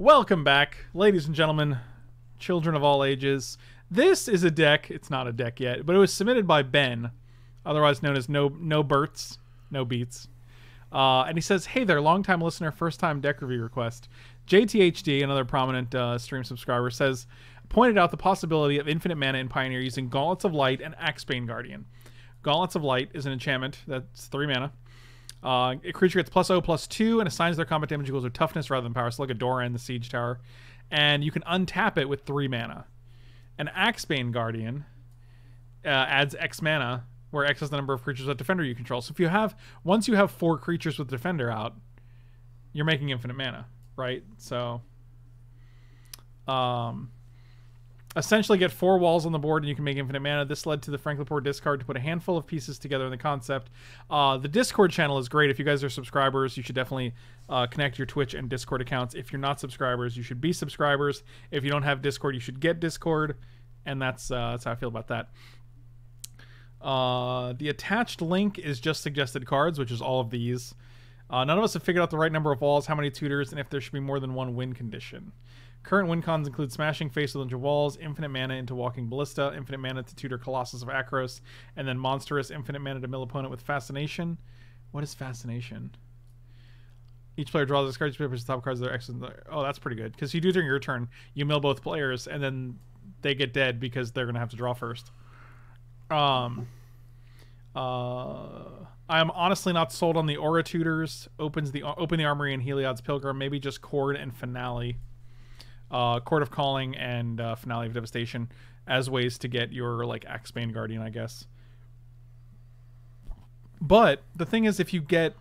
Welcome back, ladies and gentlemen, children of all ages. This is a deck. It's not a deck yet, but it was submitted by Ben, otherwise known as No No Berts, No Beats. Uh, and he says, "Hey there, longtime listener, first time deck review request." JTHD, another prominent uh, stream subscriber, says pointed out the possibility of infinite mana in Pioneer using Gauntlets of Light and Axebane Guardian. Gauntlets of Light is an enchantment that's three mana. Uh, a creature gets plus O plus two and assigns their combat damage equals to toughness rather than power. So like a Doran the Siege Tower, and you can untap it with three mana. An Axebane Guardian uh, adds X mana, where X is the number of creatures that Defender you control. So if you have once you have four creatures with Defender out, you're making infinite mana, right? So, um, essentially get four walls on the board and you can make infinite mana. This led to the Frank Lepore Discord to put a handful of pieces together in the concept. Uh, the Discord channel is great. If you guys are subscribers, you should definitely uh, connect your Twitch and Discord accounts. If you're not subscribers, you should be subscribers. If you don't have Discord, you should get Discord. And that's uh, that's how I feel about that. Uh, the attached link is just suggested cards, which is all of these. Uh, none of us have figured out the right number of walls, how many tutors, and if there should be more than one win condition. Current win cons include smashing face with of walls, infinite mana into walking ballista, infinite mana to tutor Colossus of Akros, and then monstrous infinite mana to mill opponent with fascination. What is fascination? Each player draws this card, each the top cards of their. Oh, that's pretty good. Because you do during your turn, you mill both players, and then they get dead because they're gonna have to draw first. Um, uh, I am honestly not sold on the Aura Tutors. Opens the open the armory and Heliod's Pilgrim. Maybe just Chord and Finale, uh, Chord of Calling and uh, Finale of Devastation as ways to get your like Axebane Guardian, I guess. But the thing is, if you get,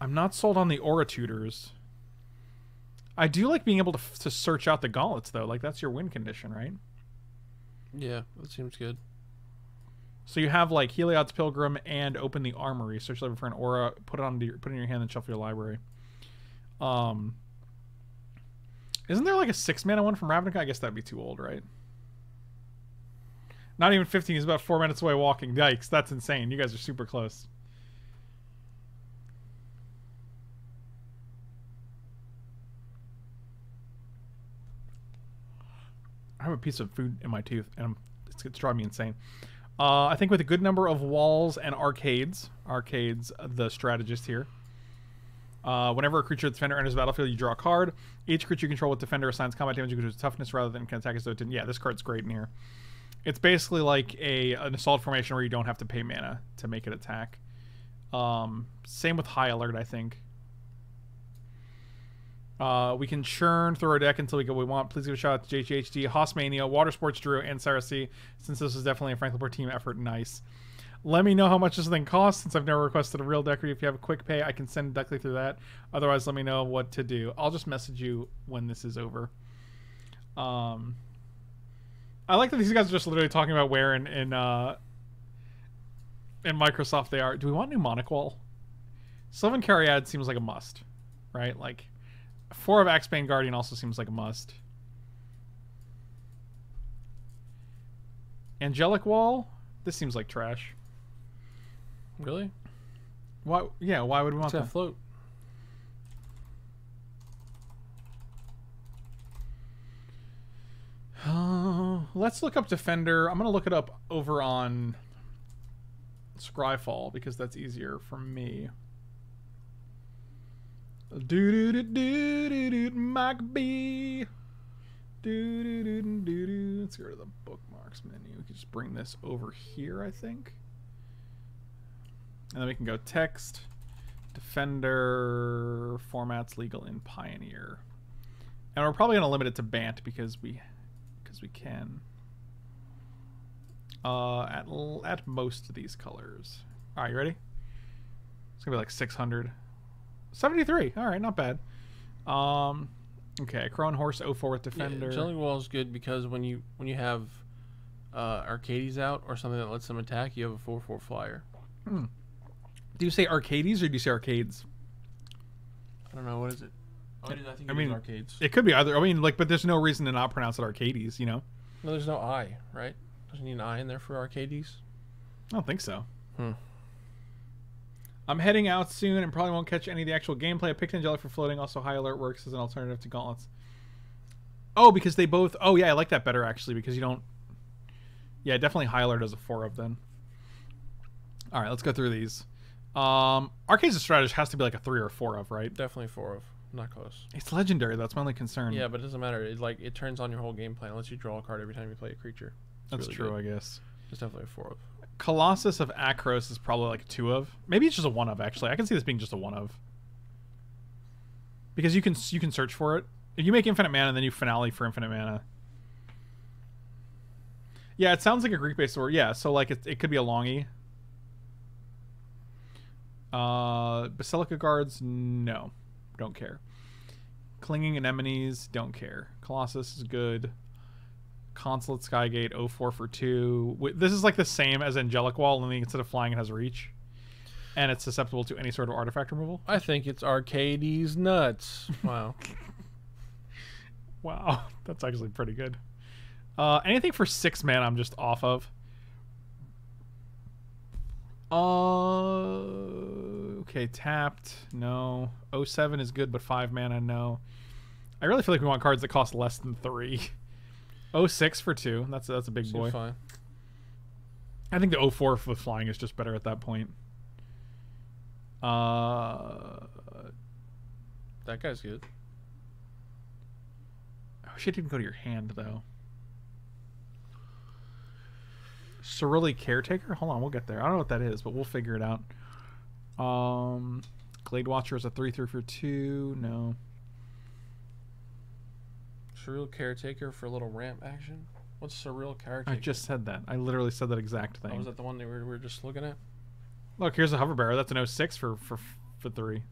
I'm not sold on the Aura Tutors. I do like being able to to search out the gauntlets though. Like that's your win condition, right? Yeah, that seems good. So you have like Heliod's Pilgrim and Open the Armory. Search level for an aura, put it on your, put it in your hand, and shuffle your library. Um, isn't there like a six mana one from Ravnica? I guess that'd be too old, right? Not even 15. He's about four minutes away walking. Yikes, that's insane. You guys are super close. I have a piece of food in my tooth, and it's, it's driving me insane. Uh, I think with a good number of walls and arcades, arcades, the strategist here. Uh, whenever a creature with defender enters the battlefield, you draw a card. Each creature you control with defender assigns combat damage equal to its toughness rather than can attack as though it didn't. Yeah, this card's great in here. It's basically like a an assault formation where you don't have to pay mana to make it attack. Um, same with high alert, I think. Uh, we can churn through our deck until we get what we want. Please give a shout out to JGHD, Hossmania, Water Sports Drew, and Sarah C. Since this is definitely a Frank Lepore team effort, nice. Let me know how much this thing costs since I've never requested a real deck If you have a quick pay, I can send directly through that. Otherwise, let me know what to do. I'll just message you when this is over. Um, I like that these guys are just literally talking about where in in, uh, in Microsoft they are. Do we want new wall? Sylvan Caryatid seems like a must, right? Like Four of Axebane Guardian also seems like a must. Angelic Wall? This seems like trash. Really? Why? Yeah, why would we want that? float. Uh, let's look up Defender. I'm going to look it up over on Scryfall because that's easier for me. Do do do do do do Mike B. Do do do do do. Let's go to the bookmarks menu. We can just bring this over here, I think. And then we can go text, defender, formats legal in Pioneer. And we're probably gonna limit it to Bant because we because we can. Uh, at at most of these colors. All right, you ready? It's gonna be like 600. 73. All right, not bad. Um, okay, Crone Horse 04 with Defender. Yeah, Jelly Wall is good because when you when you have uh, Arcades out or something that lets them attack, you have a 4 4 flyer. Hmm. Do you say Arcades or do you say Arcades? I don't know. What is it? Oh, I think I mean, Arcades. It could be either. I mean, like, but there's no reason to not pronounce it Arcades, you know? No, there's no I, right? Doesn't need an I in there for Arcades? I don't think so. Hmm. I'm heading out soon and probably won't catch any of the actual gameplay. I picked Angelic for floating. Also, High Alert works as an alternative to Gauntlets. Oh, because they both. Oh, yeah, I like that better actually because you don't. Yeah, definitely High Alert as a four of then. All right, let's go through these. Um, Arcades of Strategy has to be like a three or four of, right? Definitely four of. Not close. It's legendary. That's my only concern. Yeah, but it doesn't matter. It like it turns on your whole game plan unless you draw a card every time you play a creature. It's that's really true. good. I guess. It's definitely a four of. Colossus of Akros is probably like a two of. Maybe it's just a one of. Actually, I can see this being just a one of. Because you can you can search for it. If you make infinite mana, and then you finale for infinite mana. Yeah, it sounds like a Greek-based word. Yeah, so like it, it could be a longy. Uh, Basilica guards, no, don't care. Clinging anemones, don't care. Colossus is good. Consulate Skygate 04 for 2. This is like the same as Angelic Wall, only instead of flying, it has reach. And it's susceptible to any sort of artifact removal. I think it's Arcades nuts. Wow. Wow, that's actually pretty good. Uh, anything for 6 mana, I'm just off of. Uh, okay, tapped. No. 07 is good, but 5 mana, no. I really feel like we want cards that cost less than 3. 06 for 2. That's, that's a big Seems boy. fine. I think the 04 with flying is just better at that point. Uh, That guy's good. I wish it didn't go to your hand though. Saruli Caretaker? Hold on, we'll get there. I don't know what that is, but we'll figure it out. Um, Glade Watcher is a 3 3 for 2. No. Saruli caretaker for a little ramp action. What's Saruli caretaker? I just said that. I literally said that exact Oh, thing. was that the one that we were, we were just looking at? Look, here's a Hover Barrier. That's an 06 for, for, for 3.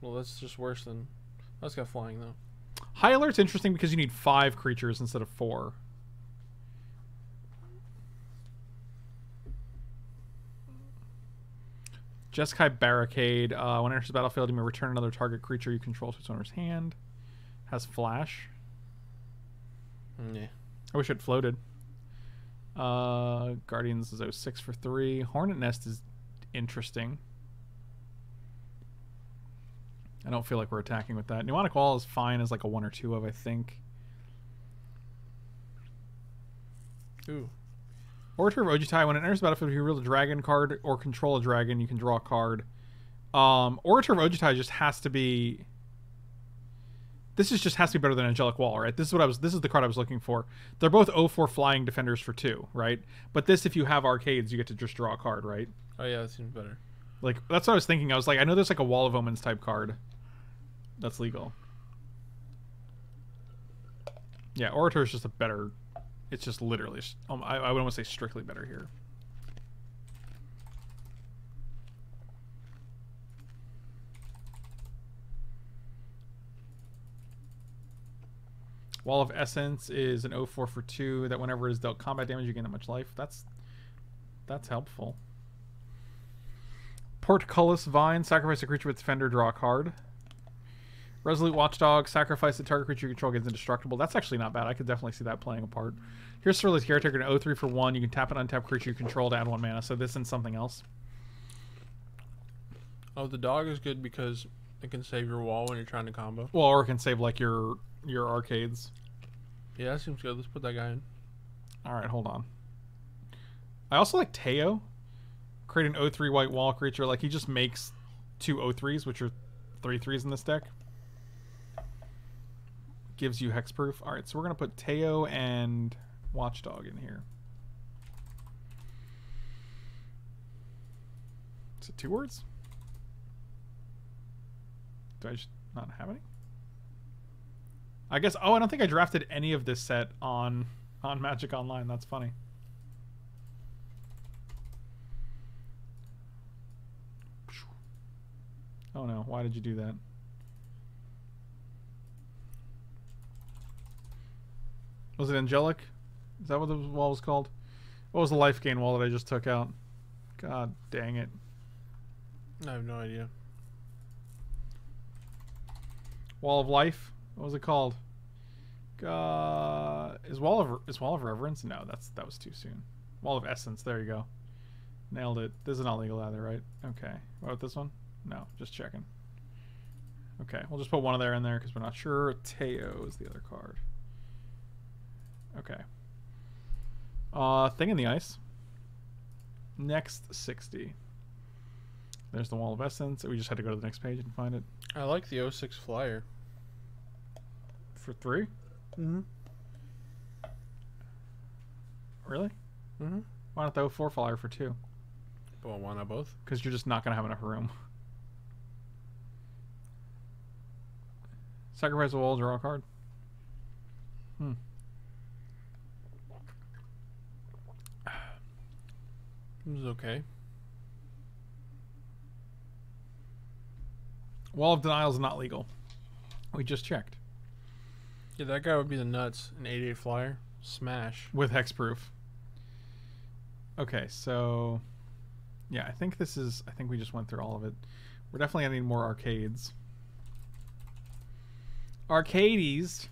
Well, that's just worse than. That's got flying though. High Alert's interesting because you need 5 creatures instead of 4. Jeskai Barricade. Uh, when it enters the battlefield, you may return another target creature you control to its owner's hand. Has flash. Yeah. I wish it floated. Uh, Guardians is 06 for 3. Hornet Nest is interesting. I don't feel like we're attacking with that. Mnemonic Wall is fine as like a 1 or 2 of, I think. Ooh. Orator of Ojutai, when it enters the battlefield, if you reveal a dragon card or control a dragon, you can draw a card. Um, Orator of Ojutai just has to be. This is just has to be better than Angelic Wall, right? This is what I was. This is the card I was looking for. They're both 0-4 flying defenders for two, right? But this, if you have arcades, you get to just draw a card, right? Oh yeah, that seems better. Like that's what I was thinking. I was like, I know there's like a Wall of Omens type card that's legal. Yeah, Orator is just a better. It's just literally. Um, I, I want to say strictly better here. Wall of Essence is an 04 for 2 that whenever it is dealt combat damage you gain that much life. That's that's helpful. Portcullis Vine, sacrifice a creature with defender, draw a card. Resolute Watchdog, sacrifice the target creature you control gets indestructible. That's actually not bad. I could definitely see that playing a part. Here's Saruli Caretaker, an 03 for 1. You can tap an untapped creature you control to add 1 mana. So this and something else. Oh, the dog is good because it can save your wall when you're trying to combo. Well, or it can save like your your arcades. Yeah, that seems good. Let's put that guy in. All right, hold on. I also like Teyo. Create an 03 white wall creature. Like he just makes two 03s, which are three threes in this deck. Gives you hexproof. All right, so we're gonna put Teyo and Watchdog in here. Is it two words? Do I just not have any? I guess. Oh, I don't think I drafted any of this set on on Magic Online. That's funny. Oh no! Why did you do that? Was it angelic? Is that what the wall was called? What was the life gain wall that I just took out? God dang it! I have no idea. Wall of life. What was it called? Uh, is wall of is wall of reverence? No, that's that was too soon. Wall of essence. There you go. Nailed it. This is not legal either, right? Okay. What about this one? No, just checking. Okay, we'll just put one of there in there because we're not sure. Teyo is the other card. Okay. Uh, thing in the ice. Next 60. There's the Wall of Essence. We just had to go to the next page and find it. I like the 06 flyer. For three? Mm-hmm. Really? Mm-hmm. Why not the 04 flyer for two? Well, why not both? Because you're just not going to have enough room. Sacrifice a wall, draw a card. Hmm. It was okay. Wall of Denial is not legal. We just checked. Yeah, that guy would be the nuts. An 88 flyer. Smash. With hexproof. Okay, so yeah, I think this is. I think we just went through all of it. We're definitely gonna need more arcades. Arcades.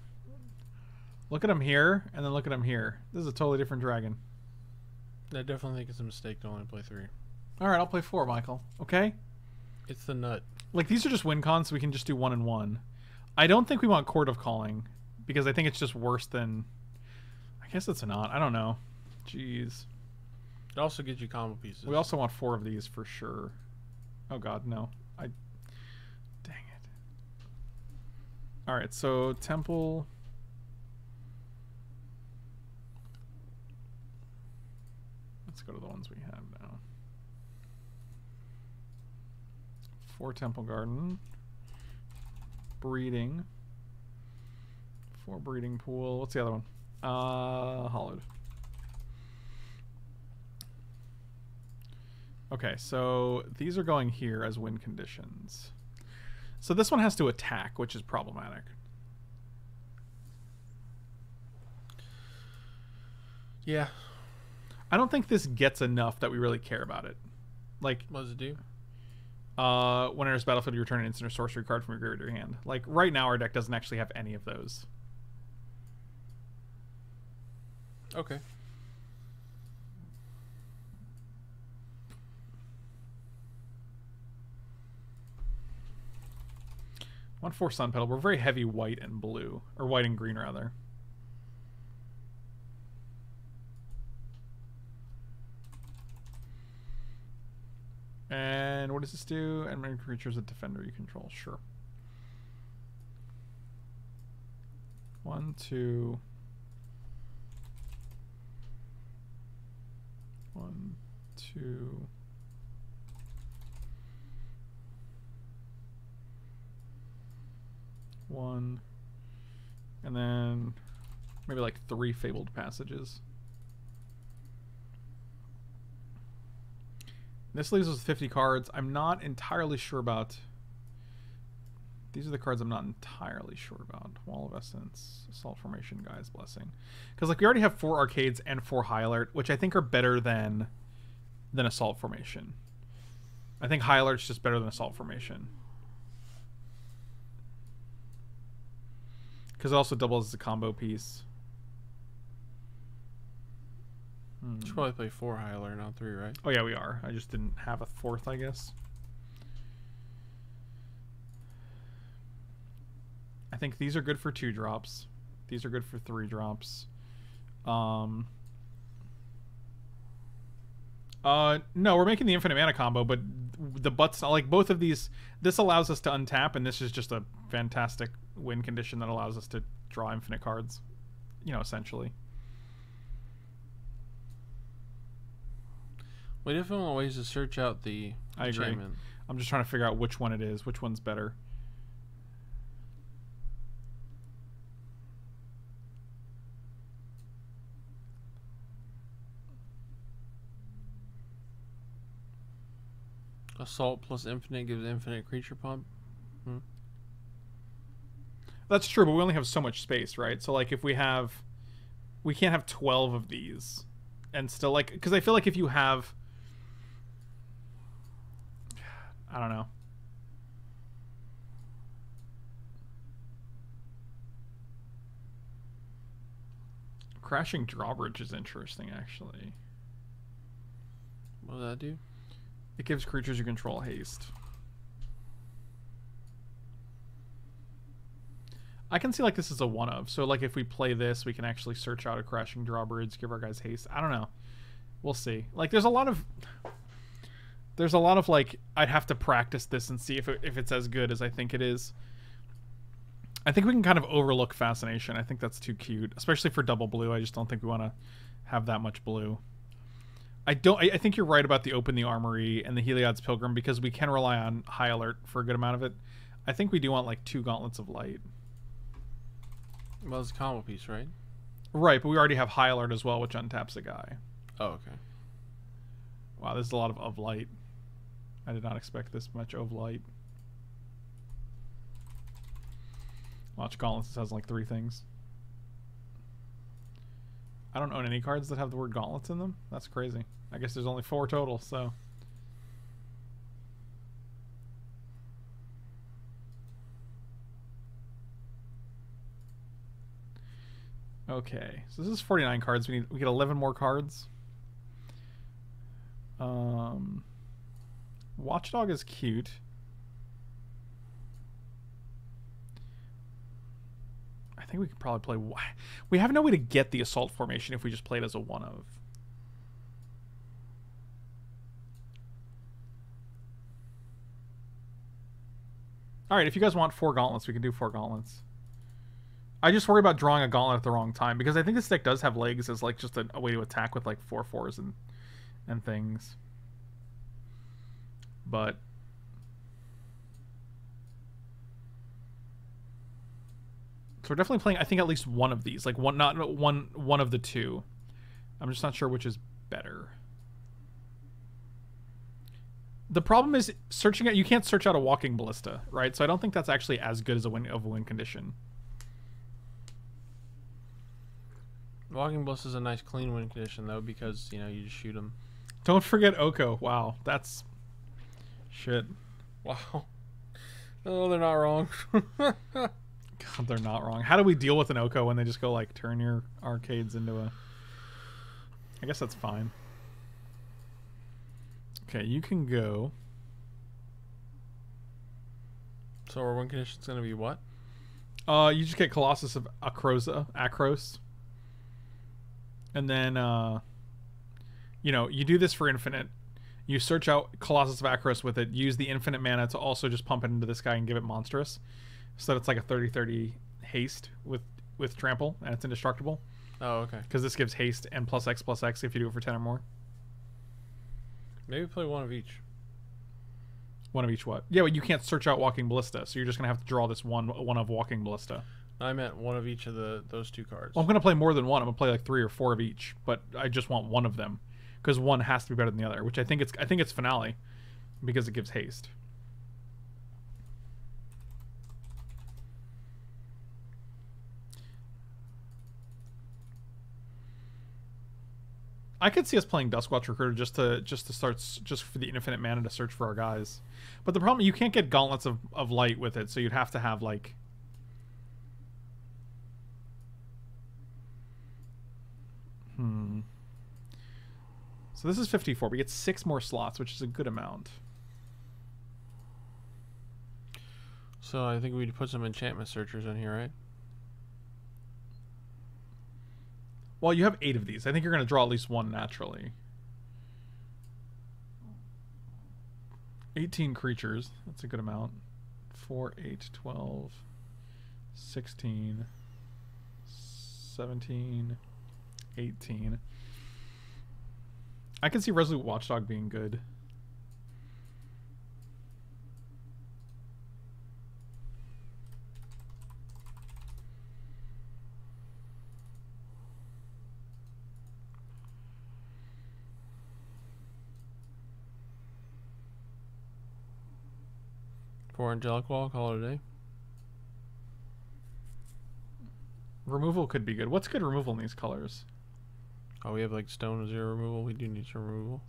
Look at them here, and then look at them here. This is a totally different dragon. I definitely think it's a mistake to only play three. All right, I'll play four, Michael. Okay. It's the nut. Like these are just win cons, so we can just do one and one. I don't think we want Chord of Calling because I think it's just worse than. I guess it's not. I don't know. Jeez. It also gives you combo pieces. We also want four of these for sure. Oh god, no. I Dang it. All right, so temple Let's go to the ones we have now. Four temple garden. Breeding. Four breeding pool. What's the other one? Uh Hallowed. Okay, so these are going here as win conditions. So this one has to attack, which is problematic. Yeah. I don't think this gets enough that we really care about it. Like, What does it do? uh, when it enters battlefield, you return an instant or sorcery card from your graveyard to your hand. Like, right now, our deck doesn't actually have any of those. Okay. One four Sunpetal. We're very heavy white and blue, or white and green rather. And what does this do? Enemy creatures a defender you control. Sure. One, two. One, two. One. And then maybe like three fabled passages. This leaves us with 50 cards. I'm not entirely sure about. These are the cards I'm not entirely sure about. Wall of Essence, Assault Formation, Guy's Blessing. Because like we already have four arcades and four High Alert, which I think are better than than Assault Formation. I think High Alert's just better than Assault Formation. Because it also doubles as a combo piece. Hmm. Should probably play four high alert, not three, right? Oh yeah, we are. I just didn't have a fourth, I guess. I think these are good for two drops. These are good for three drops. Um. Uh, no, we're making the infinite mana combo, but the butts like both of these. This allows us to untap, and this is just a fantastic win condition that allows us to draw infinite cards. You know, essentially. We definitely want ways to search out the I agree. I'm just trying to figure out which one it is, which one's better. Assault plus infinite gives infinite creature pump. Hmm. That's true, but we only have so much space, right? So like if we have we can't have 12 of these and still like cuz I feel like if you have I don't know. Crashing drawbridge is interesting actually. What does that do? It gives creatures you control haste. I can see like this is a one of. So like if we play this, we can actually search out a crashing drawbridge, give our guys haste. I don't know. We'll see. Like there's a lot of there's a lot of like I'd have to practice this and see if it, if it's as good as I think it is. I think we can kind of overlook fascination. I think that's too cute, especially for double blue. I just don't think we want to have that much blue. I don't. I, I think you're right about the open the armory and the Heliod's pilgrim because we can rely on high alert for a good amount of it. I think we do want like two gauntlets of light. Well, it's a combo piece, right? Right, but we already have high alert as well, which untaps a guy. Oh, okay. Wow, there's a lot of of light. I did not expect this much of light. Watch gauntlets has like three things. I don't own any cards that have the word gauntlets in them. That's crazy. I guess there's only four total, so. Okay, so this is 49 cards. We need we get 11 more cards. Um, Watchdog is cute. I think we could probably play. We have no way to get the assault formation if we just play it as a one of. All right, if you guys want four gauntlets, we can do four gauntlets. I just worry about drawing a gauntlet at the wrong time because I think this deck does have legs as like just a, a way to attack with like four fours and and things. But so we're definitely playing. I think at least one of these, like one, not one, one of the two. I'm just not sure which is better. The problem is searching out. You can't search out a walking ballista, right? So I don't think that's actually as good as a win of a win condition. Walking Bliss is a nice clean win condition though because you know you just shoot them. Don't forget Oko. Wow, that's shit. Wow. Oh, they're not wrong. God, they're not wrong. How do we deal with an Oko when they just go like turn your arcades into a? I guess that's fine. Okay, you can go. so our win condition's gonna be what? Uh, you just get Colossus of Acrosa, Akros, and then uh, you know you do this for infinite. You search out Colossus of Akros with it. Use the infinite mana to also just pump it into this guy and give it monstrous, so that it's like a 30-30 haste with with trample and it's indestructible. Oh, okay. because this gives haste and plus X plus X if you do it for 10 or more. Maybe play one of each. One of each what? Yeah, but you can't search out Walking Ballista, so you're just going to have to draw this one one of Walking Ballista. I meant one of each of the those two cards. Well, I'm going to play more than one. I'm going to play like three or four of each, but I just want one of them because one has to be better than the other, which I think it's I think it's Finale because it gives haste. I could see us playing Duskwatch Recruiter just to just to start just for the infinite mana to search for our guys. But the problem you can't get gauntlets of, of light with it, so you'd have to have like Hmm. So this is 54. We get six more slots, which is a good amount. So I think we'd put some enchantment searchers in here, right? Well, you have eight of these. I think you're going to draw at least one naturally. 18 creatures. That's a good amount. 4, 8, 12, 16, 17, 18. I can see Resolute Watchdog being good. For Angelic Wall, call it a day. Removal could be good. What's good removal in these colors? Oh, we have like stone zero removal. We do need some removal.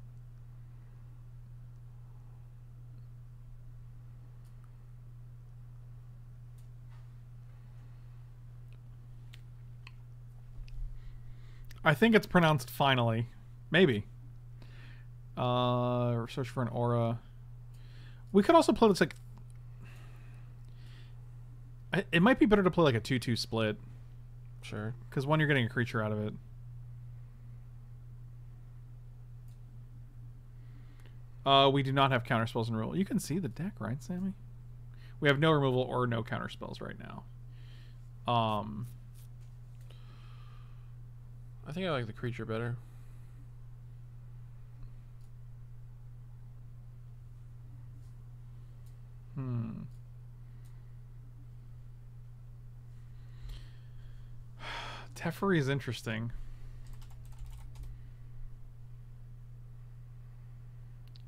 I think it's pronounced finally. Maybe. Uh, search for an aura. We could also play this like. It might be better to play like a two-two split Sure. because one you're getting a creature out of it. Uh, we do not have counter spells in rule. You can see the deck, right, Sammy? We have no removal or no counter spells right now. Um, I think I like the creature better. Hmm. Teferi is interesting.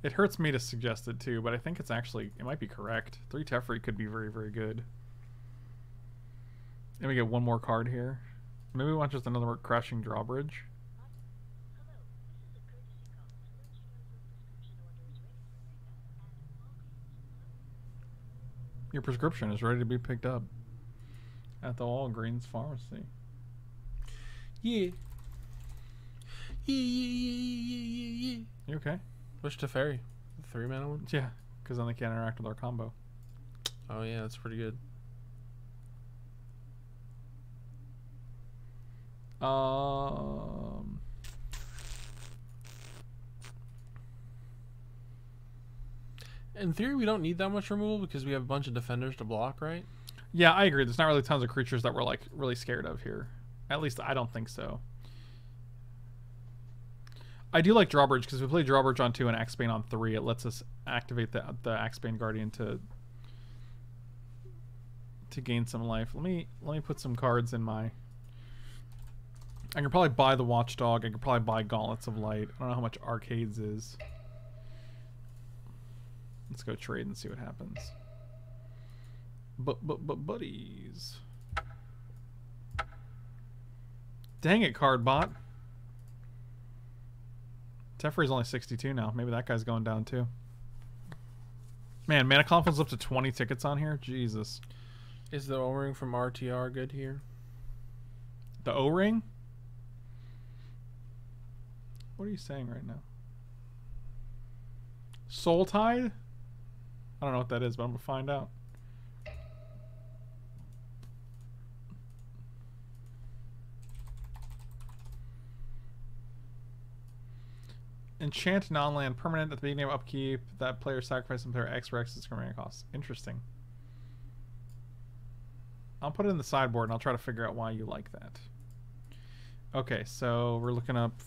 It hurts me to suggest it too, but I think it's actually it might be correct. Three Teferi could be very very good. Then we get one more card here. Maybe we want just another crashing drawbridge. Your prescription is ready to be picked up at the Walgreens pharmacy. Yeah. Yeah, yeah, yeah, yeah, yeah, yeah. You okay? Which Teferi? The three mana one? Yeah, because then they can't interact with our combo. Oh yeah, that's pretty good. Um, In theory, we don't need that much removal because we have a bunch of defenders to block, right? yeah, I agree. There's not really tons of creatures that we're like really scared of here. At least I don't think so. I do like drawbridge because we play drawbridge on two and Axebane on three. It lets us activate the the Axebane Guardian to to gain some life. Let me let me put some cards in my. I can probably buy the Watchdog. I can probably buy Gauntlets of Light. I don't know how much Arcades is. Let's go trade and see what happens. But but but buddies. Dang it, card bot. Teferi's only 62 now. Maybe that guy's going down too. Man, Mana Confluence up to 20 tickets on here. Jesus. Is the O-ring from RTR good here? The O ring? What are you saying right now? Soul Tithe? I don't know what that is, but I'm gonna find out. Enchant non-land permanent at the beginning of upkeep. That player sacrifices and player X for X discriminating costs. Interesting. I'll put it in the sideboard and I'll try to figure out why you like that. Okay, so we're looking up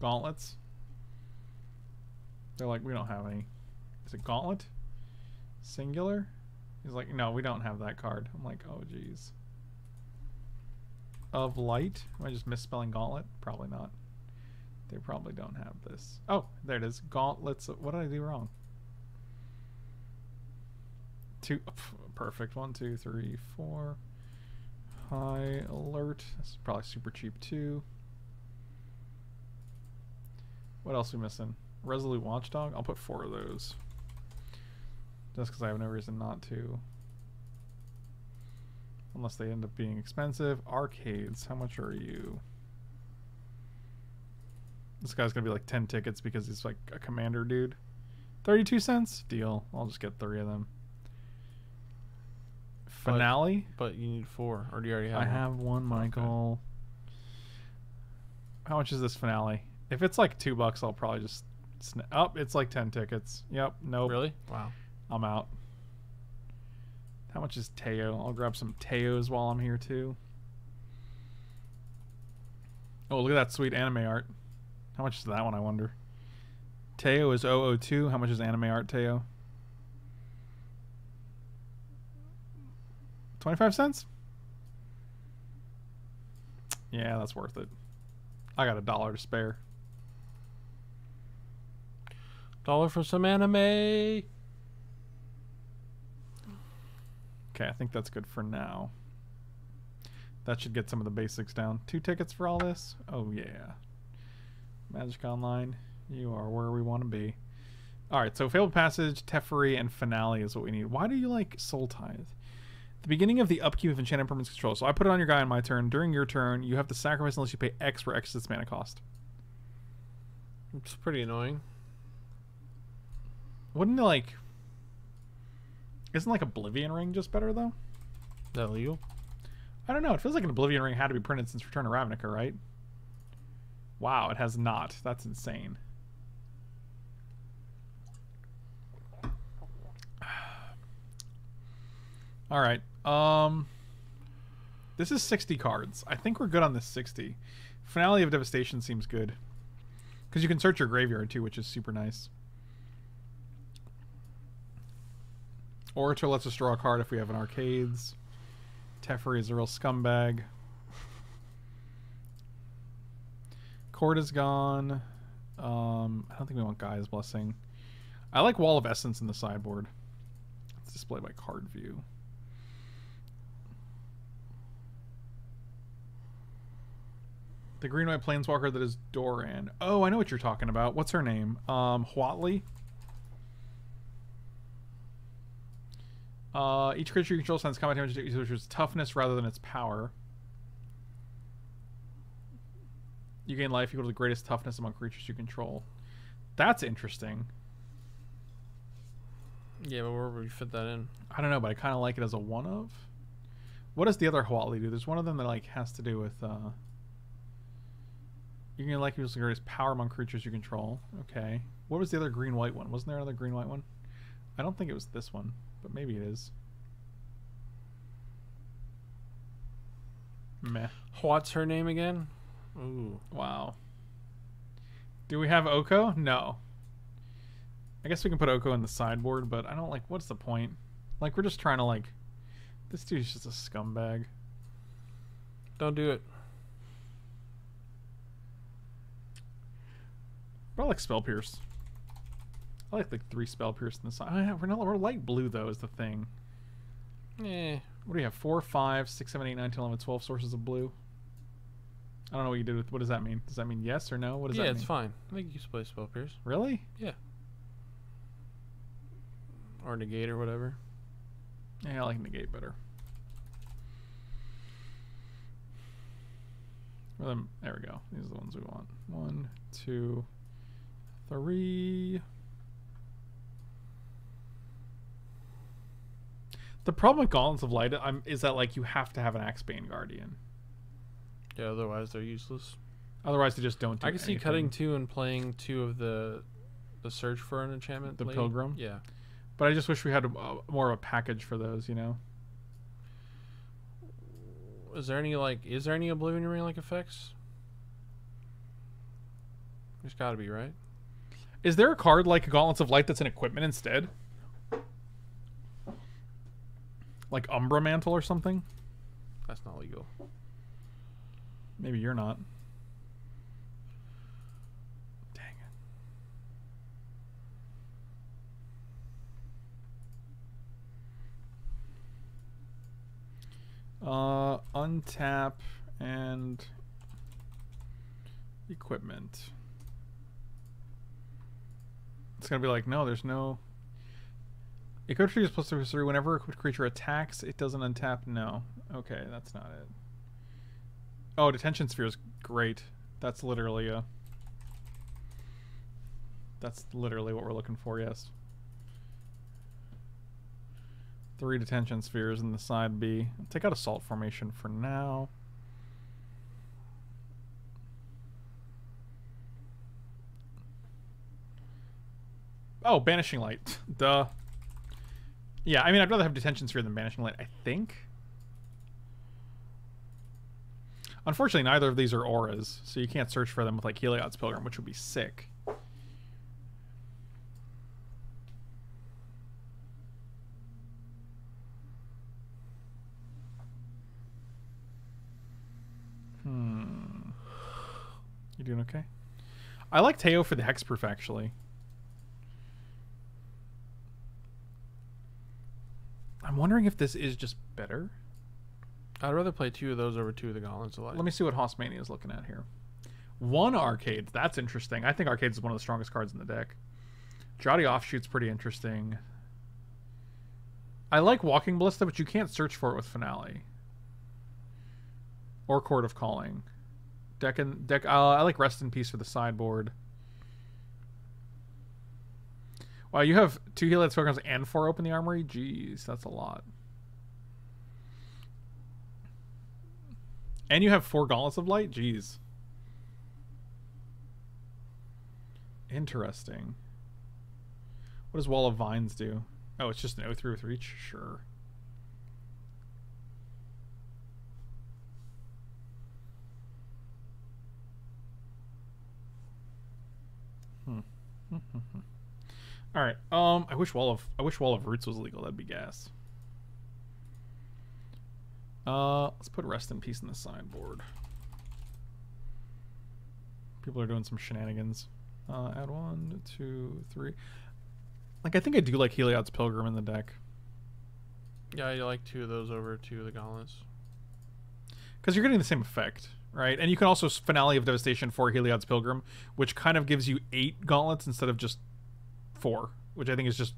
gauntlets. They're like, we don't have any. Is it gauntlet? Singular? He's like, no, we don't have that card. I'm like, oh jeez. Of light? Am I just misspelling gauntlet? Probably not. They probably don't have this. Oh, there it is. Gauntlets. What did I do wrong? Two. Perfect. One, two, three, four. High alert. This is probably super cheap too. What else we missing? Resolute Watchdog. I'll put four of those. Just because I have no reason not to. Unless they end up being expensive. Arcades. How much are you? This guy's gonna be like 10 tickets because he's like a commander dude. 32 cents? Deal. I'll just get three of them. But- Finale? But you need four, or do you already have? I one? have one, Michael. How much is this finale? If it's like two bucks, I'll probably just. Sna- oh, it's like 10 tickets. Yep. Nope. Really? Wow. I'm out. How much is Teyo? I'll grab some Teyos while I'm here too. Oh, look at that sweet anime art. How much is that one, I wonder? Teyo is 002. How much is anime art, Teyo? 25 cents? Yeah, that's worth it. I got a dollar to spare. Dollar for some anime. Okay, I think that's good for now. That should get some of the basics down. Two tickets for all this? Oh, yeah. Magic Online, you are where we want to be. Alright, so Fabled Passage, Teferi, and Finale is what we need. Why do you like Soul Tithe? The beginning of the upkeep of Enchanted Permanence Control. So I put it on your guy on my turn. During your turn, you have to sacrifice unless you pay X for X its mana cost. It's pretty annoying. Wouldn't it like? Isn't like Oblivion Ring just better though? Is that legal? I don't know. It feels like an Oblivion Ring had to be printed since Return of Ravnica, right? Wow, it has not. That's insane. All right. Um This is 60 cards. I think we're good on this 60. Finale of Devastation seems good. Cuz you can search your graveyard too, which is super nice. Orator lets us draw a card if we have an arcades. Teferi is a real scumbag. Court is gone. Um, I don't think we want Guy's Blessing. I like Wall of Essence in the sideboard. It's displayed by card view. The green white planeswalker that is Doran. Oh, I know what you're talking about. What's her name? Um, Huatli? Uh, each creature you control sends combat damage to which is toughness rather than its power. You gain life equal to the greatest toughness among creatures you control. That's interesting. Yeah, but where would we fit that in? I don't know, but I kind of like it as a one of. What does the other Huatli do? There's one of them that like has to do with. uh You gain life equals to the greatest power among creatures you control. Okay. What was the other green white one? Wasn't there another green white one? I don't think it was this one, but maybe it is. Meh. What's her name again? Ooh. Wow. Do we have Oko? No. I guess we can put Oko in the sideboard, but I don't like. What's the point? Like we're just trying to like. This dude's just a scumbag. Don't do it. But I like Spell Pierce. I like like three Spell Pierce in the side. Oh, yeah, we're not. We're light blue though is the thing. Eh. What do you have? Four, five, six, seven, eight, nine, ten, eleven, twelve sources of blue. I don't know what you did with. What does that mean? Does that mean yes or no? What does yeah, that it's fine. I think you can play Spell Pierce. Really? Yeah. Or Negate or whatever. Yeah, I like negate better. Well, then, there we go. These are the ones we want. One, two, three. The problem with Gauntlets of Light um, is that like you have to have an Axebane Guardian. Yeah, otherwise they're useless. Otherwise, they just don't. Do I can see anything. cutting two and playing two of the the search for an enchantment. The lady. Pilgrim? Yeah. But I just wish we had a, uh, more of a package for those. You know. Is there any like? Is there any Oblivion Ring like effects? There's got to be, right? Is there a card like Gauntlets of Light that's an equipment instead? Like Umbra Mantle or something? That's not legal. Maybe you're not. Dang it. Uh, untap and equipment. It's gonna be like, no, there's no. Creature is plus three. Whenever a creature attacks, it doesn't untap. No. Okay, that's not it. Oh, detention sphere is great. That's literally a. That's literally what we're looking for. Yes. Three detention spheres in the side B. Take out assault formation for now. Oh, banishing light. Duh. Yeah, I mean, I'd rather have detention sphere than banishing light. I think. Unfortunately, neither of these are auras, so you can't search for them with like Heliod's Pilgrim, which would be sick. Hmm. You doing okay? I like Teyo for the hexproof actually. I'm wondering if this is just better. I'd rather play two of those over two of the Gauntlets of Light. Let me see what Hossmania is looking at here. One arcade. That's interesting. I think Arcades is one of the strongest cards in the deck. Jaddi Offshoot's pretty interesting. I like Walking Ballista, but you can't search for it with Finale. Or Chord of Calling. Deck and deck. Uh, I like Rest in Peace for the sideboard. Wow, you have two Heliod's Pilgrims and four Open the Armory? Jeez, that's a lot. And you have four Gauntlets of Light? Jeez. Interesting. What does Wall of Vines do? Oh, it's just an O3 with reach? Sure. Hmm. All right. Um, I wish Wall of I wish Wall of Roots was legal. That'd be gas. Uh, let's put Rest in Peace in the sideboard. People are doing some shenanigans. Uh, add one, two, three. Like I think I do like Heliod's Pilgrim in the deck Yeah, I like two of those over two of the gauntlets. because you're getting the same effect, right? And you can also Finale of Devastation for Heliod's Pilgrim, which kind of gives you eight gauntlets instead of just four, which I think is just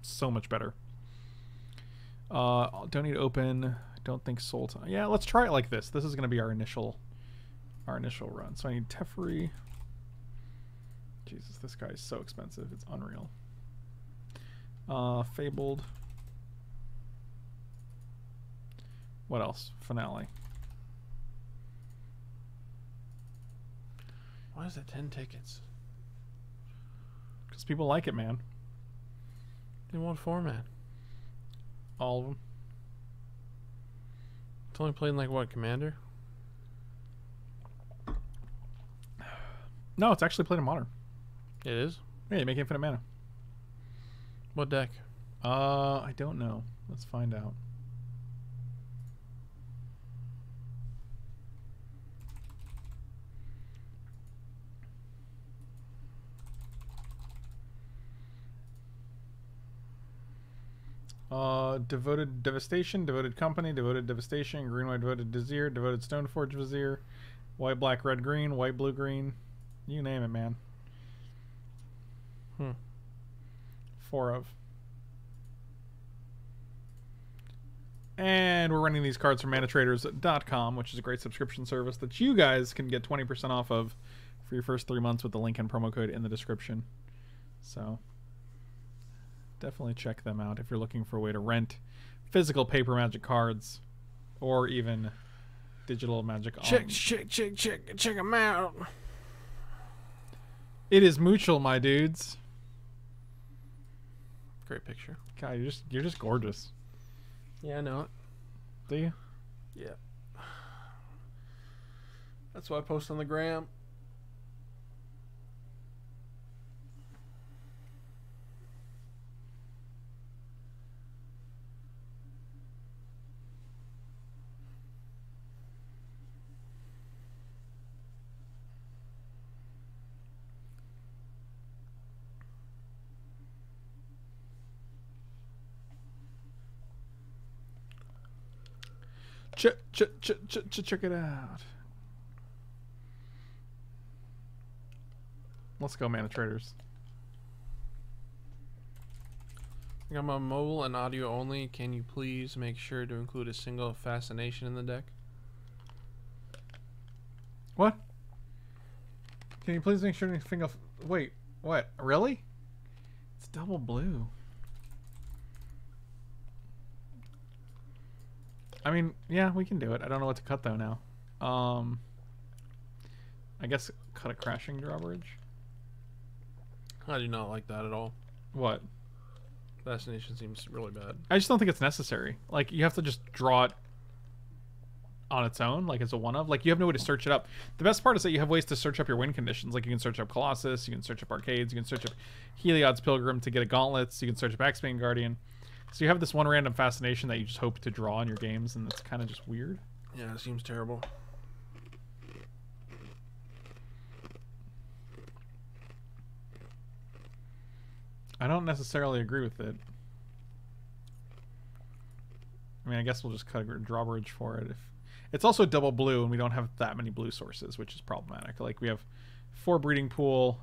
so much better. Uh, don't need to open. Don't think Soul. Yeah, let's try it like this. This is going to be our initial, our initial run. So I need Teferi. Jesus, this guy is so expensive. It's unreal. Uh, Fabled. What else? Finale. Why is that ten tickets? Because people like it, man. In what format? All of them. It's only played in like what, Commander? No, it's actually played in modern. It is. Yeah, you make infinite mana. What deck? Uh, I don't know. Let's find out. Uh, devoted devastation, devoted company, devoted devastation, green white devoted vizier, devoted stoneforge vizier, white black red green, white blue green, you name it, man. Hmm. Four of. And we're running these cards from manatraders.com, which is a great subscription service that you guys can get 20% off of for your first three months with the link and promo code in the description. So definitely check them out if you're looking for a way to rent physical paper magic cards or even digital magic. Check, on- check, check, check, check them out. It is mutual, my dudes. Great picture. God, you're just you're just gorgeous. Yeah, I know it. Do you? Yeah. That's why I post on the gram. Ch ch ch ch ch check it out. Let's go, Mana Traders. I'm on mobile and audio only. Can you please make sure to include a single fascination in the deck? What? Can you please make sure to finger? Wait, what? Really? It's double blue. I mean, yeah, we can do it. I don't know what to cut though now. Um, I guess cut a crashing drawbridge. I do not like that at all. What? Fascination seems really bad. I just don't think it's necessary. Like you have to just draw it on its own, like as a one of. Like you have no way to search it up. The best part is that you have ways to search up your win conditions. Like you can search up Colossus, you can search up Arcades, you can search up Heliod's Pilgrim to get a Gauntlets, you can search up Axebane Guardian. So you have this one random fascination that you just hope to draw in your games, and it's kind of just weird. Yeah, it seems terrible. I don't necessarily agree with it. I mean, I guess we'll just cut a drawbridge for it. If it's also double blue, and we don't have that many blue sources, which is problematic. Like we have four breeding pool,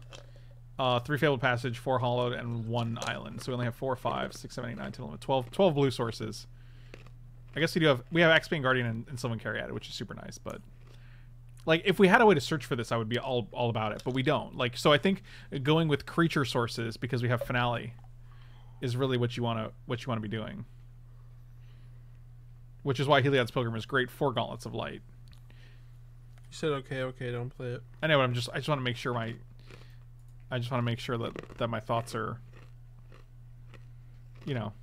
uh, three fabled passage, four Hallowed, and one island. So we only have four, five, six, seven, eight, nine, 10, 11, 12, 12 blue sources. I guess we do have we have Axebane Guardian and, and Sylvan Caryatid, which is super nice, but like if we had a way to search for this, I would be all all about it. But we don't. Like so, I think going with creature sources because we have finale is really what you want to what you want to be doing. Which is why Heliod's Pilgrim is great for Gauntlets of Light. You said okay, okay, don't play it. I know, but I'm just I just want to make sure my I just want to make sure that that my thoughts are you know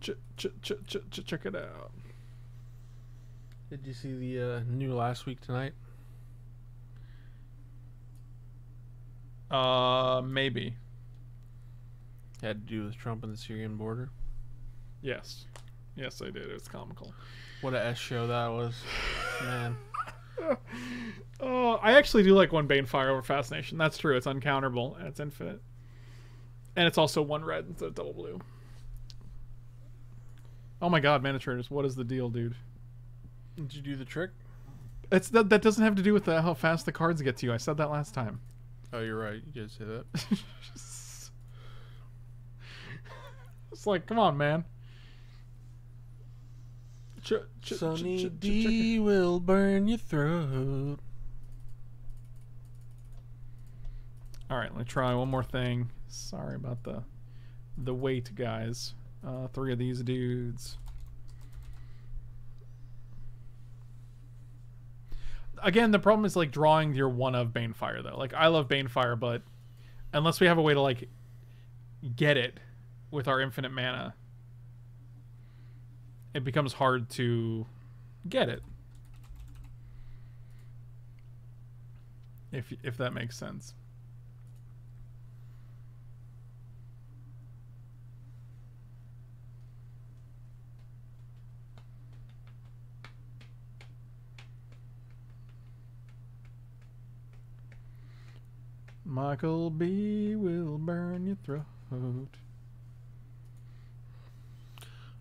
ch- ch- ch- ch- ch- check it out. Did you see the uh, new last week tonight? Uh, maybe. Had to do with Trump and the Syrian border. Yes, yes, I did. It was comical. What a S show that was, man. Oh, I actually do like one Banefire over Fascination. That's true. It's uncounterable and it's infinite, and it's also one red instead of double blue. Oh my God, Mana Traders! What is the deal, dude? Did you do the trick? It's that that doesn't have to do with the, how fast the cards get to you. I said that last time. Oh, you're right. You did say that. it's like, come on, man. Ch- ch- Sunny ch- D will burn your throat. All right, let me try one more thing. Sorry about the the wait, guys. Uh, three of these dudes. Again, the problem is like drawing your one of Banefire though. Like I love Banefire, but unless we have a way to like get it with our infinite mana, it becomes hard to get it. If if that makes sense. Michael B will burn your throat.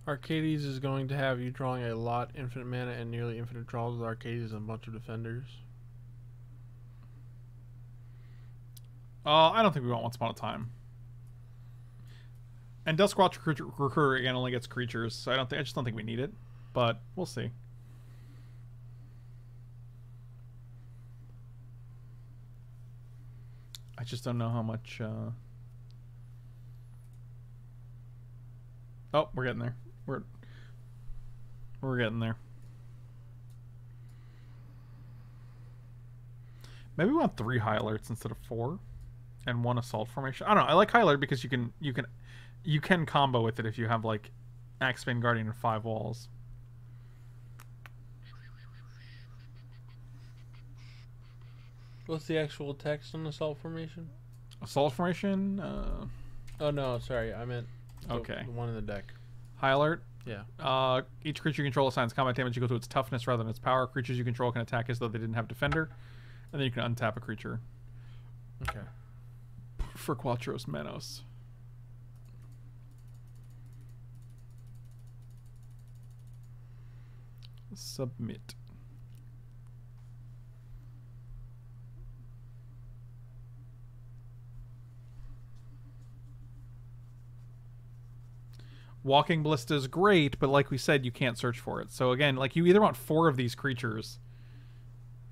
Arcades is going to have you drawing a lot, infinite mana, and nearly infinite draws with Arcades and a bunch of defenders. Uh, I don't think we want Once Upon a Time. And Duskwatch Recruiter, again only gets creatures, so I don't think I just don't think we need it. But we'll see. I just don't know how much. Uh... Oh, we're getting there. We're we're getting there. Maybe we want three high alerts instead of four, and one assault formation. I don't know. I like high alert because you can you can you can combo with it if you have like Axebane Guardian and five walls. What's the actual text on assault formation? Assault formation. Uh, Oh no, sorry, I meant Okay. the one in the deck. High alert. Yeah. Uh, each creature you control assigns combat damage equal to its toughness rather than its power. Creatures you control can attack as though they didn't have defender, and then you can untap a creature Okay. for Quattros Menos. Submit. Walking Ballista is great, but like we said, you can't search for it. So again, like you either want four of these creatures,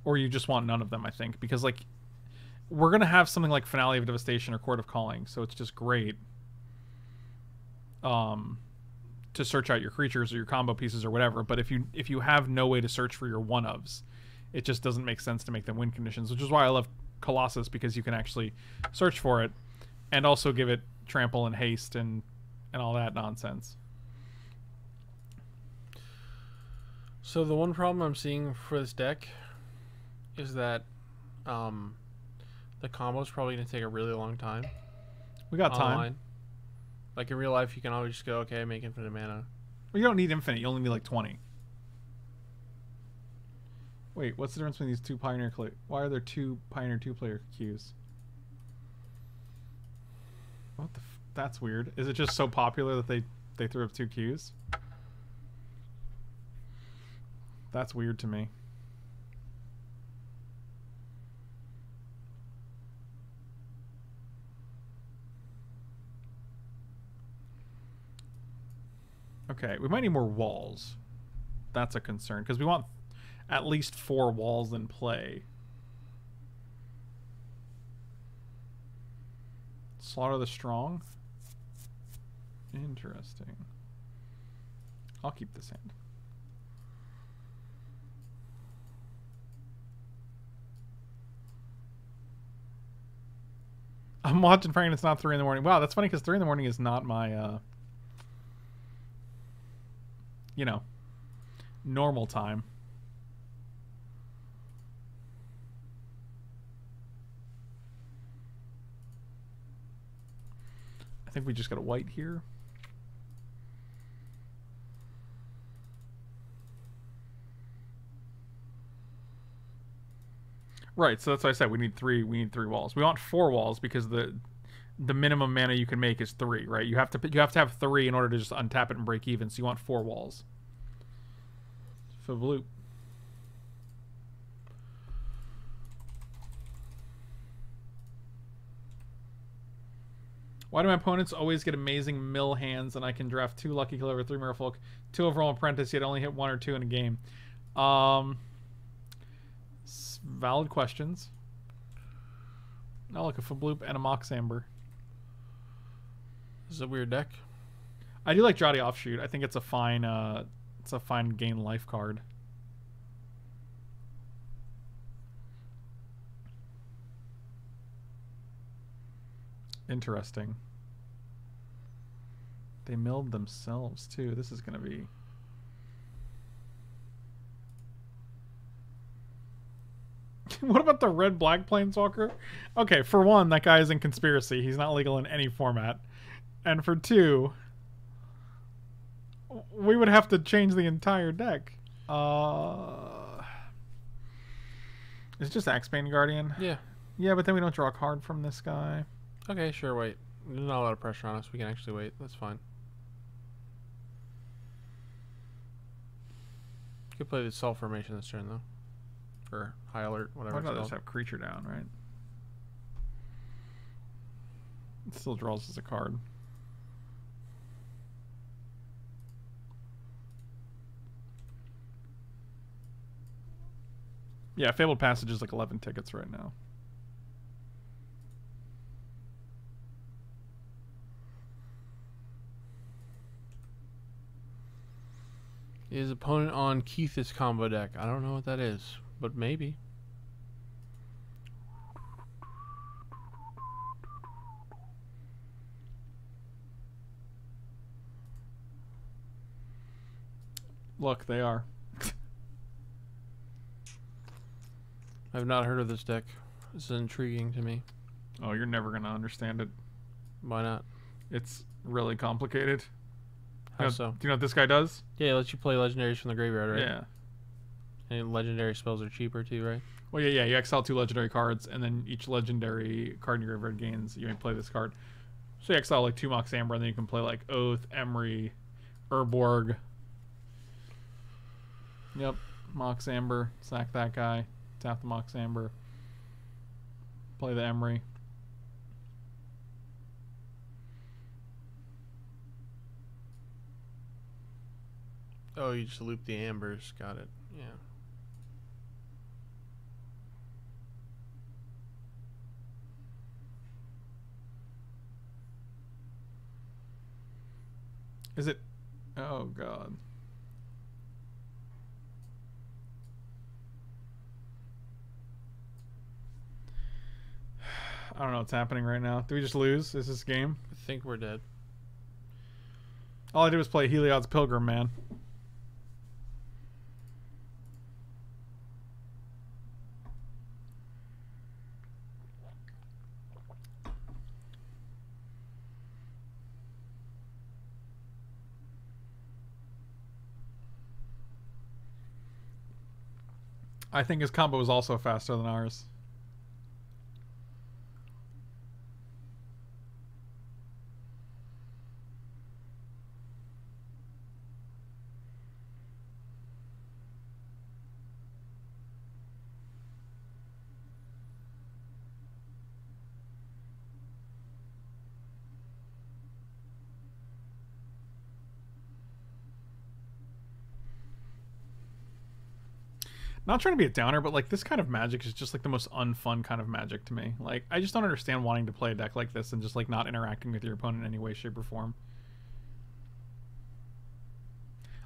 or you just want none of them. I think because like we're gonna have something like Finale of Devastation or Chord of Calling, so it's just great. Um, to search out your creatures or your combo pieces or whatever. But if you if you have no way to search for your one ofs, it just doesn't make sense to make them win conditions. Which is why I love Colossus because you can actually search for it, and also give it trample and haste and and all that nonsense. So the one problem I'm seeing for this deck is that um, the combo is probably going to take a really long time. We got time. online. Like in real life, you can always just go, okay, make infinite mana. Well, you don't need infinite. You only need like twenty. Wait, what's the difference between these two Pioneer? Cl- Why are there two Pioneer two-player queues? What the? That's weird. Is it just so popular that they they threw up two queues? That's weird to me. Okay, we might need more walls. That's a concern because we want at least four walls in play. Slaughter the strong. Interesting. I'll keep this hand. I'm watching Frank it's not 3 in the morning. Wow, that's funny because 3 in the morning is not my, uh, you know, normal time. I think we just got a white here. Right, so that's why I said we need three. We need three walls. We want four walls because the the minimum mana you can make is three. Right, you have to you have to have three in order to just untap it and break even. So you want four walls. Blue. Why do my opponents always get amazing mill hands and I can draft two Lucky Clover, three Merfolk, two Overall Apprentice, yet only hit one or two in a game? Um, valid questions. Now look, a Fabloop and a Mox Amber. This is a weird deck. I do like Jaddi Offshoot. I think it's a fine, uh, it's a fine gain life card. Interesting. They milled themselves too. This is going to be what about the red black planeswalker? Okay, for one, that guy is in conspiracy. He's not legal in any format. And for two, we would have to change the entire deck. Uh, it's just Axebane Guardian. Yeah. Yeah, but then we don't draw a card from this guy. Okay, sure, wait. There's not a lot of pressure on us. We can actually wait. That's fine. Could play the Assault Formation this turn, though. Or High Alert, whatever Why it's not just have creature down, right? It still draws as a card. Yeah, Fabled Passage is like 11 tickets right now. Is opponent on Kethis combo deck? I don't know what that is, but maybe. Look, they are. I've not heard of this deck. This is intriguing to me. Oh, you're never going to understand it. Why not? It's really complicated. How You know- so? Do you know what this guy does? Yeah, it lets you play legendaries from the graveyard, right? Yeah. And legendary spells are cheaper too, right? Well, yeah, yeah. You exile two legendary cards, and then each legendary card in your graveyard gains. You may play this card. So you exile like two Mox Amber, and then you can play like Oath, Emry, Urborg. Yep, Mox Amber. Sack that guy. Tap the Mox Amber. Play the Emry. Oh, you just loop the ambers. Got it. Yeah. Is it? Oh God. I don't know what's happening right now. Do we just lose? Is this game? I think we're dead. All I did was play Heliod's Pilgrim, man. I think his combo was also faster than ours. Not trying to be a downer, but like this kind of magic is just like the most unfun kind of magic to me. Like I just don't understand wanting to play a deck like this and just like not interacting with your opponent in any way, shape, or form.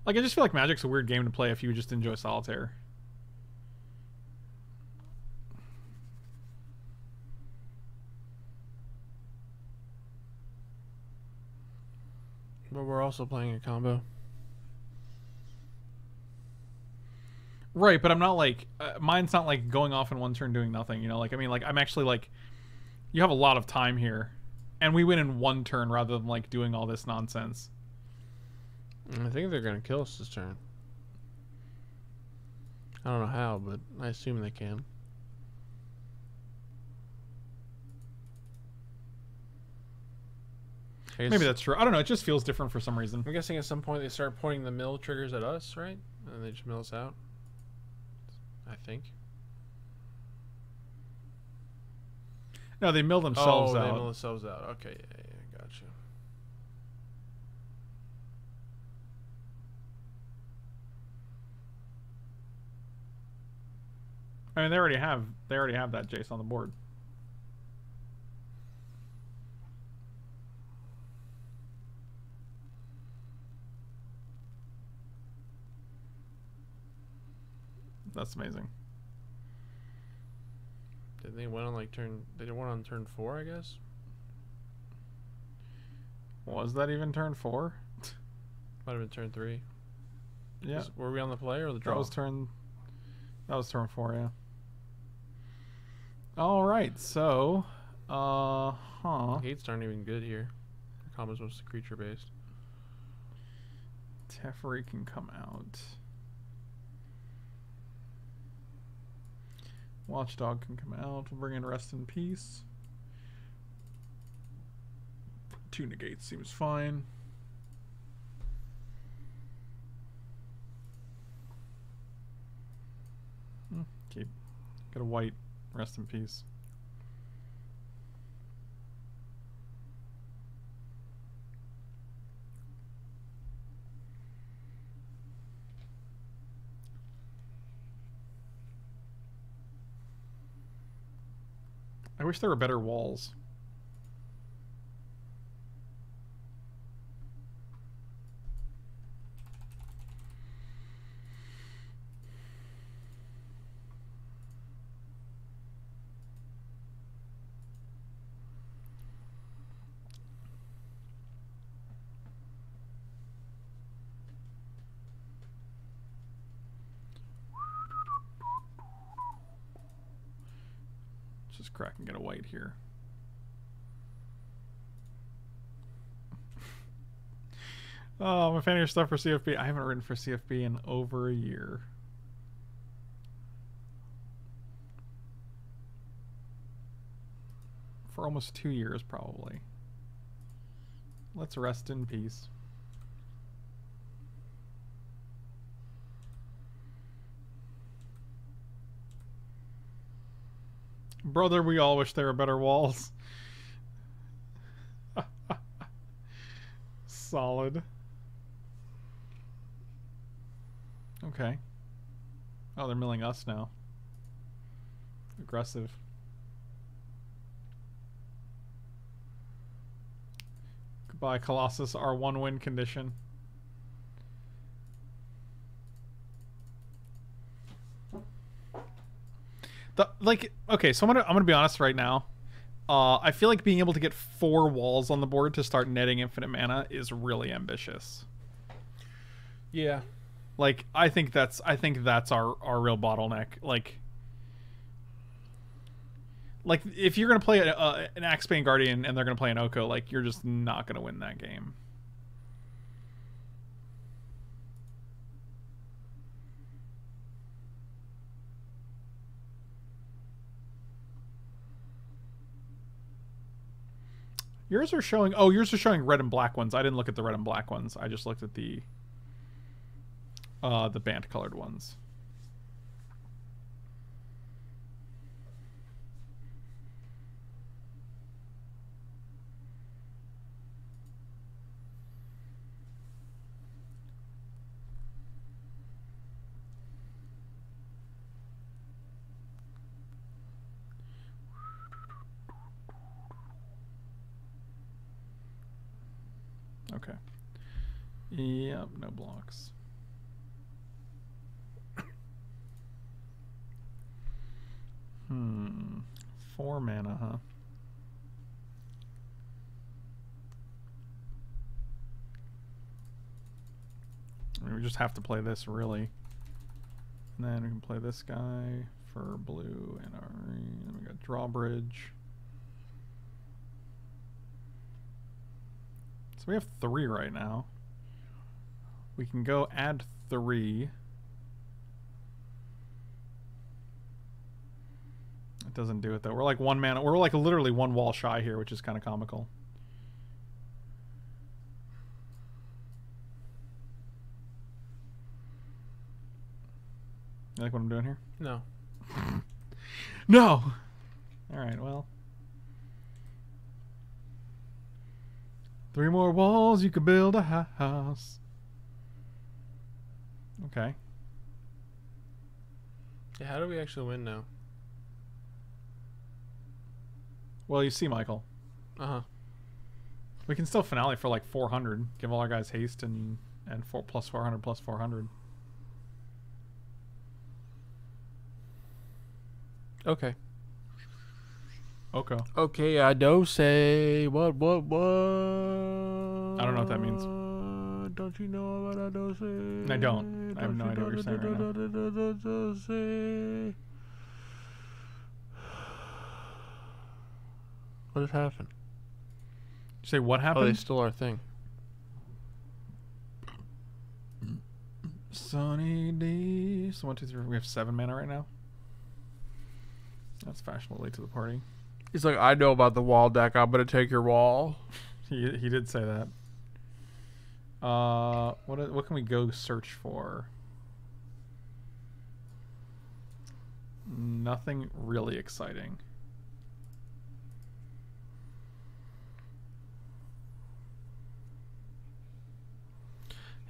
Like I just feel like Magic's a weird game to play if you just enjoy solitaire. But we're also playing a combo. Right, but I'm not like uh, mine's not like going off in one turn doing nothing. You know, like I mean, like I'm actually like you have a lot of time here, and we win in one turn rather than like doing all this nonsense. I think they're gonna kill us this turn. I don't know how, but I assume they can. Maybe that's true. I don't know. It just feels different for some reason. I'm guessing at some point they start pointing the mill triggers at us, right? And they just mill us out. I think. No, they mill themselves oh, out. they mill themselves out. Okay, yeah, yeah, gotcha. I mean, they already have they already have that Jace on the board. That's amazing. Did they win on like turn? They one on turn four, I guess. Was that even turn four? Might have been turn three. Yeah, Was- were we on the play or the draw? that was turn. That was turn four. Yeah. All right, so, uh, huh. Gates aren't even good here. The combo's mostly creature based. Teferi can come out. Watchdog can come out. We'll bring in Rest in Peace. Two negates seems fine. Hmm, Keep. Get a white. Rest in Peace. I wish there were better walls. Just crack and get a white here. Oh, I'm a fan of your stuff for CFB. I haven't written for CFB in over a year. For almost two years, probably. Let's rest in peace. Brother, we all wish there were better walls. Solid. Okay. Oh, they're milling us now. Aggressive. Goodbye, Colossus, our one win condition. The, like okay, so I'm gonna I'm gonna be honest right now. Uh, I feel like being able to get four walls on the board to start netting infinite mana is really ambitious. Yeah. Like I think that's I think that's our our real bottleneck. Like like if you're gonna play a, a, an Axebane Guardian and they're gonna play an Oko, like you're just not gonna win that game. Yours are showing. Oh, yours are showing red and black ones. I didn't look at the red and black ones. I just looked at the uh, the band colored ones. Okay. Yep, no blocks. Hmm. Four mana, huh? I mean, we just have to play this, really. And then we can play this guy for blue and our Then we got drawbridge. So we have three right now. We can go add three. It doesn't do it though. We're like one mana. We're like literally one wall shy here, which is kind of comical. You like what I'm doing here? No. No. All right. Well. Three more walls, you could build a house. Okay. Yeah, how do we actually win now? Well, you see, Michael, Uh huh. we can still finale for like 400. Give all our guys haste and and four plus 400 plus 400. Okay. Okay. Okay, I do say what what what. I don't know what that means. Don't you know what I do say? I don't. I have no idea what you're saying right now. What has happened? You say what happened? Oh, they stole our thing. Sunny D. So one, two, three. We have seven mana right now. That's fashionable late to the party. He's like, I know about the wall deck. I'm gonna take your wall. He he did say that. Uh, what what can we go search for? Nothing really exciting.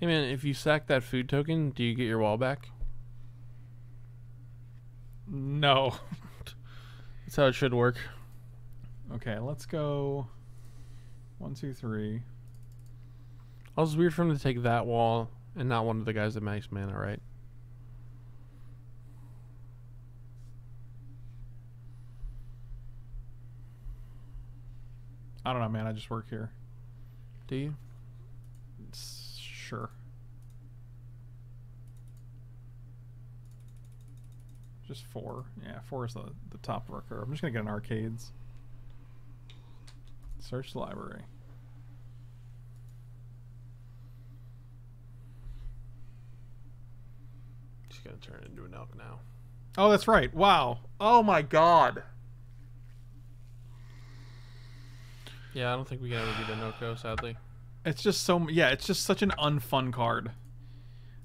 Hey man, if you sack that food token, do you get your wall back? No. That's how it should work. Okay, let's go. One, two, three. Also, it's weird for him to take that wall and not one of the guys that makes mana, right? I don't know, man. I just work here. Do you? S- Sure. Just four. Yeah, four is the, the top of our curve. I'm just gonna get an arcades. Search the library. She's gonna turn into an elk now. Oh, that's right. Wow. Oh my god. Yeah, I don't think we can ever beat an Oko, sadly. It's just so yeah, it's just such an unfun card.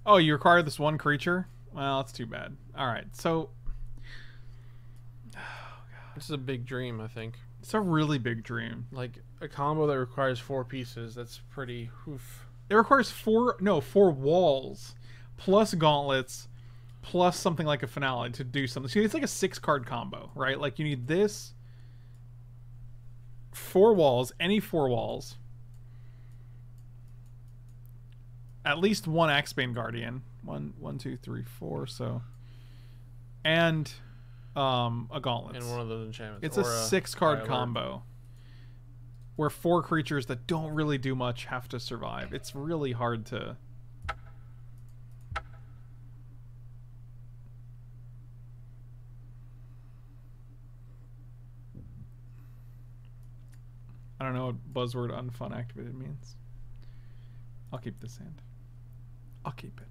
Oh, you require this one creature? Well, that's too bad. All right. So This is a big dream, I think. it's a really big dream. Like a combo that requires four pieces. That's pretty. Oof. It requires four no, four walls plus gauntlets plus something like a finale to do something. See, it's like a six card combo, right? Like you need this four walls, any four walls. At least one Axebane Guardian. One one, two, three, four, so and um a gauntlet. And one of those enchantments. It's a or six card Fire combo where four creatures that don't really do much have to survive. It's really hard to. I don't know what buzzword unfun activated means. I'll keep this hand. I'll keep it.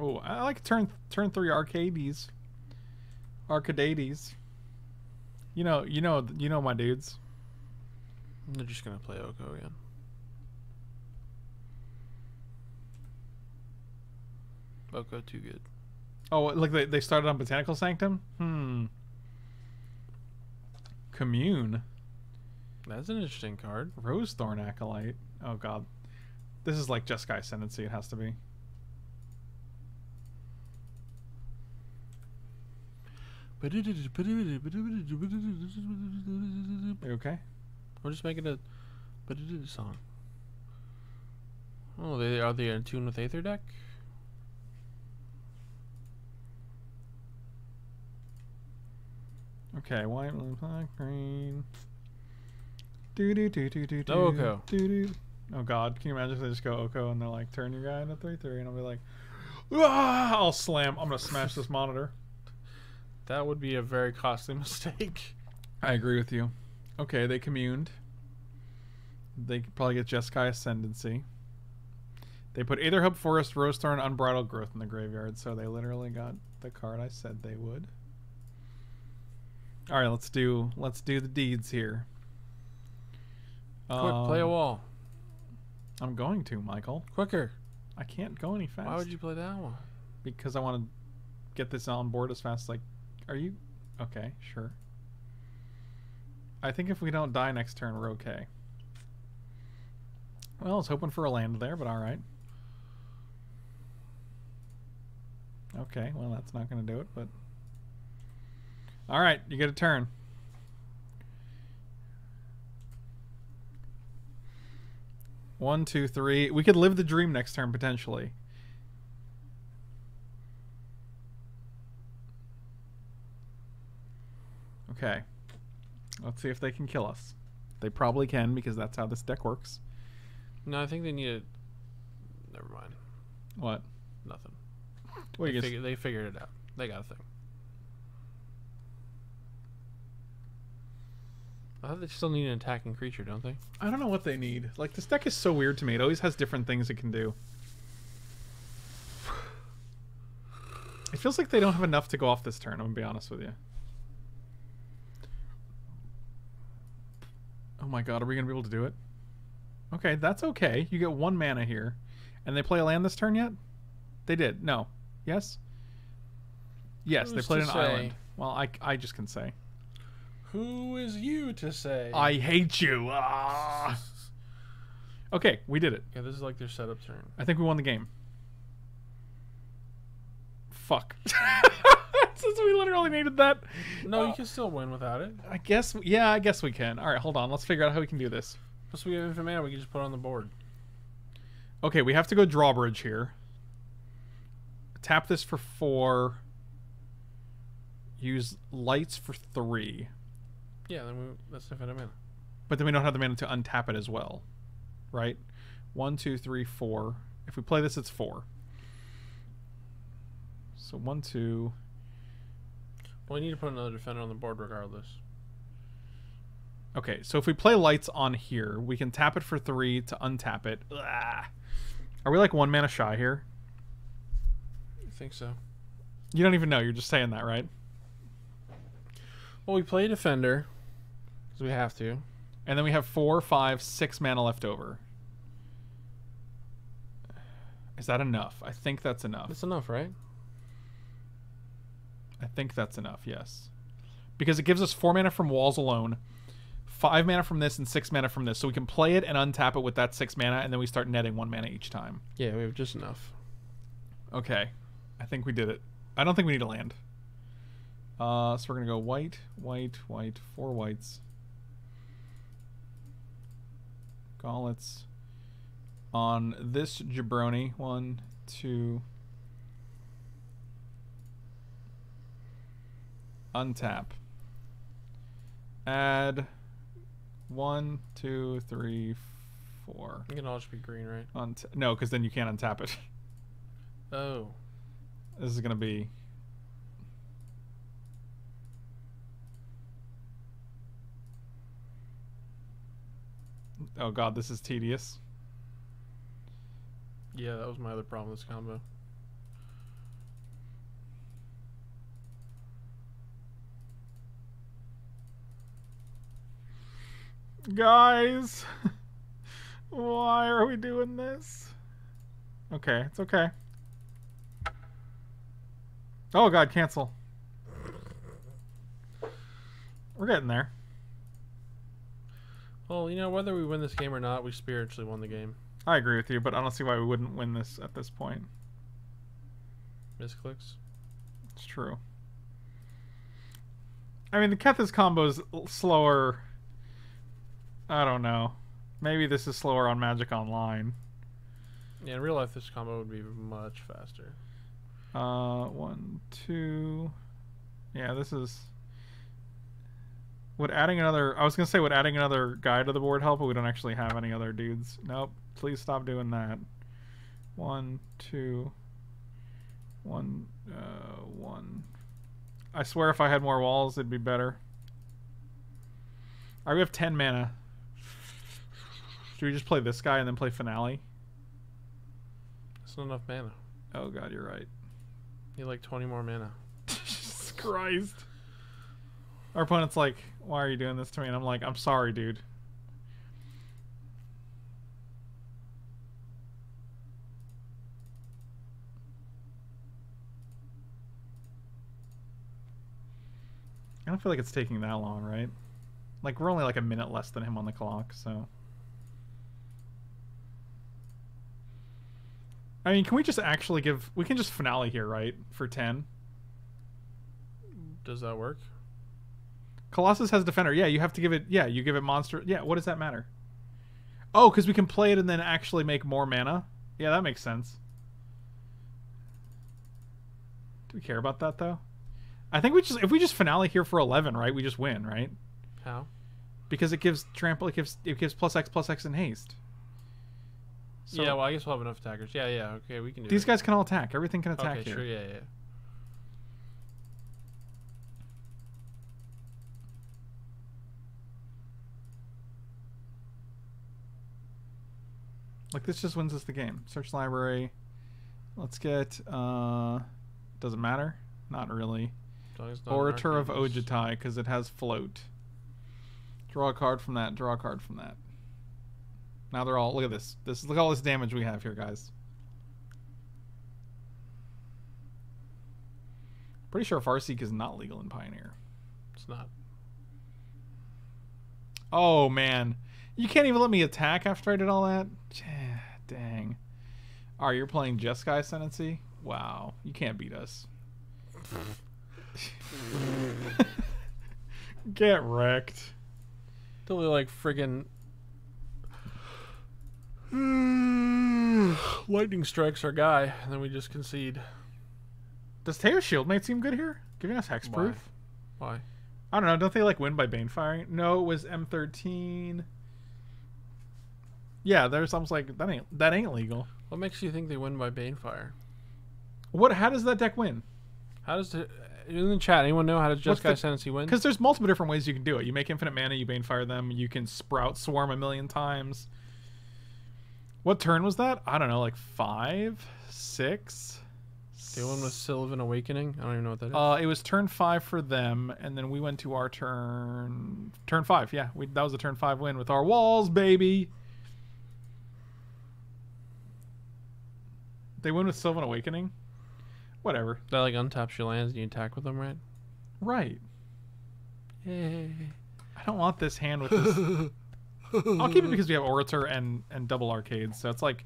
Oh, I like turn turn three arcades. Arcadades. You know, you know, you know my dudes. They're just gonna play Oko again. Oko too good. Oh, like they they started on Botanical Sanctum. Hmm. Commune. That's an interesting card. Rosethorn Acolyte. Oh god. This is like Jeskai Ascendancy, it has to be. You okay? I'm just making a but it song. Oh, they are they Attune with Aether Deck? Okay, white, blue, black, green. Do do do do do do. No Oko. Do do. Oh God! Can you imagine if they just go Oko and they're like, "Turn your guy into three three," and I'll be like, ah! I'll slam. I'm gonna smash this monitor. That would be a very costly mistake. I agree with you. Okay, they communed. They could probably get Jeskai Ascendancy. They put Aether Hub Forest, Rosethorn, Unbridled Growth in the graveyard, so they literally got the card I said they would. All right, let's do let's do the deeds here. Quick, play a Um, wall. I'm going to, Michael. Quicker. I can't go any faster Why would you play that one? because I want to get this on board as fast as like. Are you okay? Sure. I think if we don't die next turn, we're okay. Well, I was hoping for a land there, but all right. Okay, well that's not going to do it, but all right, you get a turn. One, two, three. We could live the dream next turn potentially. Okay. Let's see if they can kill us. They probably can because that's how this deck works. No, I think they need it. Never mind. What? Nothing. What they, figure, they figured it out. They got a thing. I thought they still need an attacking creature, don't they? I don't know what they need. Like this deck is so weird to me. It always has different things it can do. It feels like they don't have enough to go off this turn. I'm gonna be honest with you. Oh my god, are we gonna be able to do it? Okay, that's okay. You get one mana here, and they play a land this turn yet? They did. No. Yes. Yes, they played an say? island. Well, I I just can say. Who is you to say? I hate you. Ah. Okay, we did it. Yeah, this is like their setup turn. I think we won the game. Fuck. Since we literally needed that. No, Uh, you can still win without it. I guess, yeah, I guess we can. All right, hold on. Let's figure out how we can do this. Plus, we have infinite mana. We can just put it on the board. Okay, we have to go drawbridge here. Tap this for four. Use lights for three. Yeah, then we, that's infinite mana. But then we don't have the mana to untap it as well. Right? One, two, three, four. If we play this, it's four. So one, two. Well, we need to put another defender on the board regardless. Okay, so if we play lights on here, we can tap it for three to untap it. Ugh. Are we like one mana shy here? I think so. You don't even know. You're just saying that, right? Well, we play defender because we have to. And then we have four, five, six mana left over. Is that enough? I think that's enough. That's enough, right? I think that's enough, yes. Because it gives us four mana from walls alone, five mana from this, and six mana from this. So we can play it and untap it with that six mana, and then we start netting one mana each time. Yeah, we have just enough. Okay. I think we did it. I don't think we need a land. Uh, so we're going to go white, white, white, four whites. Gauntlets. On this jabroni. One, two. Untap. Add one, two, three, four. It can all just be green, right? Unt- no, because then you can't untap it. Oh, This is gonna be. Oh god, this is tedious. yeah, that was my other problem with this combo. Guys, why are we doing this? Okay, it's okay. Oh god, cancel. We're getting there. Well, you know, whether we win this game or not, we spiritually won the game. I agree with you, but I don't see why we wouldn't win this at this point. Misclicks. It's true. I mean, the Kethis combo's l- slower. I don't know. Maybe this is slower on Magic Online. Yeah, in real life, this combo would be much faster. Uh, one, two. Yeah, this is. Would adding another? I was gonna say would adding another guy to the board help, but we don't actually have any other dudes. Nope. Please stop doing that. One, two. One, uh, one. I swear, if I had more walls, it'd be better. Alright, we have ten mana. Should we just play this guy and then play finale? That's not enough mana. Oh god, you're right. You need like 20 more mana. Jesus Christ. Our opponent's like, why are you doing this to me? And I'm like, I'm sorry, dude. I don't feel like it's taking that long, right? Like, we're only like a minute less than him on the clock, so. I mean, can we just actually give. We can just finale here, right? For 10. Does that work? Colossus has defender. Yeah, you have to give it. Yeah, you give it monster. Yeah, what does that matter? Oh, because we can play it and then actually make more mana. Yeah, that makes sense. Do we care about that though? I think we just if we just finale here for eleven, right? We just win, right? How? Because it gives trample. It gives it gives plus X plus X in haste. So yeah, well, I guess we'll have enough attackers. Yeah, yeah, okay, we can do these it. guys can all attack. Everything can attack Okay, here. sure, yeah, yeah. Like this just wins us the game. Search library. Let's get. uh Doesn't matter. Not really. As long as it's not Orator of. Ojutai because it has float. Draw a card from that. Draw a card from that. Now they're all. Look at this. This look at all this damage we have here, guys. Pretty sure Farseek is not legal in Pioneer. It's not. Oh man, you can't even let me attack after I did all that. Tch, Dang. All right, you're playing Jeskai Ascendancy. Wow, you can't beat us. Get wrecked. Totally like friggin' lightning strikes our guy, and then we just concede. Does shield Shieldmage seem good here? Giving us hexproof? Why? I don't know. Don't they like win by bane firing? No, it was M13. Yeah, there's almost like that ain't that ain't legal. What makes you think they win by Banefire? What? How does that deck win? How does the in the chat anyone know how does What's Jeskai the- Ascendancy win? Because there's multiple different ways you can do it. You make infinite mana, you bane fire them, you can sprout swarm a million times. What turn was that? I don't know, like five, six. the one with Sylvan Awakening. I don't even know what that is. Uh, it was turn five for them, and then we went to our turn. Turn five, yeah. We that was a turn five win with our walls, baby. They win with Sylvan Awakening. Whatever. that like untaps your lands and you attack with them, right? Right. Yay. I don't want this hand with this. I'll keep it because we have Orator and and double arcades, so it's like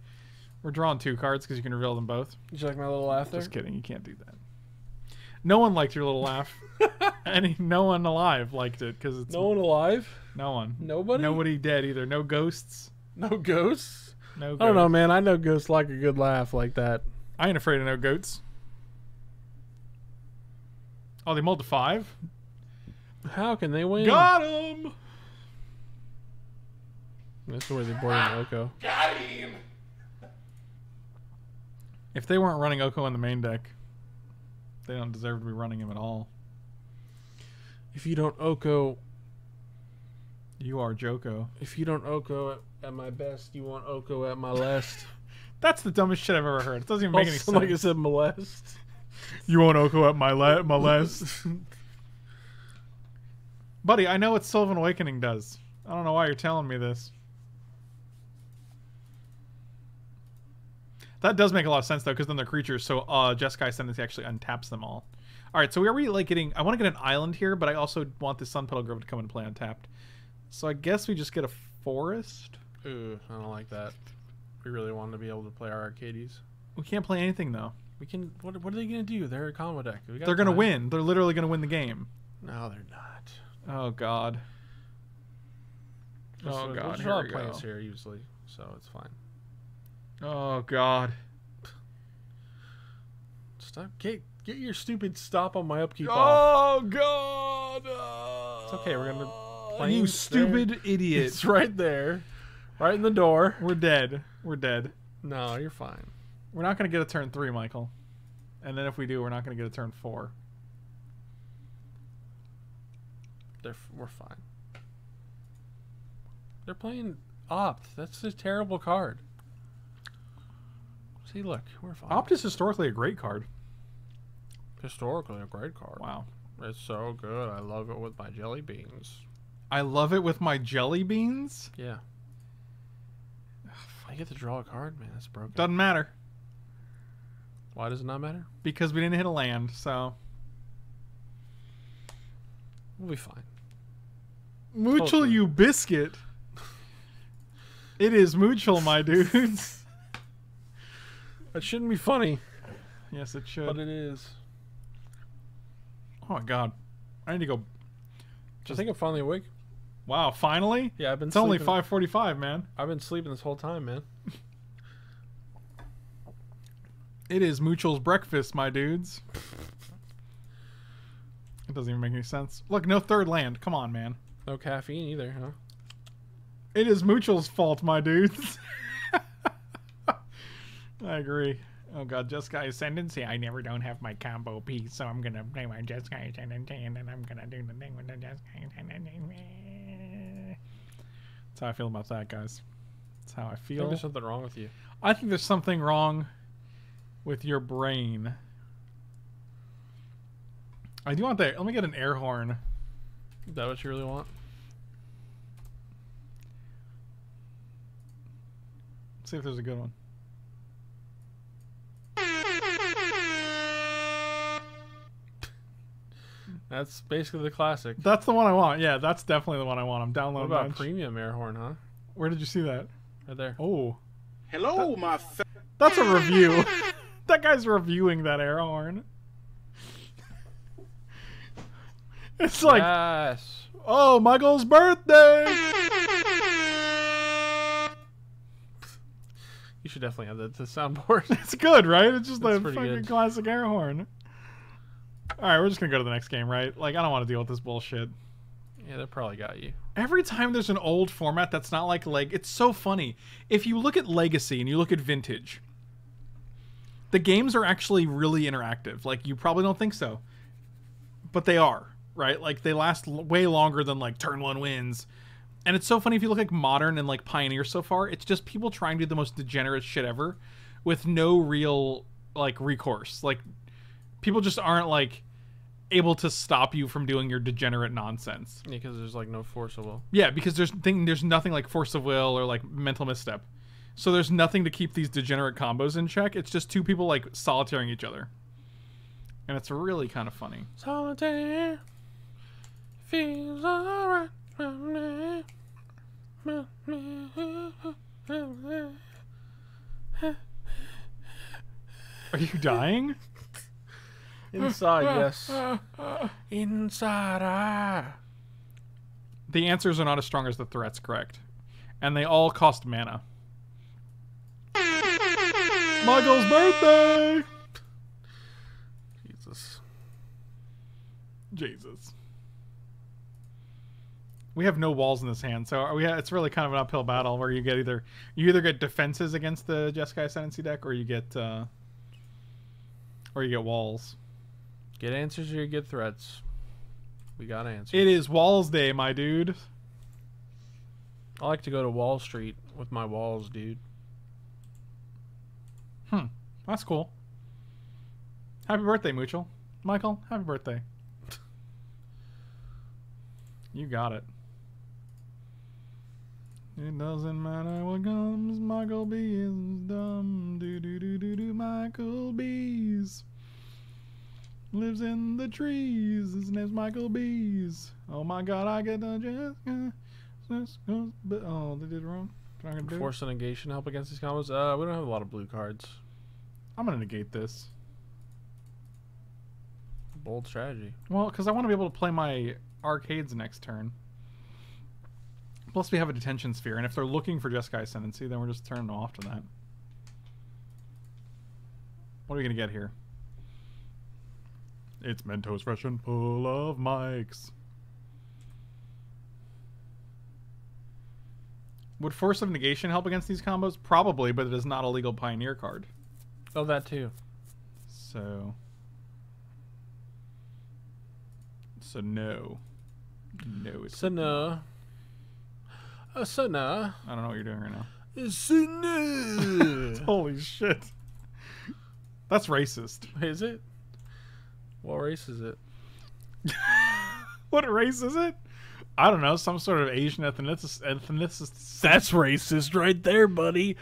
we're drawing two cards because you can reveal them both. Did you like my little laugh there? Just kidding, you can't do that. No one liked your little laugh. Any no one alive liked it because it's No one alive? no one. Nobody? Nobody dead either. No ghosts. No ghosts? No. Ghosts. I don't know, man. I know ghosts like a good laugh like that. I ain't afraid of no goats. Oh, they mulled to five. How can they win? Got him. That's the way they board Got him. If they weren't running Oko in the main deck, they don't deserve to be running him at all. If you don't Oko, You are Joko. if you don't Oko at, at my best, you want Oko at my last. That's the dumbest shit I've ever heard. It doesn't even make any sense. like I said, molest. You want Oko at my last, buddy. I know what Sylvan Awakening does. I don't know why you're telling me this. That does make a lot of sense though, because then they're creatures. So uh, Jeskai Ascendancy actually untaps them all. All right, so we are we like getting? I want to get an island here, but I also want the Sunpetal Grove to come and play untapped. So I guess we just get a forest. Ooh, I don't like that. We really want to be able to play our Arcades. We can't play anything though. We can. What, what are they gonna do? They're a combo deck. We They're gonna time. win. They're literally gonna win the game. No, they're not. Oh God. Just- Oh we're God. just Here all we playing go. here usually, so it's fine. Oh God. Stop. Get get your stupid stop on my upkeep off. Oh God. It's okay, we're gonna- uh, Play You plains stupid idiot. It's right there, right in the door. We're dead. We're dead. No, you're fine. We're not gonna get a turn three, Michael. And then if we do, we're not gonna get a turn four. They're we're fine. They're playing opt. That's a terrible card. See, look, we're fine. Opt is historically a great card. historically a great card. Wow. It's so good. I love it with my jelly beans. I love it with my jelly beans. Yeah. I get to draw a card, man. That's broken. Doesn't matter Why does it not matter? because we didn't hit a land. So We'll be fine. Moochel, Totally. you biscuit. It is Moochel, my dudes. That shouldn't be funny, yes, it should. but it is. Oh my god, I need to go. I think I'm finally awake. Wow, finally. Yeah, I've been. It's only sleeping- five forty-five, man. I've been sleeping this whole time, man. It is Moochel's breakfast, my dudes. It doesn't even make any sense. Look, no third land. Come on, man. No caffeine either, huh? It is Moochel's fault, my dudes. I agree. Oh god, Jessica Ascendancy. I never don't have my combo piece, so I'm gonna play my Jessica Ascendancy and then I'm gonna do the thing with the Jessica Ascendancy. That's how I feel about that, guys. That's how I I think feel. there's something wrong with you. I think there's something wrong with your brain. I do want that. Let me get an air horn. Is that what you really want? See if there's a good one. That's basically the classic. That's the one I want. Yeah, that's definitely the one I want. I'm downloading. What downloading. about bunch. premium air horn, huh? Where did you see that? Right there. Oh, Hello, my fa- that's a review. that guy's reviewing that air horn. It's like, yes. oh, Michael's birthday. You should definitely have that to soundboard. It's good, right? It's just That's a fucking good. classic air horn. All right, we're just gonna go to the next game, right? Like, I don't want to deal with this bullshit. yeah, that probably got you. Every time there's an old format that's not like leg, it's so funny. If you look at Legacy and you look at Vintage, the games are actually really interactive. Like you probably don't think so, but they are, right? Like they last l- way longer than like turn one wins. And it's so funny if you look like modern and like Pioneer so far, it's just people trying to do the most degenerate shit ever with no real like recourse. Like people just aren't like able to stop you from doing your degenerate nonsense. Yeah, because there's like no force of will. Yeah, because there's thing there's nothing like force of will or like mental misstep. So there's nothing to keep these degenerate combos in check. It's just two people like solitaring each other. And it's really kind of funny. Solitaire feels alright. Are you dying? Inside, yes. Inside, ah. the answers are not as strong as the threats, correct? And they all cost mana. Michael's birthday! Jesus. Jesus. We have no walls in this hand, so are we, it's really kind of an uphill battle where you get either you either get defenses against the Jeskai Ascendancy deck, or you get uh, or you get walls. Get answers or you get threats. We got answers. It is Walls Day, my dude. I like to go to Wall Street with my walls, dude. Hmm. That's cool. Happy birthday, Moochel. Michael, happy birthday. You got it. It doesn't matter what comes, Michael B is dumb. Do do do do do Michael Bees. Lives in the trees. His name's Michael Bees. Oh my god, I get the Jessica. Jessica- but- Oh, they did it wrong. Force of Negation help against these combos. Uh, we don't have a lot of blue cards. I'm gonna negate this. bold strategy. Well, because I want to be able to play my arcades next turn. Plus, we have a detention sphere, and if they're looking for Jeskai Ascendancy, then we're just turning off to that. What are we gonna get here? It's Mentos fresh and full of mics. Would Force of Negation help against these combos? Probably, but it is not a legal Pioneer card. Oh, that too. So. So no. No, it's So no. Uh, so no. I don't know what you're doing right now. So no. Holy shit. That's racist. is it? What race is it? What race is it? I don't know. Some sort of Asian ethnicist. ethnicist That's racist right there, buddy.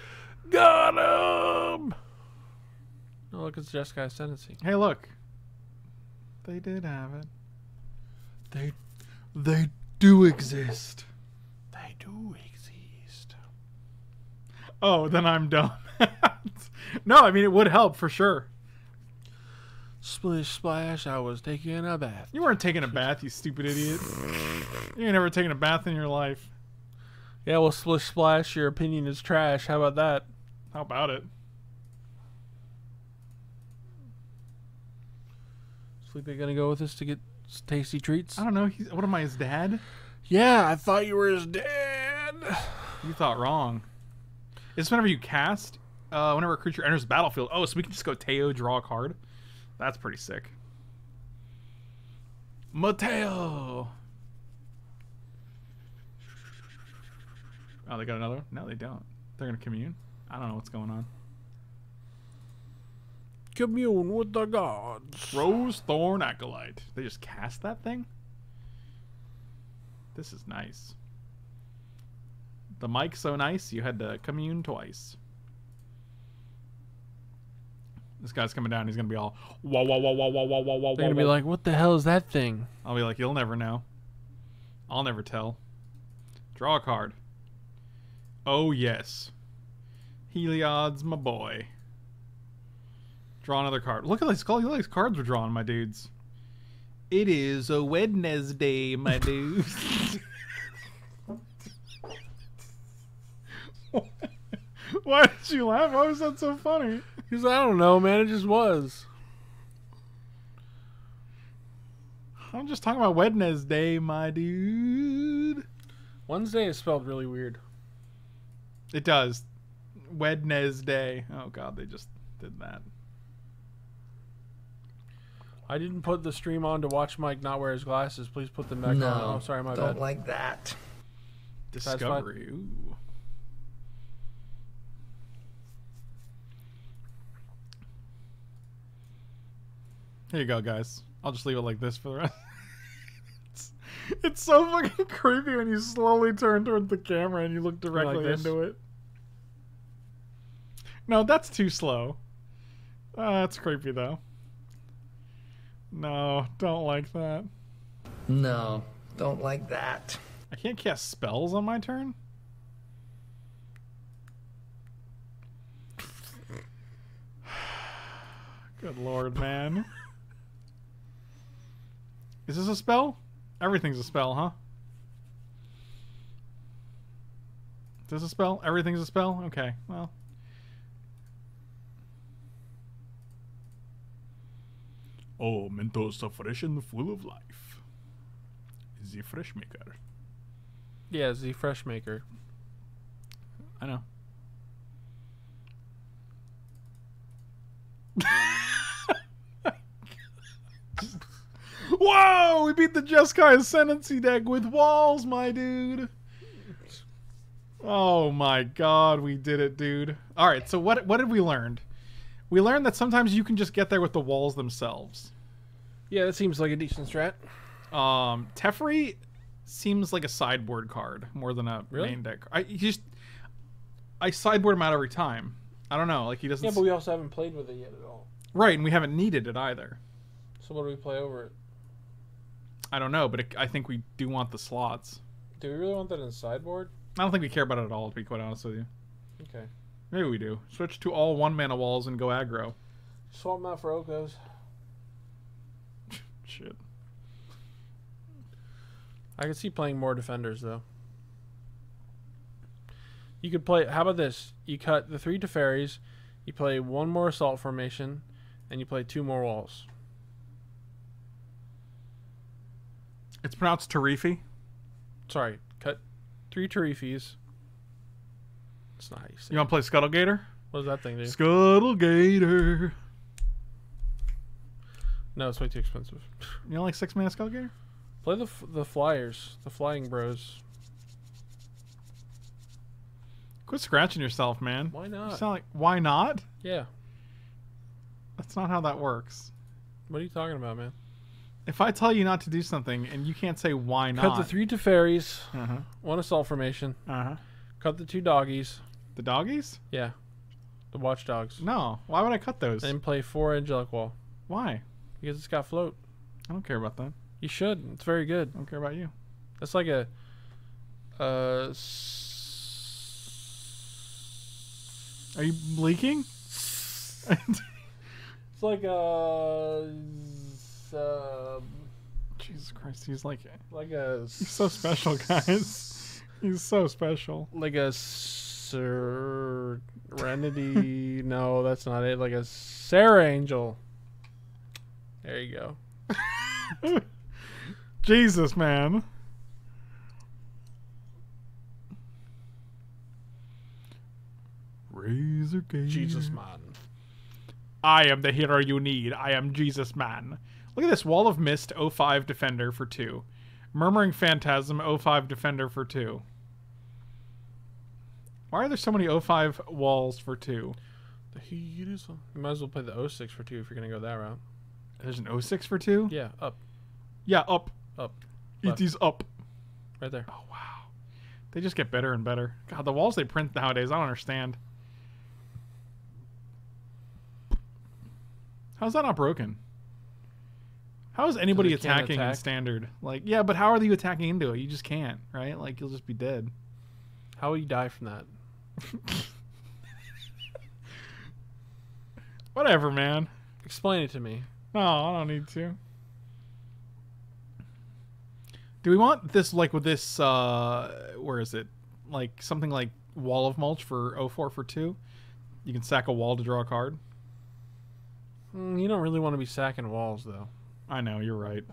Got him. Oh, look, it's Jeskai Ascendancy. Hey, look. They did have it. They, They do exist. they do exist. Oh, then I'm dumb. no, I mean, it would help for sure. Splish splash, I was taking a bath. You weren't taking a bath, you stupid idiot. You ain't never taken a bath in your life. Yeah, well, splish splash, your opinion is trash. How about that? How about it? Sleepy gonna go with us to get tasty treats? I don't know. He's, what am I, his dad? Yeah, I thought you were his dad. You thought wrong. It's whenever you cast, uh, whenever a creature enters the battlefield. Oh, so we can just go Teyo, draw a card. That's pretty sick. Mateo. Oh, they got another? No, they don't. They're gonna commune. I don't know what's going on. Commune with the gods. Rosethorn Acolyte. They just cast that thing? This is nice. The mic's so nice, you had to commune twice. This guy's coming down. He's gonna be all wah wah wah wah wah wah wah wah. They're gonna be like, "What the hell is that thing?" I'll be like, you'll never know. I'll never tell. Draw a card. Oh yes, Heliod's my boy. Draw another card. Look at these, look at these cards we're drawing, my dudes. It is a Wednesday, my dudes. Why did you laugh? Why was that so funny? He's like, "I don't know, man. It just was." I'm just talking about Wednesday, my dude. Wednesday is spelled really weird. It does. Wednesday. Oh god, they just did that. I didn't put the stream on to watch Mike not wear his glasses. Please put them back no, on. I'm oh, sorry, my don't bad. like that. fine. Discovery. Ooh. Here you go, guys. I'll just leave it like this for the rest. it's, it's so fucking creepy when you slowly turn towards the camera and you look directly this? into it. No, that's too slow. Uh, that's creepy though. No, don't like that. No, don't like that. I can't cast spells on my turn? Good lord, man. Is this a spell? Everything's a spell, huh? Is this a spell? Everything's a spell? Okay, well. Oh, Mentos are fresh and full of life. The fresh maker. Yeah, Z Fresh Maker. I know. Whoa! We beat the Jeskai Ascendancy deck with walls, my dude. Oh my god, we did it, dude. All right, so what what did we learn? We learned that sometimes you can just get there with the walls themselves. Yeah, that seems like a decent strat. Um, Teferi seems like a sideboard card more than a Really? main deck. I he just I sideboard him out every time. I don't know, like he doesn't. Yeah, but we also haven't played with it yet at all. right, and we haven't needed it either. So what do we play over it? I don't know, but it, I think we do want the slots. Do we really want that in the sideboard? I don't think we care about it at all, to be quite honest with you. Okay. Maybe we do. Switch to all one mana walls and go aggro. Swap them out for Okos. shit. I could see playing more defenders though. You could play. How about this? You cut the three Teferis, you play one more assault formation, and you play two more walls. It's pronounced Tarifi. Sorry, cut three Tarifis. It's not how you say. You want to play Scuttlegator? What does that thing do? Scuttlegator. No, it's way too expensive. You don't like six man Scuttlegator? Play the f- the Flyers, the Flying Bros. Quit scratching yourself, man. Why You not? sound like why not? Yeah. That's not how that works. What are you talking about, man? If I tell you not to do something and you can't say why not, Cut the three Teferis, Uh huh. one assault formation. Uh huh. Cut the two doggies. The doggies? Yeah. The watchdogs. No. Why would I cut those? And play four Angelic Wall. Why? Because it's got float. I don't care about that. You should. It's very good. I don't care about you. That's like a. Uh, Are you leaking? it's like a. Uh, Jesus Christ, he's like like a. he's so special, guys. He's so special. Like a serenity. no, that's not it. Like a Serra Angel. There you go. Jesus, man. Razor Gator. Jesus man. I am the hero you need. I am Jesus Man. Look at this Wall of Mist 05 Defender for 2. Murmuring Phantasm 05 Defender for 2. Why are there so many 05 walls for 2? The heat is on. You might as well play the 06 for two if you're gonna go that route. There's an 06 for 2? Yeah, up, Yeah, up. up, It Left. is up. right there. Oh, wow. They just get better and better. God, the walls they print nowadays, I don't understand. How's that not broken? How is anybody attacking in standard? Like, yeah, but how are you attacking into it? You just can't, right? Like, you'll just be dead. How will you die from that? Whatever, man. Explain it to me. No, I don't need to. Do we want this like with this uh where is it? Like something like Wall of Mulch for 04 for 2? You can sack a wall to draw a card. Mm, you don't really want to be sacking walls, though. I know, you're right.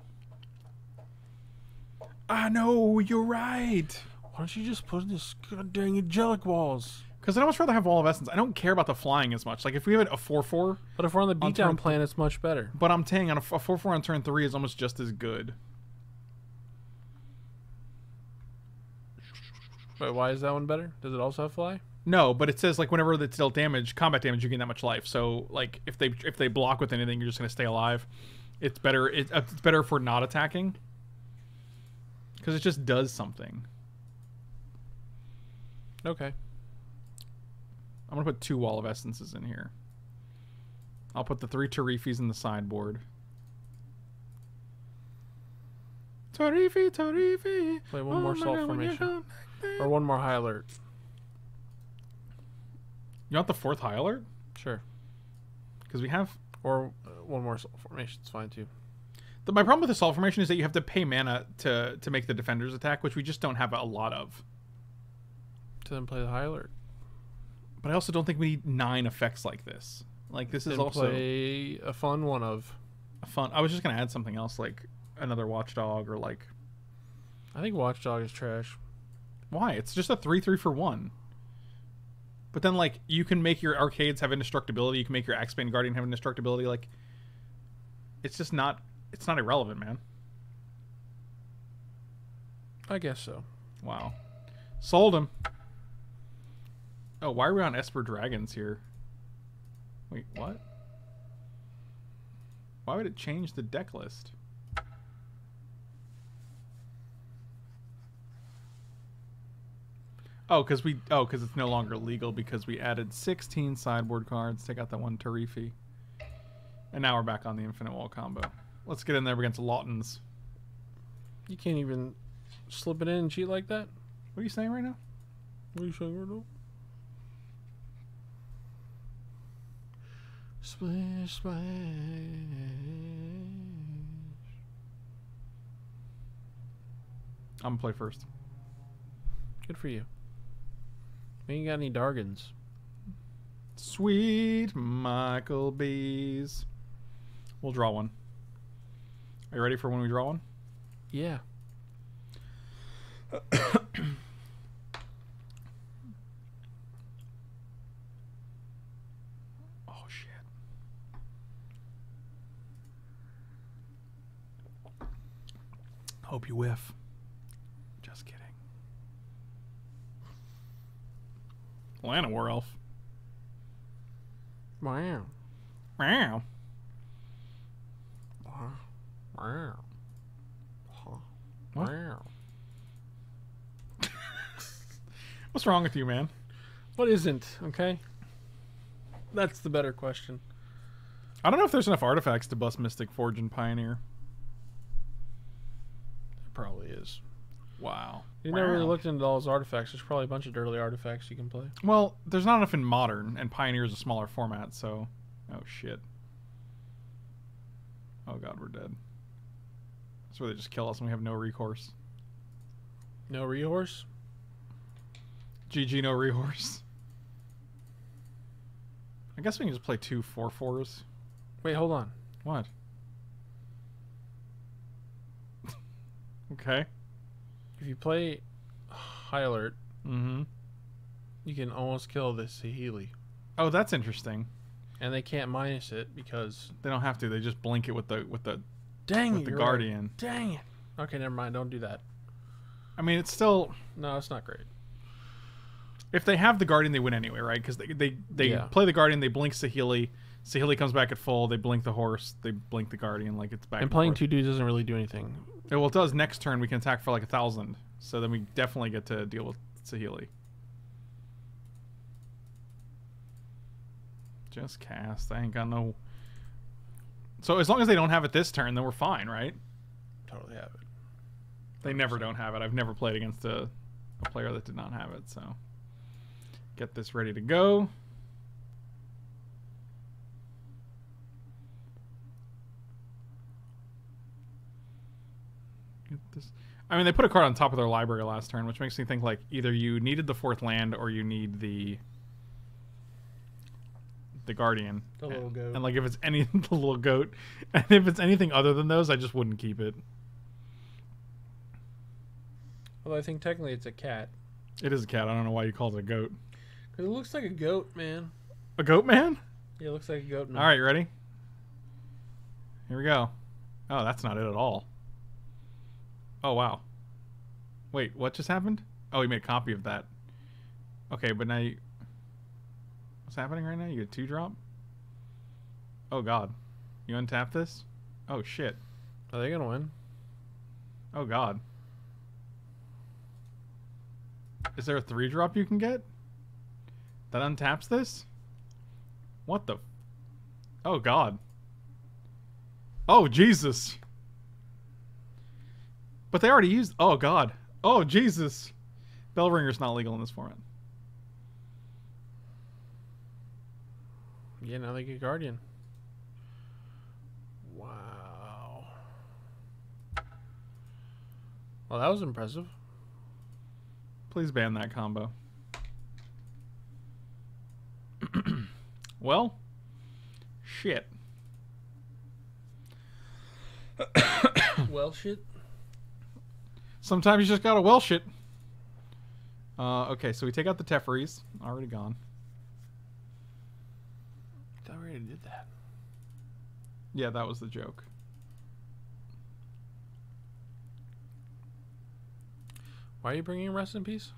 I know, you're right. Why don't you just put in this goddamn angelic walls? Because I'd almost rather have Wall of Essence. I don't care about the flying as much. Like if we have it a 4 4, But if we're on the On beatdown plan, it's much better. but I'm saying on a 4 4 on turn 3 is almost just as good. But why is that one better? Does it also have fly? No, but it says like whenever it's dealt damage, combat damage, you gain that much life. So like if they if they block with anything, you're just gonna stay alive. It's better. It, uh, it's better for not attacking because it just does something. Okay. I'm gonna put two wall of essences in here. I'll put the three Tarifis in the sideboard. Tarifi, Tarifi. Play one more my salt God, formation. Or one more high alert. You want the fourth high alert? Sure. Because we have Or uh, one more formation. is fine too. The, my problem with the salt formation is that you have to pay mana to to make the defenders attack, which we just don't have a lot of. To then play the high alert. But I also don't think we need nine effects like this. Like this is also play a fun one of. a fun. I was just gonna add something else, like another watchdog or like I think Watchdog is trash. why? It's just a three three for one. But then like you can make your arcades have indestructibility. You can make your Axebane Guardian have indestructibility. Like it's just not. It's not irrelevant, man. I guess so. Wow. Sold him. Oh, why are we on Esper Dragons here? Wait, what? Why would it change the deck list? Oh, because we oh because it's no longer legal because we added 16 sideboard cards. Take out that one Tarifi, and now we're back on the Infinite Wall combo. Let's get in there against Lawtons. You can't even slip it in and cheat like that. What are you saying right now? What are you saying, Riddle? Splish, splash. I'm gonna play first. Good for you. We ain't got any Dargans. Sweet Michael Bees. We'll draw one. Are you ready for when we draw one? Yeah. Oh shit. Hope you whiff. Just kidding. Llanowar Elf. Wow. Wow. Wow. What? Wow. What's wrong with you, man? What isn't, okay? That's the better question. I don't know if there's enough artifacts to bust Mystic Forge and Pioneer. It probably is. Wow. You never really looked into all those artifacts. There's probably a bunch of early artifacts you can play. Well, there's not enough in modern, and Pioneer is a smaller format, so. Oh shit. Oh god, we're dead. That's where they just kill us and we have no recourse. No rehorse? GG, no recourse. I guess we can just play two four fours. Wait, hold on. What? okay. If you play High Alert, Mm-hmm. you can almost kill this Saheeli. Oh, that's interesting. And they can't minus it because. They don't have to. They just blink it with the with the Dang with it, the you're right. guardian. Dang it. Okay, never mind. Don't do that. I mean, it's still No, it's not great. if they have the guardian, they win anyway, right? Because they they, they Yeah. play the guardian, they blink Saheeli. Saheeli comes back at full. They blink the horse. They blink the guardian like it's back. And playing forth. two dudes doesn't really do anything. Yeah, well, it does. Next turn, we can attack for like a thousand. So then we definitely get to deal with Saheeli. Just cast. I ain't got no. So as long as they don't have it this turn, then we're fine, right? Totally have it. They never don't have it. I've never played against a, a player that did not have it. So get this ready to go. This. I mean, they put a card on top of their library last turn, which makes me think like either you needed the fourth land or you need the the guardian. The little goat. And like if it's any the little goat, and if it's anything other than those, I just wouldn't keep it. Although I think technically it's a cat. It is a cat. I don't know why you called it a goat. Because it looks like a goat, man. A goat man? Yeah, it looks like a goat. Man. All right, you ready? Here we go. Oh, that's not it at all. Oh, wow. Wait, what just happened? Oh, he made a copy of that. Okay, but now you... What's happening right now? You get two drop? Oh, God. You untap this? Oh, shit. Are they to win? Oh, God. Is there a three drop you can get? That untaps this? What the? Oh, God. Oh, Jesus. But they already used. Oh, God. Oh, Jesus. Bellringer's not legal in this format. Yeah, now they get Guardian. Wow. Well, that was impressive. Please ban that combo. well, shit. well, shit. Sometimes you just gotta Welsh it. Uh, okay, so we take out the Teferi's. Already gone. I thought we already did that. Yeah, that was the joke. Why are you bringing Rest in Peace?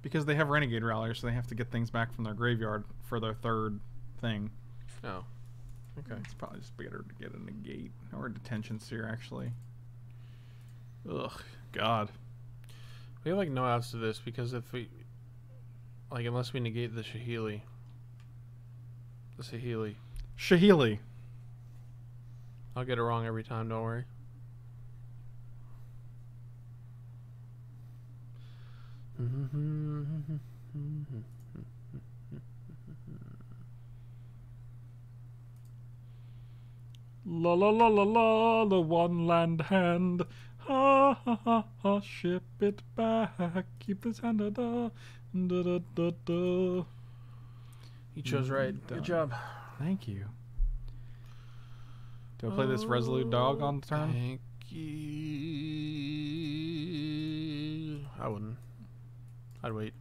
Because they have Renegade Rallier, so they have to get things back from their graveyard for their third thing. Oh. Okay. It's probably just better to get a negate or a detention sphere, actually. Ugh, God. We have like no outs to this because if we, like, unless we negate the Shahili, the Saheeli, Shahili. I'll get it wrong every time. Don't worry. La la la la la, the one land hand Ha ha ha ha, ship it back. Keep this hand da da da da da. You chose mm-hmm. right. Done. Good job. Thank you. Do I play this resolute dog on the turn? Thank you. I wouldn't. I'd wait.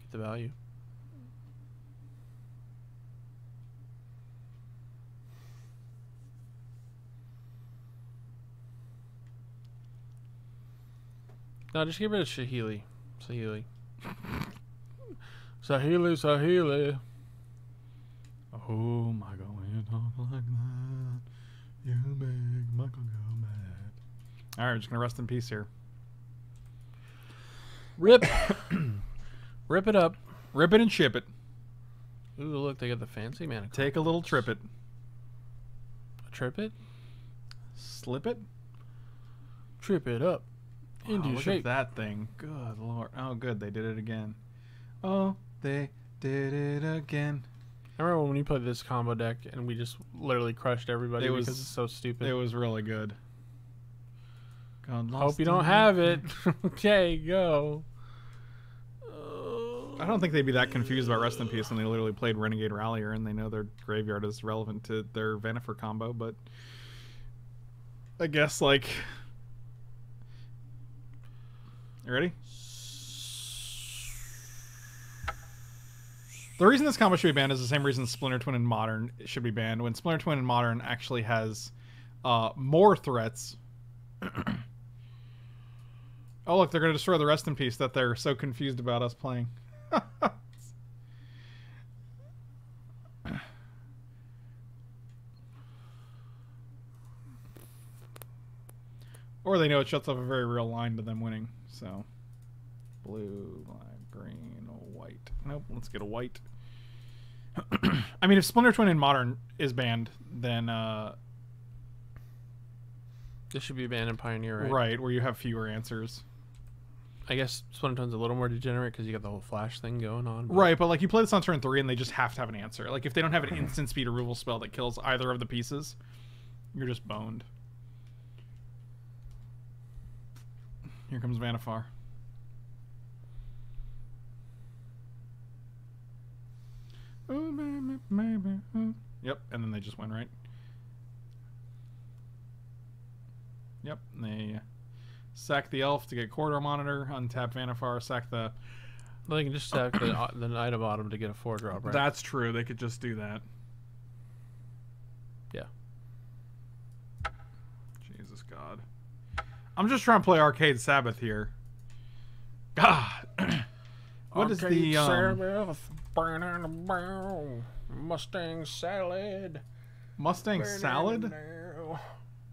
Get the value. No, just get rid of Shahili. Saheeli. Saheeli, Saheeli. Oh my god, when you talk like that, you make Michael go mad. All right, we're just gonna rest in peace here. Rip. Rip it up. Rip it and ship it. Ooh, look, they got the fancy man. Take a little trip it. Trip it. Slip it. Trip it up. Wow, Into look shape. at that thing. Good lord. Oh, good. They did it again. Oh, they did it again. I remember when you played this combo deck and we just literally crushed everybody It because was- it's so stupid. It was really good. God, Hope you don't have it. okay, go. I don't think they'd be that confused about Rest in Peace when they literally played Renegade Rallier and they know their graveyard is relevant to their Vannifar combo, but I guess like You ready? The reason this combo should be banned is the same reason Splinter Twin and Modern should be banned. When Splinter Twin and Modern actually has uh, more threats. oh look, they're gonna destroy the Rest in Peace that they're so confused about us playing. or they know it shuts off a very real line to them winning. So, blue, black, green, white. Nope, let's get a white. I mean, if Splinter Twin in Modern is banned, then uh, This should be banned in Pioneer, right? right where you have fewer answers. I guess Splinter Twin's a little more degenerate because you got the whole flash thing going on. but- Right, but like you play this on turn three and they just have to have an answer. Like if they don't have an instant speed removal spell that kills either of the pieces, you're just boned. Here comes Vannifar. Oh, baby, baby, oh. Yep, and then they just went right? Yep, and they sack the elf to get corridor monitor, untap Vannifar, sack the Well, They can just stack the, uh, the item bottom to get a four drop, right? That's true. They could just do that. Yeah. Jesus God. I'm just trying to play Arcade Sabbath here. God. what is the um, Mustang salad? Mustang Salad?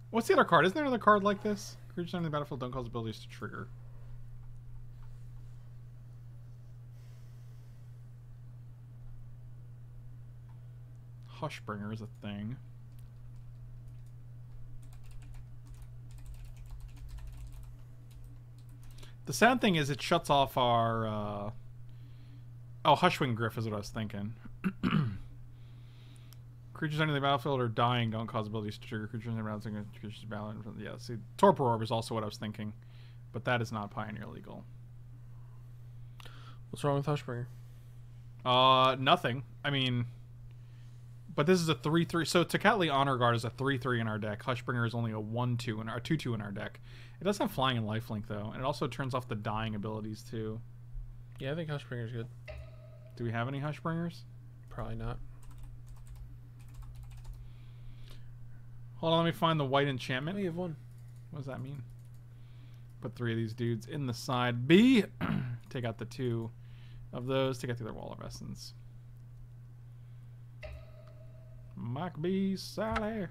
What's the other card? Isn't there another card like this? Creatures on the battlefield don't cause abilities to trigger. Hushbringer is a thing. The sad thing is it shuts off our uh Oh, Hushwing Gryff is what I was thinking. Creatures entering the battlefield or dying don't cause abilities to trigger creatures in the battlefield. Creatures battle. Yeah, see, Torpor Orb is also what I was thinking, but that is not Pioneer legal. What's wrong with Hushbringer? Uh, nothing. I mean, but this is a three-three. So Tocatli Honor Guard is a three-three in our deck. Hushbringer is only a one-two in our two-two in our deck. It does have flying and lifelink though, and it also turns off the dying abilities too. Yeah, I think Hushbringer's good. Do we have any Hushbringers? Probably not. Hold on, let me find the white Oh, enchantment. you have one. What does that mean? Put three of these dudes in the side B. take out the two of those. Take out the other Wall of Essence. Mike B. Sally.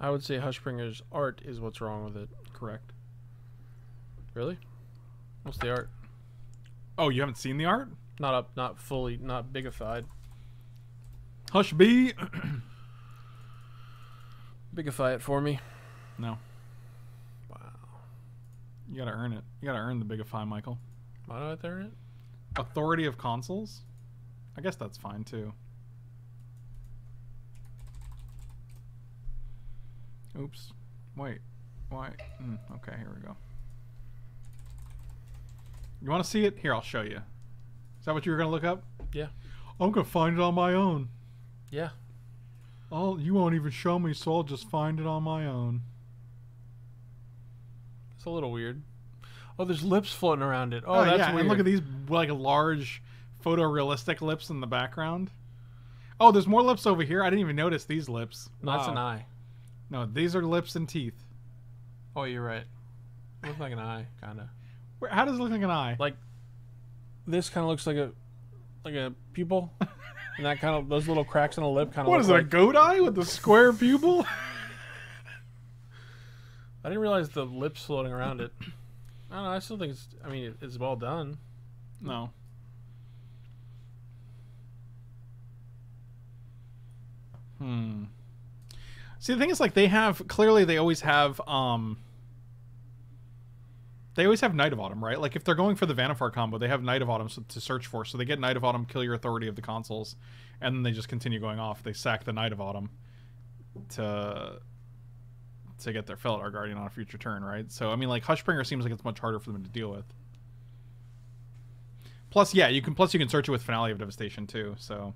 I would say Hushbringer's art is what's wrong with it. Correct. Really? What's the art? Oh, you haven't seen the art? Not up, not fully, not bigified. Hush B. Bigify it for me. no, Wow. you gotta earn it. You gotta earn the Bigify, Michael. Why do I have to earn it? Authority of Consuls? I guess that's fine too. Oops. Wait. Why? Mm, okay, here we go. You want to see it? Here, I'll show you. Is that what you were going to look up? Yeah. I'm going to find it on my own. Yeah. Oh, you won't even show me, so I'll just find it on my own. It's a little weird. Oh, there's lips floating around it. Oh, Oh, that's yeah, weird. and look at these like large photorealistic lips in the background. Oh, there's more lips over here. I didn't even notice these lips. No, That's an eye. No, these are lips and teeth. Oh, you're right. Looks like an eye, kind of. How does it look like an eye? Like this kind of looks like a like a pupil, and that kind of those little cracks in the lip kind of. what is it, a like, goat eye with the square pupil? I didn't realize the lips floating around it. I don't know. I still think it's. I mean, it's well done. no. Hmm. See, the thing is, like, they have clearly they always have um. They always have Knight of Autumn, right? Like, if they're going for the Vannifar combo, they have Knight of Autumn to search for. So they get Knight of Autumn, kill your authority of the consuls, and then they just continue going off. They sack the Knight of Autumn to to get their Felidar Guardian on a future turn, right? So I mean, like Hushbringer seems like it's much harder for them to deal with. Plus, yeah, you can plus you can search it with Finale of Devastation too. So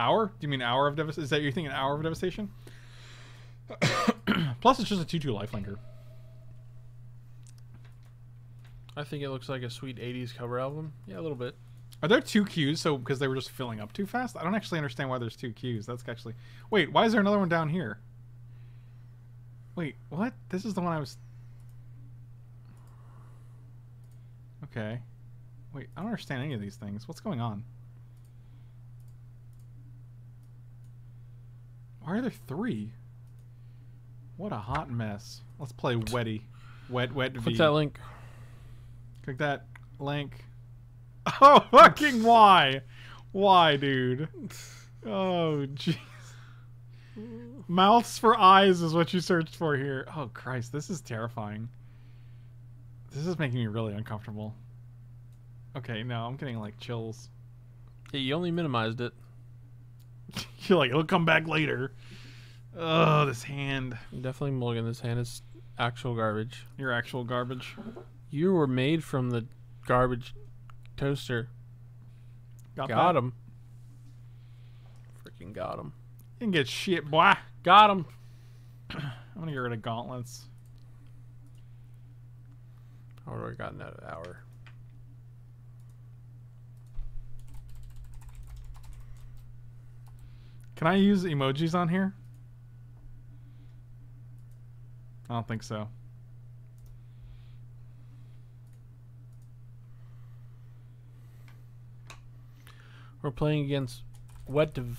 hour? Do you mean hour of devastation? Is that you're thinking hour of devastation? plus, it's just a two-two lifelinker. I think it looks like a sweet '80s cover album. Yeah, a little bit. Are there two queues? So because they were just filling up too fast. I don't actually understand why there's two queues. That's actually wait. Why is there another one down here? Wait, what? This is the one I was. Okay. Wait, I don't understand any of these things. What's going on? Why are there three? What a hot mess. Let's play Wetty. Wet, wet V. Click that link. Click that link. Oh, fucking why? Why, dude? Oh, jeez. Mouths for eyes is what you searched for here. Oh, Christ. This is terrifying. This is making me really uncomfortable. Okay, no, I'm getting, like, chills. Yeah, you only minimized it. You're like, it'll come back later. Oh, this hand. Definitely mulligan this hand. is actual garbage. Your actual garbage. You were made from the garbage toaster. Got, Got him. Freaking got him. You can get shit, boy. Got him. I'm gonna get rid of gauntlets. I gotten that hour? Can I use emojis on here? I don't think so. We're playing against Wetdiv.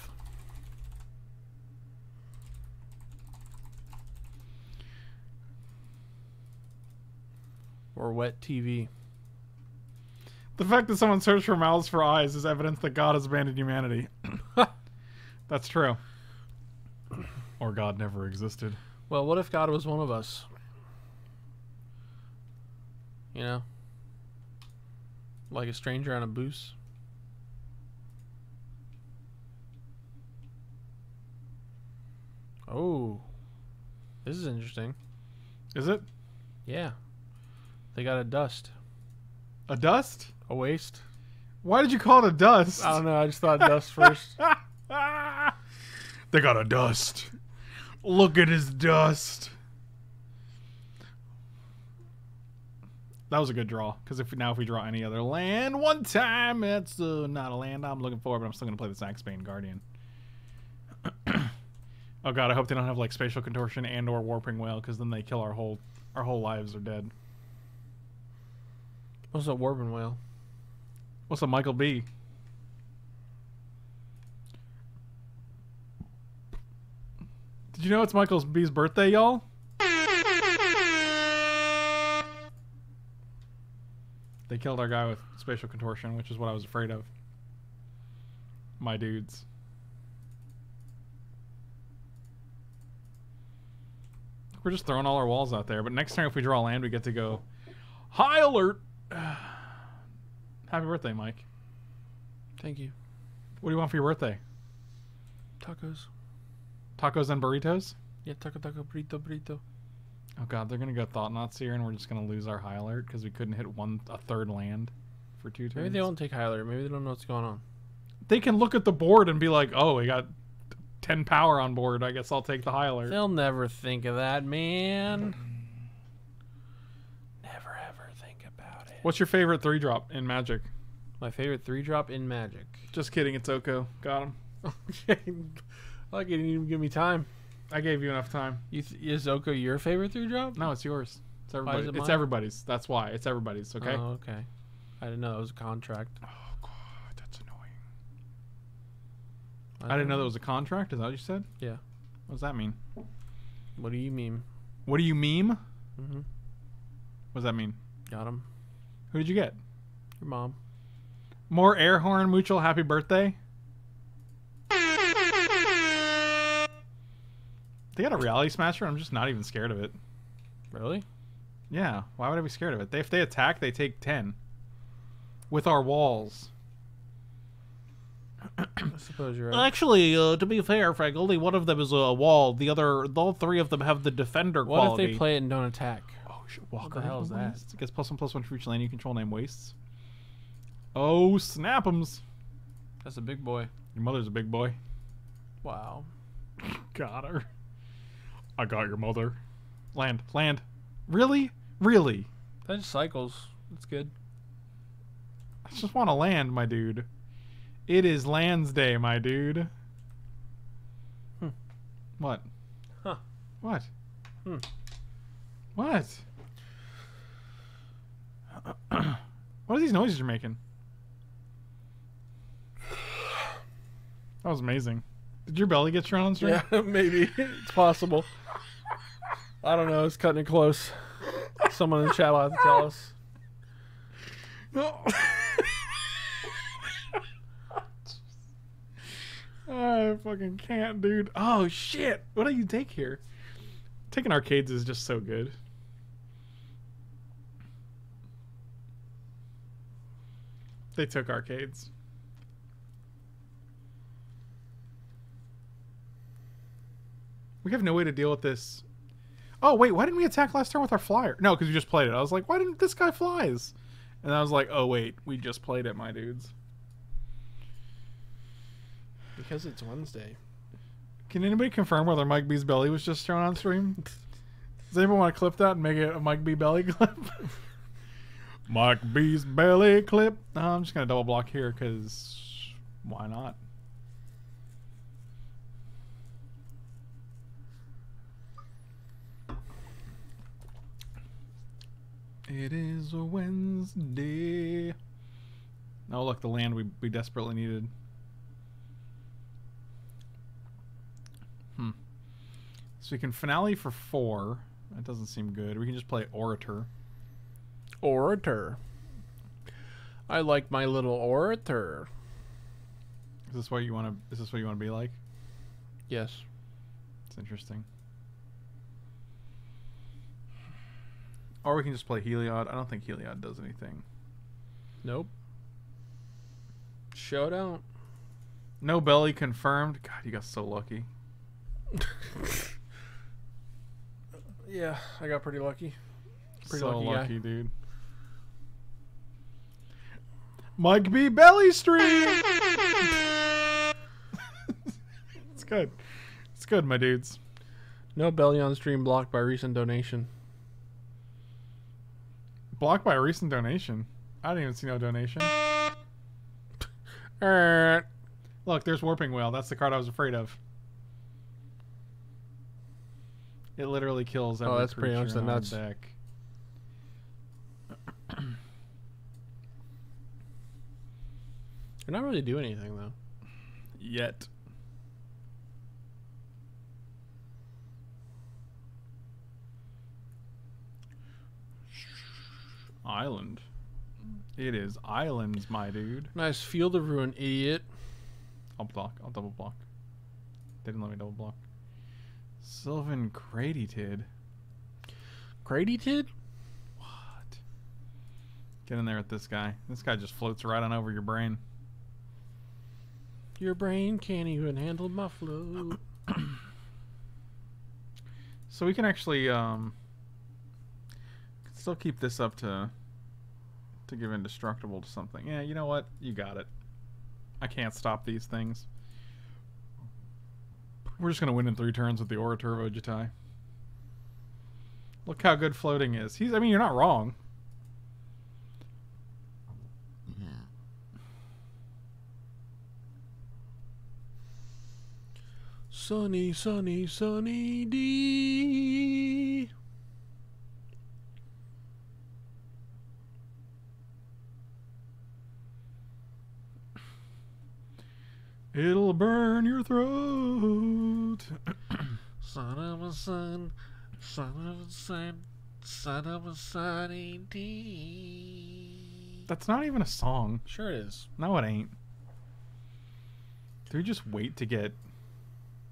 Or Wet TV. The fact that someone searched for mouths for eyes is evidence that God has abandoned humanity. That's true. Or God never existed. Well, what if God was one of us? You know? Like a stranger on a boost? Oh. This is interesting. Is it Yeah. They got a dust. a dust? A waste? Why did you call it a dust? I don't know. I just thought dust first. they got a dust. Look at his dust. That was a good draw because if now if we draw any other land one time, it's uh, not a land I'm looking for, but I'm still gonna play the Axebane Guardian. oh god, I hope they don't have like spatial contortion and or warping wail because then they kill our whole our whole lives are dead. What's a warping wail? What's a Michael B? Did you know it's Michael B's birthday, y'all? They killed our guy with spatial contortion, which is what I was afraid of. My dudes. We're just throwing all our walls out there, but next time if we draw land, we get to go high alert. Happy birthday, Mike. Thank you. What do you want for your birthday? Tacos. Tacos and burritos. Yeah, taco taco burrito burrito. Oh god, they're gonna go thought knots here, and we're just gonna lose our high alert because we couldn't hit one a third land for two turns. Maybe they won't take high alert. Maybe they don't know what's going on. They can look at the board and be like, "Oh, we got ten power on board. I guess I'll take the high alert." They'll never think of that, man. Never ever think about it. What's your favorite three drop in Magic? My favorite three drop in Magic. Just kidding, it's Oko. Got him. like you didn't even give me time. I gave you enough time. You th- is Oko your favorite three drop? No, it's yours. It's Why everybody. is it it's everybody's. That's why. It's everybody's. Okay. Oh, okay. I didn't know that was a contract. Oh god, that's annoying. I didn't know that was a contract. Is that what you said? Yeah. What does that mean? What do you mean? What do you meme? Mm-hmm. What does that mean? Got him. Who did you get? Your mom. More air horn, Mutual. Happy birthday. They got a reality smasher. I'm just not even scared of it. Really? Yeah, why would I be scared of it? They, if they attack, they take ten. With our walls. I suppose you're right. Actually, uh, to be fair, Frank, only one of them is a wall. The other, all three of them have the defender What quality. if they play it and don't attack? Oh shit! Walker the hell is that? Waste. It gets plus one plus one for each lane you control. Name wastes. Oh snap'ems! That's a big boy. Your mother's a big boy. Wow. Got her. I got your mother. Land, land. Really, really. That just cycles. That's good. I just want to land, my dude. It is Lands Day, my dude. Hmm. What? Huh. What? Hmm. What? what are these noises you're making? That was amazing. Did your belly get thrown on stream? Yeah, maybe. it's possible. I don't know. It's cutting it close. Someone in the chat will have to tell us. No. I fucking can't, dude. Oh shit! What do you take here? Taking arcades is just so good. They took arcades. We have no way to deal with this. Oh wait, why didn't we attack last turn with our flyer? No, because we just played it. I was like, why didn't this guy flies? And I was like, oh wait, we just played it, my dudes. Because it's Wednesday. Can anybody confirm whether Mike B's belly was just thrown on stream? Does anyone want to clip that and make it a Mike B belly clip? Mike B's belly clip. No, I'm just gonna double block here because why not? It is a Wednesday. Oh look, the land we we desperately needed. Hmm. So we can finale for four. That doesn't seem good. We can just play orator. Orator. I like my little orator. Is this what you want to? Is this what you want to be like? Yes. It's interesting. Or we can just play Heliod. I don't think Heliod does anything. Nope. Show don't. No belly confirmed. God, you got so lucky. Yeah, I got pretty lucky. Pretty so lucky lucky, dude. Mike B belly stream. it's good. It's good, my dudes. No belly on stream blocked by recent donation. Blocked by a recent donation. I didn't even see no donation. Er, Look, there's Warping Wail. That's the card I was afraid of. It literally kills every Oh, that's pretty much the in our nuts. deck. You're not really doing anything though. Yet. Island. It is islands, my dude. Nice field of ruin, idiot. I'll block. I'll double block. They didn't let me double block. Sylvan Caryatid. Grady did? What? Get in there with this guy. This guy just floats right on over your brain. Your brain can't even handle my flow. So we can actually um still keep this up to to give indestructible to something. Yeah, you know what? You got it. I can't stop these things. We're just gonna win in three turns with the Orator of Ojutai. Look how good floating is. He's I mean you're not wrong. Sunny, sunny, sunny D. It'll burn your throat. Son of a son, son of a son, son of a sunny D. That's not even a song. Sure it is. No, it ain't. Do we just wait to get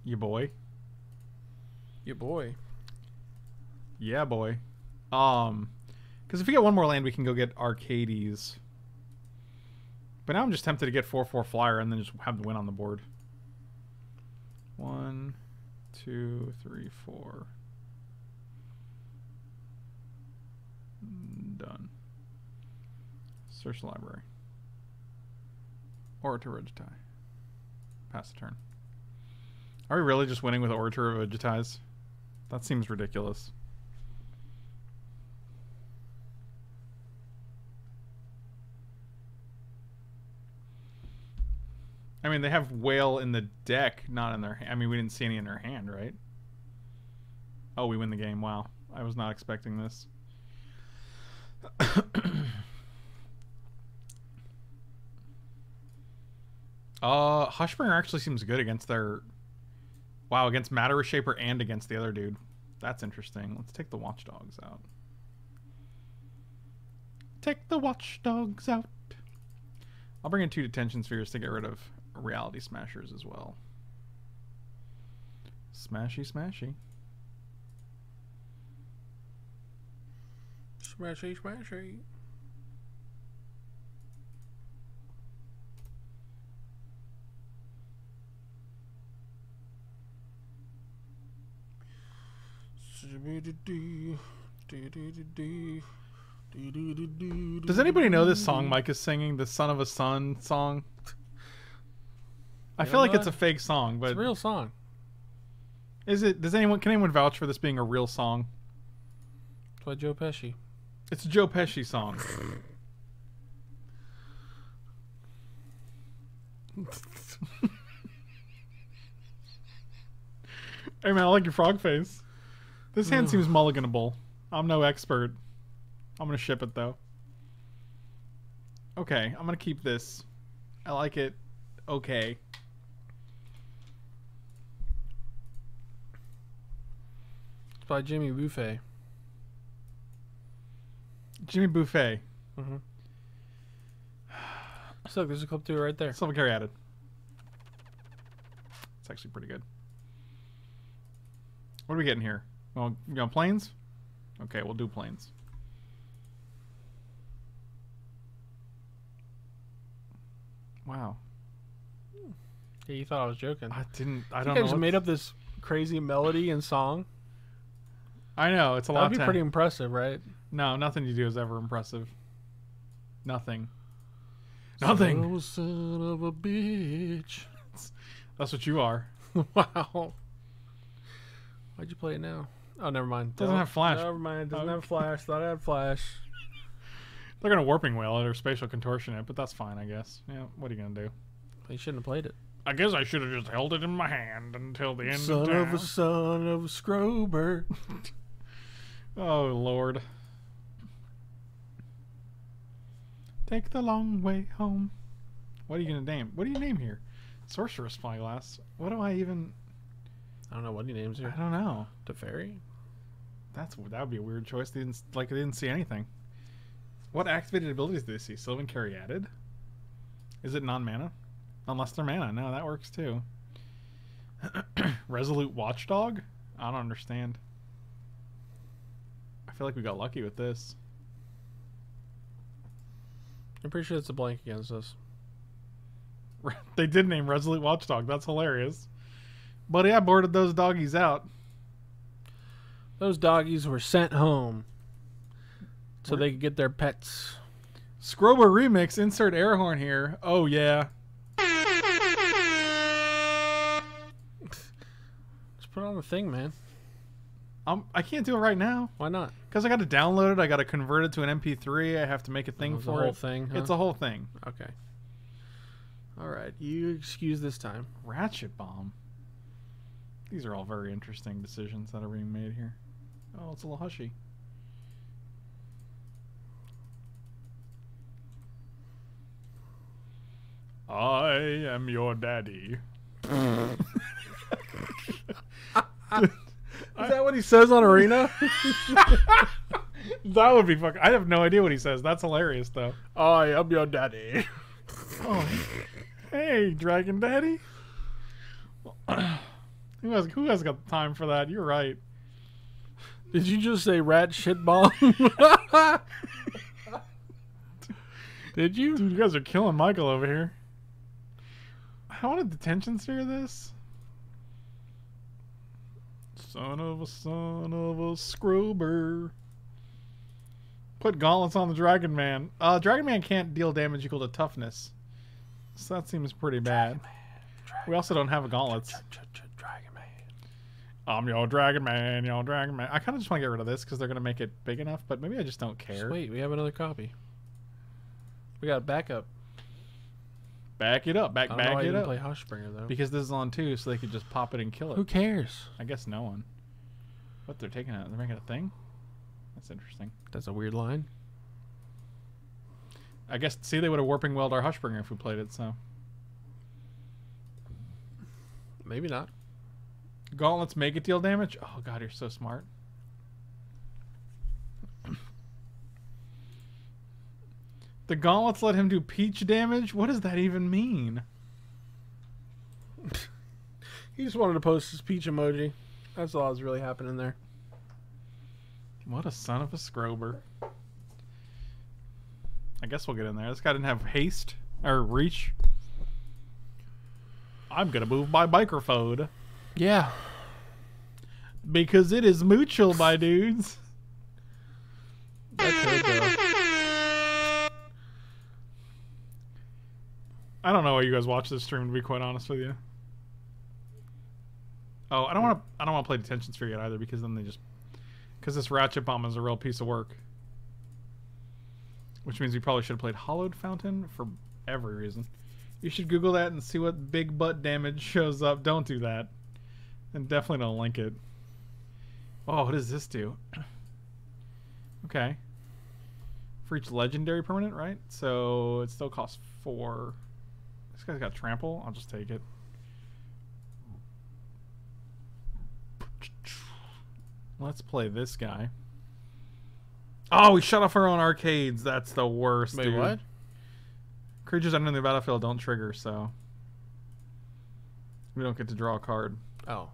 your boy? Your boy. Yeah, boy. Um, because if we get one more land, we can go get Arcades. But now I'm just tempted to get 4-4 flyer and then just have the win on the board. One, two, three, four. Mm, done. Search the library. Orator of Ojutai. Pass the turn. Are we really just winning with Orator of Ojutais? That seems ridiculous. I mean, they have whale in the deck, not in their. I mean, we didn't see any in their hand, right? Oh, we win the game. Wow, I was not expecting this. uh, Hushbringer actually seems good against their. Wow, against Matter Shaper and against the other dude. That's interesting. Let's take the Watchdogs out. Take the Watchdogs out. I'll bring in two detention spheres to get rid of reality smashers as well. Smashy, smashy. Smashy, smashy. Does anybody know this song Mike is singing? The Son of a Son song? I feel like it's a fake song, but It's a real song. is it? Does anyone can anyone vouch for this being a real song? It's by Joe Pesci. It's a Joe Pesci song. hey man, I like your frog face. This hand seems mulliganable. I'm no expert. I'm gonna ship it though. Okay, I'm gonna keep this. I like it. Okay. By Jimmy Buffet. Jimmy Buffet. Mm-hmm. So look, there's a clip to it right there. Sylvan Caryatid. It's actually pretty good. What are we getting here? Well, you going plains? Okay, we'll do plains. Wow, Yeah, you thought I was joking. I didn't. I I don't I know. just made up this crazy melody and song. I know it's a lot. That'd be to- pretty impressive, right? No, nothing you do is ever impressive. Nothing. Nothing. Son of a son of a bitch. That's what you are. wow. Why'd you play it now? Oh, never mind. Doesn't Don't- have flash. Never mind. Doesn't Oh. have flash. Thought I had flash. They're gonna warping wail it or spatial contortion it, but that's fine, I guess. Yeah, what are you gonna do? You shouldn't have played it. I guess I should have just held it in my hand until the end Son of of a son of a scrober. Oh Lord. Take the long way home. What are you gonna name? What do you name here? Sorcerous spyglass. What do I even? I don't know what he names I here. I don't know. Teferi? That's that would be a weird choice. They didn't like they didn't see anything. What activated abilities do they see? Sylvan Caryatid. Is it non mana? Unless they're mana. No, that works too. Resolute Watchdog. I don't understand. I feel like we got lucky with this. I'm pretty sure it's a blank against us. they did name Resolute Watchdog. That's hilarious. But yeah, boarded those doggies out. Those doggies were sent home so they could get their pets. Scrober remix. Insert air horn here. Oh yeah. Just put on the thing, man. Um, I can't do it right now Why not? because I got to download it. I got to convert it to an MP3. I have to make a thing Oh, it's a for whole it. thing, huh? It's a whole thing. Okay. All right. You excuse this time. Ratchet bomb. These are all very interesting decisions that are being made here. Oh, it's a little hushy. I am your daddy. Is that what he says on Arena? That would be fuck. I have no idea what he says. That's hilarious, though. I am your daddy. Oh, hey, Dragon Daddy. who has who has got time for that? You're right. Did you just say rat shit bomb? Did you? Dude, you guys are killing Michael over here. I want a detention sphere this. Son of a son of a scrubber. Put gauntlets on the Dragon Man. Uh, Dragon Man can't deal damage equal to toughness. So that seems pretty bad. We also don't have gauntlets. Dragon Man. I'm your Dragon Man, your Dragon Man. I kind of just want to get rid of this because they're going to make it big enough, but maybe I just don't care. Wait, we have another copy. We got a backup. Back it up. Back, I don't know why back it didn't up. play Hushbringer though. Because this is on two, so they could just pop it and kill it. Who cares? I guess no one. What they're taking it? They're making a thing. That's interesting. That's a weird line. I guess see they would have warping weld our Hushbringer if we played it. So Maybe not. gauntlets make it deal damage. Oh god, you're so smart. The gauntlets let him do peach damage. What does that even mean? He just wanted to post his peach emoji. That's all that's really happening there. What a son of a scrober. I guess we'll get in there. This guy didn't have haste or reach. I'm gonna move my microphone Yeah. because it is mutual, my dudes. That turbo. I don't know why you guys watch this stream. To be quite honest with you. Oh, I don't want to. I don't want to play detention sphere yet either because then they just because this ratchet bomb is a real piece of work. Which means we probably should have played hallowed fountain for every reason. You should Google that and see what big butt damage shows up. Don't do that, and definitely don't link it. Oh, what does this do? okay. For each legendary permanent, right? So it still costs four. Guy's got trample. I'll just take it. Let's play this guy. Oh, we shut off our own arcades. That's the worst. Wait, dude. what? Creatures entering the battlefield don't trigger, so we don't get to draw a card. Oh.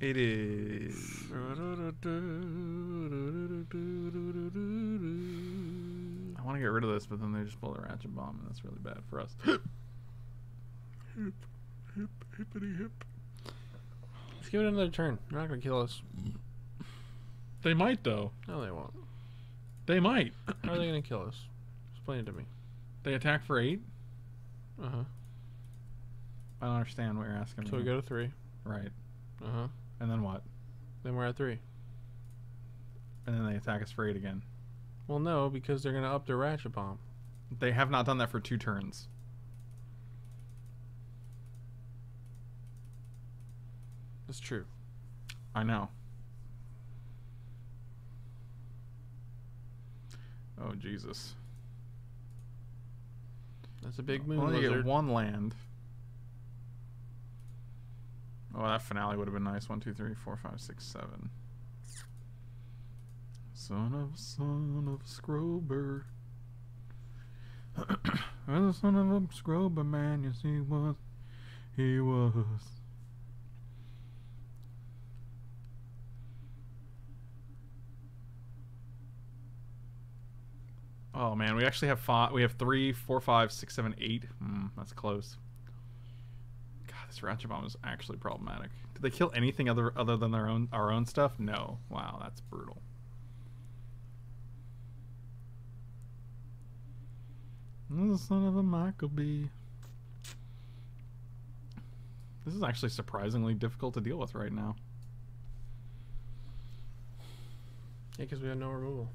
It is. I want to get rid of this, but then they just pull the ratchet bomb, and that's really bad for us. hip, hip, hippity hip. Let's give it another turn. They're not gonna kill us. They might though. No, they won't. They might. How are they gonna kill us? Explain it to me. They attack for eight. Uh huh. I don't understand what you're asking So me. we go to three. right, Uh huh. and then what? Then we're at three. And then they attack us for eight again. Well, no, because they're gonna up their ratchet bomb. They have not done that for two turns. That's true. I know. Oh Jesus! That's a big moon Only lizard. get one land. Oh, that finale would have been nice. One, two, three, four, five, six, seven. Son of a son of a scrober. well, the son of a scrober man, yes he was. He was. Oh man, we actually have five. We have three, four, five, six, seven, eight. Hmm, that's close. God, this ratchet bomb is actually problematic. Did they kill anything other other than their own our own stuff? No. Wow, that's brutal. The son of a Michael B. This is actually surprisingly difficult to deal with right now. Yeah, because we have no removal.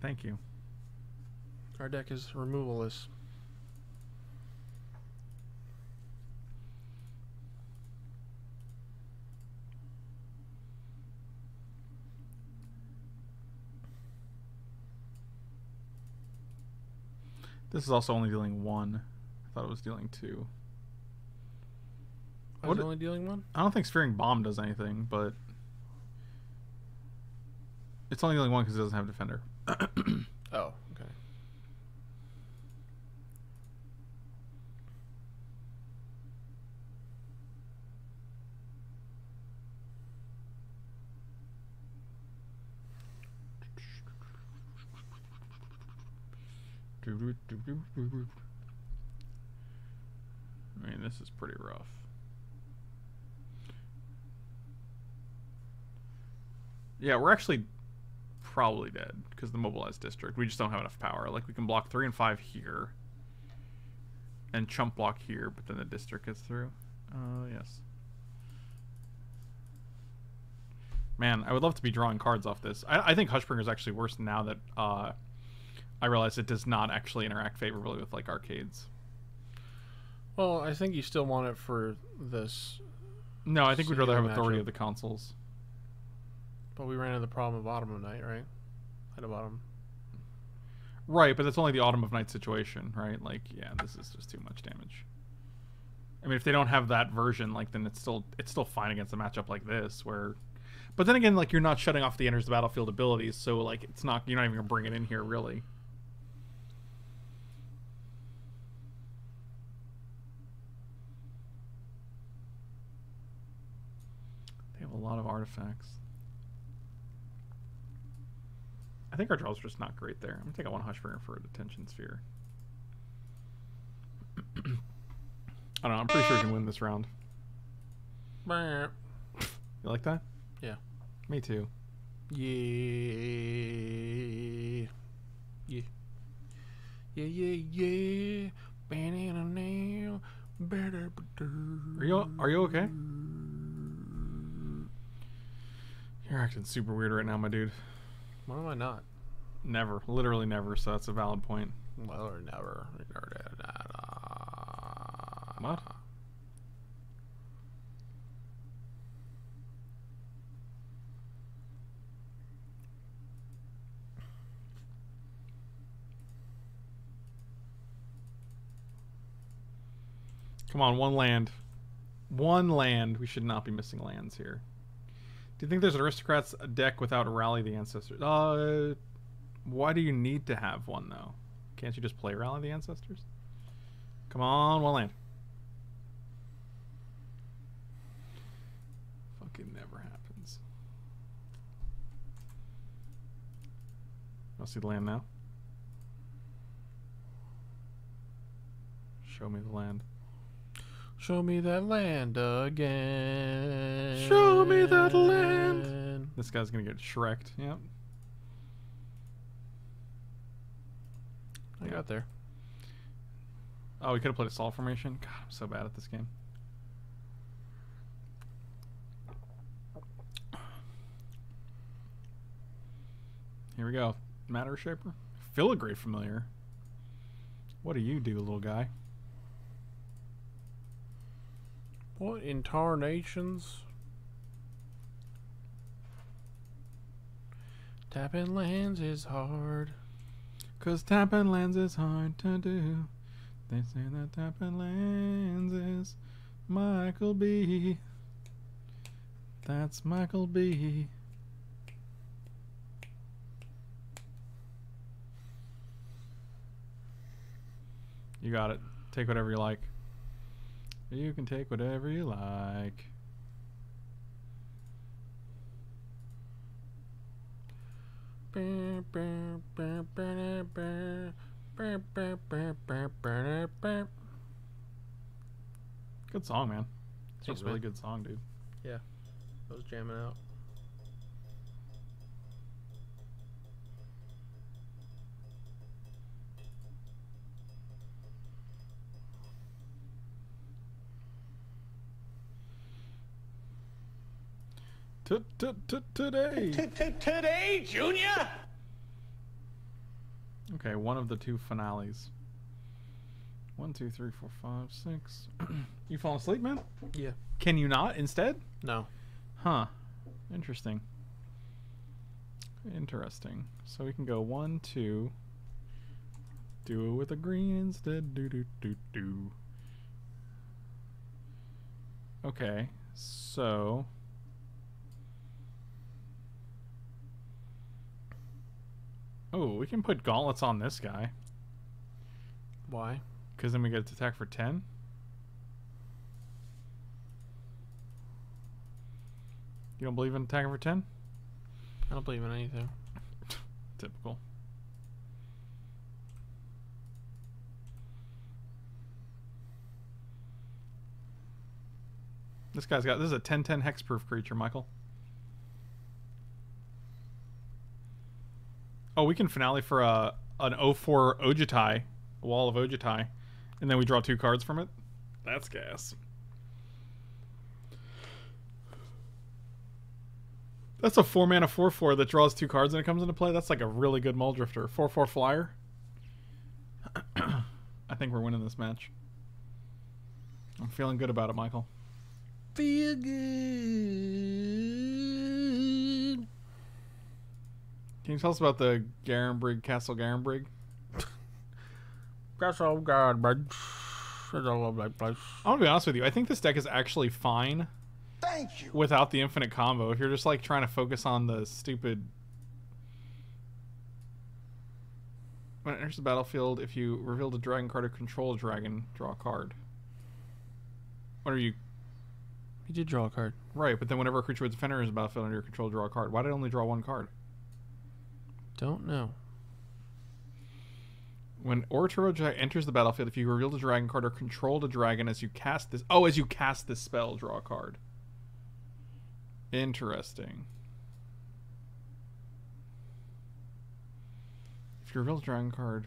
Thank you. Our deck is removalless. This is also only dealing one. I thought it was dealing two. I was i- only dealing one? I don't think Sphering Bomb does anything, but it's only dealing one because it doesn't have Defender. Oh, okay. I mean, this is pretty rough. Yeah, we're actually probably dead because the mobilized district. We just don't have enough power. Like we can block three and five here, and chump block here, but then the district gets through. Oh yes. Man, I would love to be drawing cards off this. I, I think is actually worse now that uh, I realize it does not actually interact favorably with like arcades. Well, I think you still want it for this, No, I think we'd rather have authority matchup. of the consuls. but we ran into the problem of Autumn of Night, right? At the bottom. Right, but that's only the Autumn of Night situation, right? Like, yeah, this is just too much damage. I mean, if they don't have that version, like, then it's still it's still fine against a matchup like this, where. But then again, like, you're not shutting off the enters the battlefield abilities, so like, it's not you're not even gonna bring it in here, really. They have a lot of artifacts. I think our draws are just not great there. I'm gonna take out one Hushbringer for a detention sphere. I don't know. I'm pretty sure we can win this round. You like that? Yeah. Me too. Yeah. Yeah. Yeah, yeah, yeah. Banana nail. Better, Are you Are you okay? You're acting super weird right now, my dude. Why am I not? Never, literally never. So that's a valid point. Well, or never. What? Come on, one land. One land. We should not be missing lands here. Do you think there's aristocrats deck without Rally the Ancestors? Uh, why do you need to have one though? Can't you just play Rally the Ancestors? Come on, one land. Fucking never happens. I'll see the land now. Show me the land. Show me that land again. Show me that land. This guy's gonna get shreked. Yep. I got there. Oh, we could have played assault formation. God, I'm so bad at this game. Here we go. Matter Shaper. Filigree familiar. What do you do, little guy? What in tarnations? Tapping lands is hard. Cause tapping lands is hard to do. They say that tapping lands is Michael B. That's Michael B. You got it. Take whatever you like. You can take whatever you like. Good song, man. It's Thanks, a really man. good song, dude. Yeah. I was jamming out. Today. Today, Junior. Okay, one of the two finales. One, two, three, four, five, six. you falling asleep, man? Yeah. Can you not instead? No. Huh. Interesting. Interesting. So we can go one, two. Do it with a green instead. Do do do do. Okay. So. Oh, we can put gauntlets on this guy. Why? Because then we get to attack for 10. You don't believe in attacking for 10? I don't believe in anything. Typical. This guy's got this is a 10-10 hexproof creature, Michael. Oh, we can finale for a an 04 Ojutai, a wall of Ojutai, and then we draw two cards from it. That's gas. That's a four mana four four that draws two cards and it comes into play. That's like a really good Mulldrifter. Four four flyer. I think we're winning this match. I'm feeling good about it, Michael. Feel good. Can you tell us about the Garenbrig Castle Garenbrig? That's all God, but it's a lovely place. I want to be honest with you. I think this deck is actually fine Thank you. without the infinite combo. If you're just like trying to focus on the stupid. When it enters the battlefield, if you reveal the dragon card or control a dragon, draw a card. What are you You did draw a card. right? But then whenever a creature with defender enters the battlefield under your control, draw a card. Why did I only draw one card? Don't know. When Orator enters the battlefield, if you reveal the dragon card or control the dragon as you cast this, oh, as you cast this spell, draw a card. Interesting. If you reveal the dragon card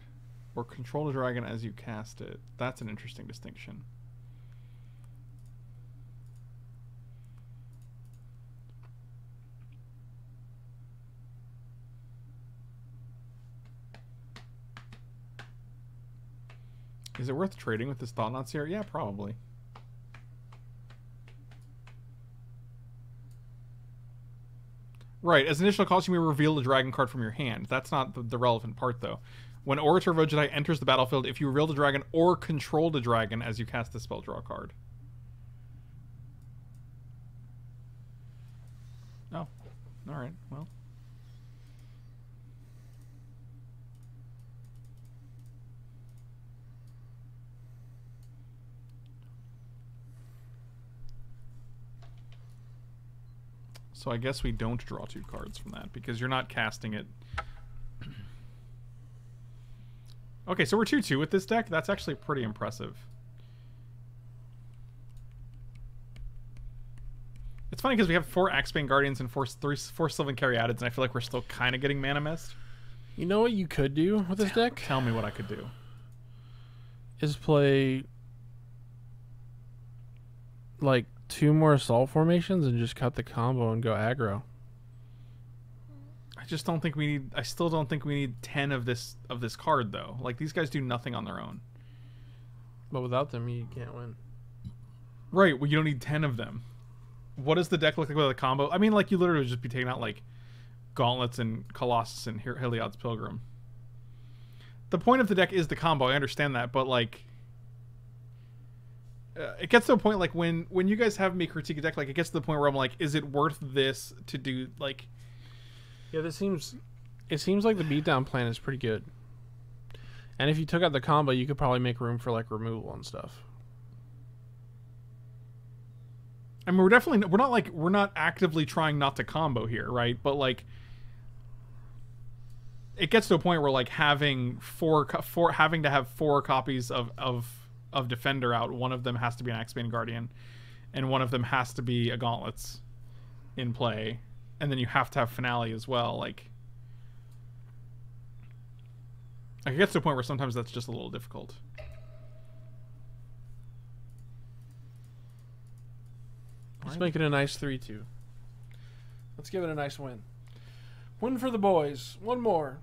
or control the dragon as you cast it, that's an interesting distinction. Is it worth trading with this Thought Knots here? Yeah, probably. Right, as initial cost, you may reveal the dragon card from your hand. That's not the, the relevant part, though. When Orator of Ojutai enters the battlefield, if you reveal the dragon or control the dragon as you cast the spell, draw a card. Oh, alright, well. So I guess we don't draw two cards from that because you're not casting it. okay, so we're 2 2 with this deck. That's actually pretty impressive. It's funny because we have four Axebane Guardians and four, three, four Sylvan Caryatids, and I feel like we're still kind of getting Mana Mist. You know what you could do with this deck? Tell me what I could do. Is play like two more assault formations and just cut the combo and go aggro. I just don't think we need. I still don't think we need ten of this of this card though. Like these guys do nothing on their own. But without them, you can't win. Right. Well, you don't need ten of them. What does the deck look like with a combo? I mean, like you literally just be taking out like gauntlets and Colossus and Hel- Heliod's Pilgrim. The point of the deck is the combo. I understand that, but like, uh, it gets to a point like when when you guys have me critique a deck, like it gets to the point where I'm like, is it worth this to do? Like, Yeah, this seems. It seems like the beatdown plan is pretty good. And if you took out the combo, you could probably make room for like removal and stuff. I mean, we're definitely we're not like we're not actively trying not to combo here, right? But like, it gets to a point where like having four four having to have four copies of of of defender out, one of them has to be an Axebane Guardian, and one of them has to be a Gauntlets in play, and then you have to have Finale as well. Like, it gets to a point where sometimes that's just a little difficult. Let's make it a nice 3 2. Let's give it a nice win. Win for the boys. One more.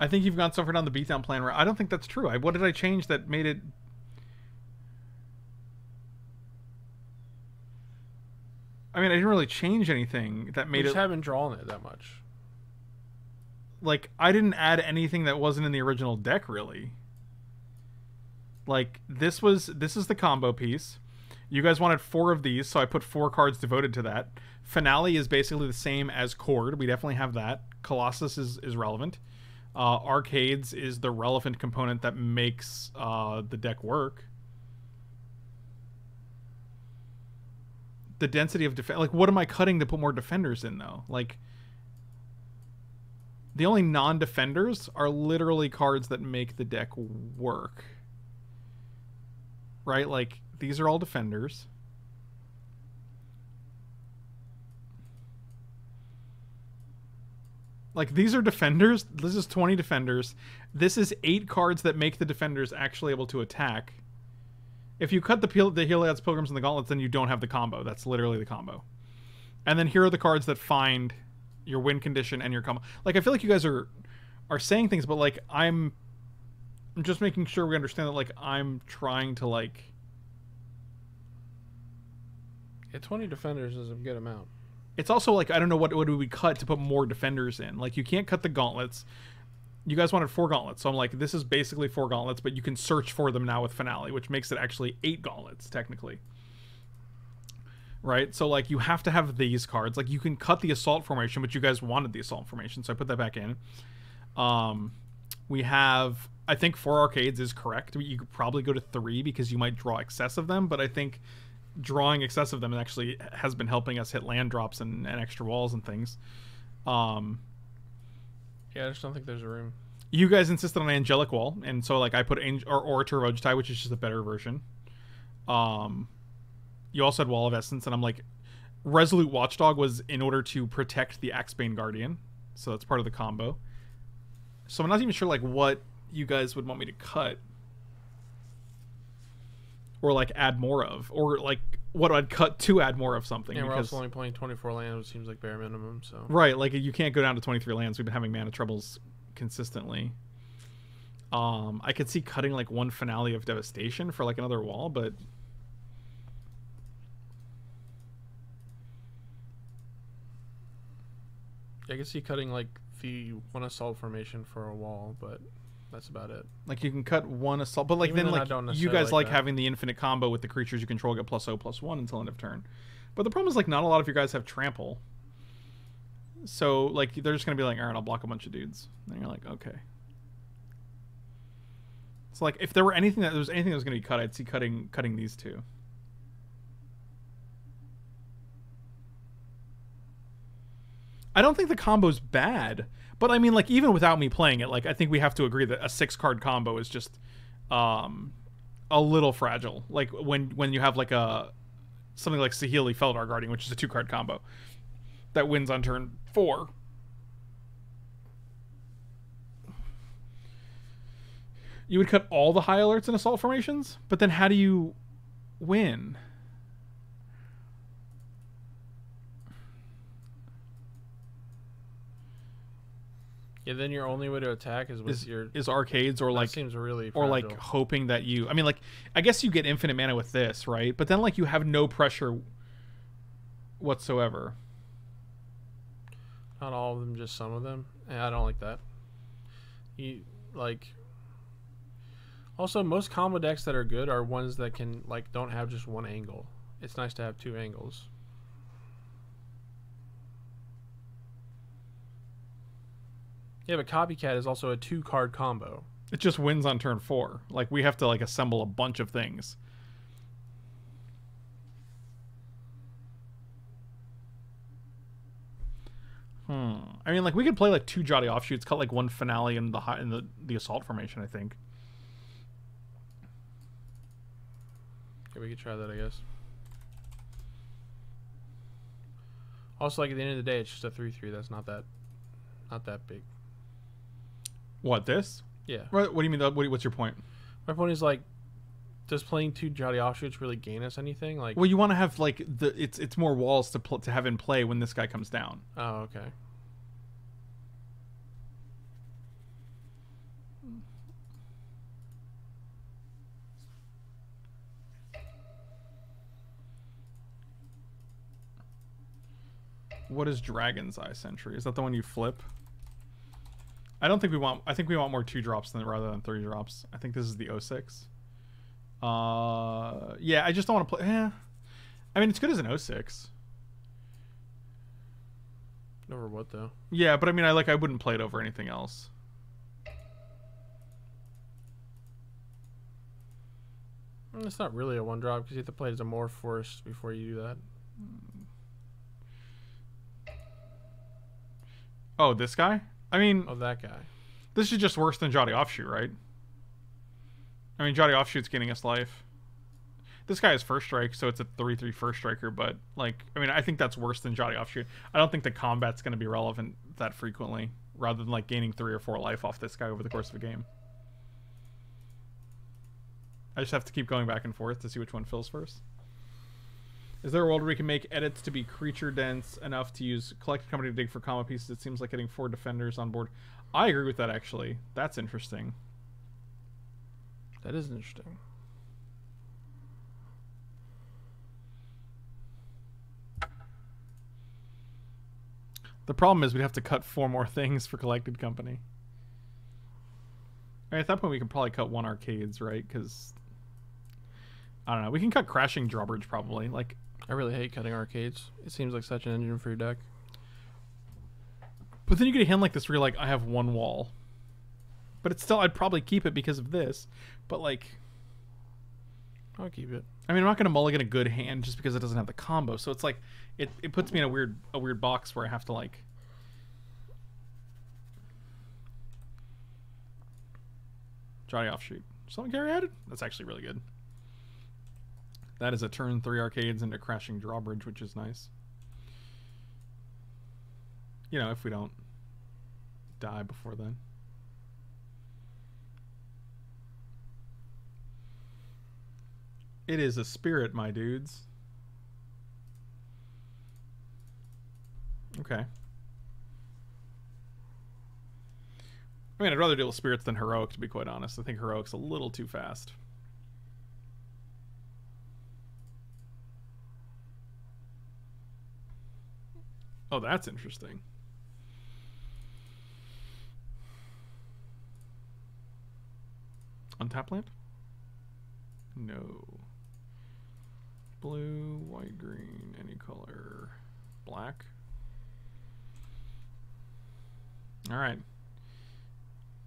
I think you've gone so far down the beatdown plan where I don't think that's true. I, what did I change that made it? I mean, I didn't really change anything that made just it haven't drawn it that much. like I didn't add anything that wasn't in the original deck really. Like this was this is the combo piece. You guys wanted four of these, so I put four cards devoted to that. Finale is basically the same as Chord. We definitely have that. Colossus is is relevant. Uh, Arcades is the relevant component that makes uh, the deck work. The density of defense, like what am I cutting to put more defenders in though? Like the only non-defenders are literally cards that make the deck work. Right? Like these are all defenders. Like these are defenders. This is 20 defenders. This is 8 cards that make the defenders actually able to attack. If you cut the Pil- the Heliod's Pilgrims and the Gauntlets, then you don't have the combo. That's literally the combo. And then here are the cards that find your win condition and your combo. Like I feel like you guys are are saying things, but like I'm I'm just making sure we understand that like I'm trying to like Yeah, 20 defenders is a good amount. It's also like I don't know what what we cut to put more defenders in. Like you can't cut the gauntlets. You guys wanted four gauntlets, so I'm like, this is basically four gauntlets, but you can search for them now with finale, which makes it actually eight gauntlets technically. Right? So like you have to have these cards. Like you can cut the assault formation, but you guys wanted the assault formation, so I put that back in. Um we have I think four arcades is correct. You could probably go to three because you might draw excess of them, but I think drawing excess of them actually has been helping us hit land drops and, and extra walls and things. Um, Yeah, I just don't think there's a room. you guys insisted on angelic wall, and so like I put Angel or Orator of Ojutai, which is just a better version. Um, you also had Wall of Essence, and I'm like, Resolute Watchdog was in order to protect the Axebane Guardian, so that's part of the combo. So I'm not even sure like what you guys would want me to cut, or like add more of, or like what I'd cut to add more of something. Yeah, we're because- also only playing 24 lands, which seems like bare minimum, so. Right, like you can't go down to 23 lands. We've been having mana troubles consistently. Um, I could see cutting like one finale of devastation for like another wall, but I can see cutting like the one assault formation for a wall, but that's about it. like you can cut one assault. But like Even then then, like you guys like like having the infinite combo with the creatures you control get plus O plus one until end of turn. But the problem is like not a lot of you guys have trample. So like they're just gonna be like, all right, I'll block a bunch of dudes. And you're like, okay. So like if there were anything that there was anything that was gonna be cut, I'd see cutting cutting these two. I don't think the combo's bad, but I mean, like even without me playing it, like I think we have to agree that a six card combo is just um, a little fragile. Like when when you have like a something like Saheeli Felidar Guardian, which is a two card combo that wins on turn four. You would cut all the high alerts and assault formations, but then how do you win? Yeah, then your only way to attack is with Is, your. is arcades or like seems really. or like hoping that you i mean like i guess you get infinite mana with this right but then like you have no pressure whatsoever Not all of them, just some of them. Yeah, I don't like that. You like. Also, most combo decks that are good are ones that can like don't have just one angle. It's nice to have two angles. Yeah, but copycat is also a two card combo. it just wins on turn four like we have to like assemble a bunch of things hmm i mean like we could play like two Jaddi offshoots cut like one finale in the high in the the assault formation i think Okay, we could try that, I guess. Also, like at the end of the day, it's just a three-three. That's not that, not that big. What this? Yeah. What, what do you mean? What, what's your point? My point is like, does playing two Jaddi offshoots really gain us anything? Like, Well, you want to have like the it's it's more walls to pl- to have in play when this guy comes down. oh, okay. What is Dragon's Eye Sentry? Is that the one you flip? I don't think we want. I think we want more two drops than rather than three drops. I think this is the 06. Uh, yeah. I just don't want to play. Yeah. I mean, it's good as an 06. Over what though? Yeah, but I mean, I like. I wouldn't play it over anything else. Mm, It's not really a one drop because you have to play as a morph first before you do that. Oh, this guy. I mean, Oh, that guy. this is just worse than Jaddi Offshoot, right? I mean, Jaddi Offshoot's getting us life. This guy is first strike, so it's a 3-3 first striker, but, like, I mean, I think that's worse than Jaddi Offshoot. I don't think the combat's going to be relevant that frequently, rather than, like, gaining 3 or 4 life off this guy over the course of a game. I just have to keep going back and forth to see which one fills first. Is there a world where we can make edits to be creature dense enough to use collected company to dig for comma pieces? It seems like getting four defenders on board. I agree with that actually. That's interesting. That is interesting. The problem is we'd have to cut four more things for collected company. I mean, at that point, we could probably cut one arcades, right? Because I don't know. We can cut crashing drawbridge probably. Like, I really hate cutting arcades. It seems like such an engine for your deck. but then you get a hand like this where you're like, I have one wall. But it's still, I'd probably keep it because of this. But like, I'll keep it. I mean, I'm not gonna mulligan a good hand just because it doesn't have the combo. So it's like, it, it puts me in a weird a weird box where I have to like. Jaddi offshoot. Something Gary added? That's actually really good. That is a turn three arcades into crashing drawbridge, which is nice. You know, if we don't die before then. It is a spirit, my dudes. Okay. I mean, I'd rather deal with spirits than heroic, to be quite honest. I think heroic's a little too fast. Oh, that's interesting. Untap land? No. Blue, white, green, any color. Black. Alright.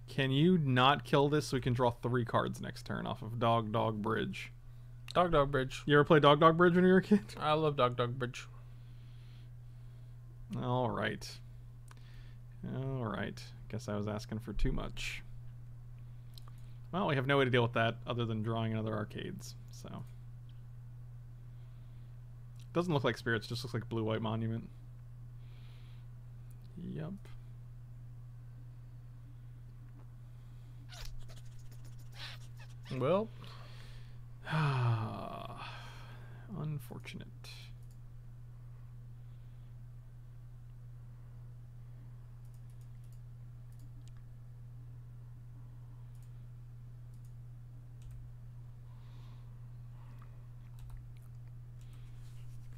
Can you not kill this so we can draw three cards next turn off of Dog Dog Bridge? Dog Dog Bridge. You ever play Dog Dog Bridge when you were a kid? I love Dog Dog Bridge. Alright. Alright. Guess I was asking for too much. Well, we have no way to deal with that other than drawing another arcades, so. Doesn't look like spirits, just looks like blue white monument. Yep. Well, Unfortunate.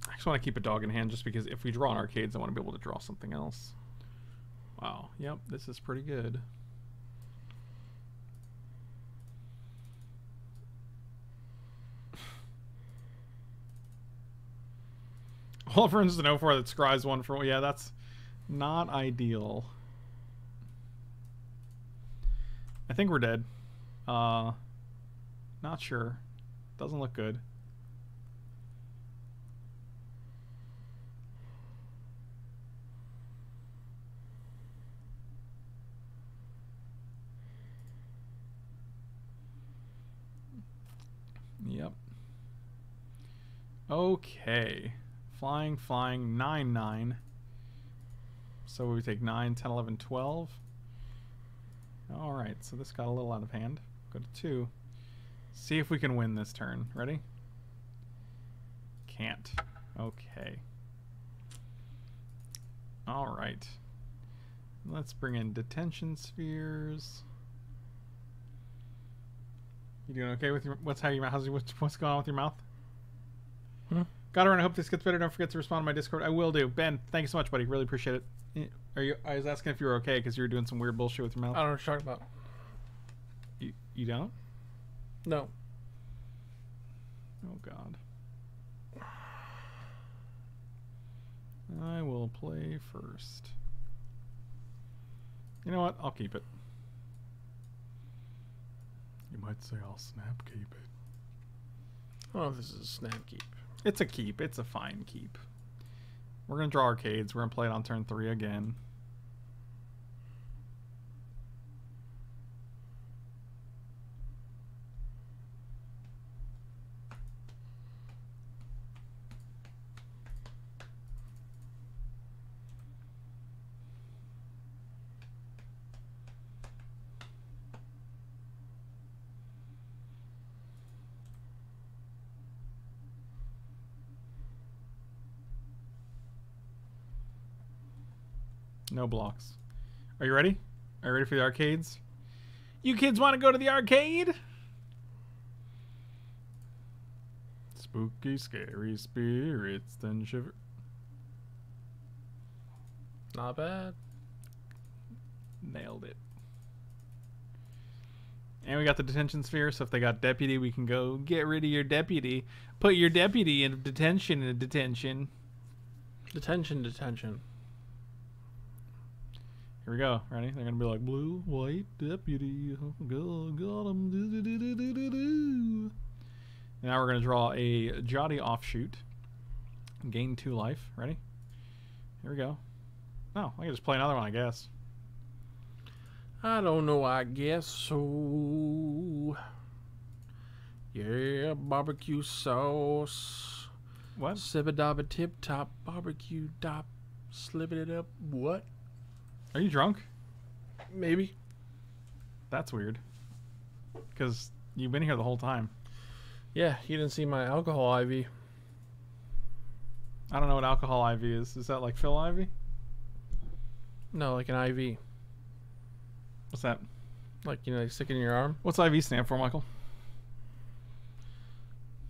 I just want to keep a dog in hand just because if we draw on arcades, I want to be able to draw something else. Wow. Yep, this is pretty good. All for instance, an 04 that scries one for yeah, that's not ideal. I think we're dead. Uh not sure. Doesn't look good. Yep. Okay. Flying, flying, 9, 9. So we take 9, 10, 11, 12. Alright, so this got a little out of hand. Go to 2. See if we can win this turn. Ready? Can't. Okay. Alright. Let's bring in detention spheres. You doing okay with your what's how you how's what's going on with your mouth? Got her, and I hope this gets better. Don't forget to respond to my Discord. I will do. Ben, thank you so much, buddy. Really appreciate it. Are you? I was asking if you were okay because you were doing some weird bullshit with your mouth. I don't know what you're talking about. You, you don't? No. Oh God. I will play first. You know what? I'll keep it. You might say I'll snap keep it. I don't know if this is a snap keep. It's a keep. It's a fine keep. We're gonna draw arcades. We're gonna play it on turn three again. No blocks. Are you ready? Are you ready for the arcades? You kids want to go to the arcade? Spooky, scary spirits, then shiver. Not bad. Nailed it. And we got the detention sphere, so if they got deputy, we can go get rid of your deputy. Put your deputy in detention in detention. Detention, detention. Here we go. Ready? They're gonna be like blue, white, deputy. God, got him. Do, do, do, do, do, do, do. Now we're gonna draw a Jaddi offshoot. Gain two life. Ready? Here we go. Oh, I can just play another one, I guess. I don't know, I guess so. Yeah, barbecue sauce. What? Sibba tip top barbecue top. Slipping it up. What? Are you drunk? Maybe. That's weird. Because you've been here the whole time. Yeah, you didn't see my alcohol IV. I don't know what alcohol IV is. Is that like Phil IV? No, like an IV. What's that? Like, you know, you stick it in your arm. What's IV stand for, Michael?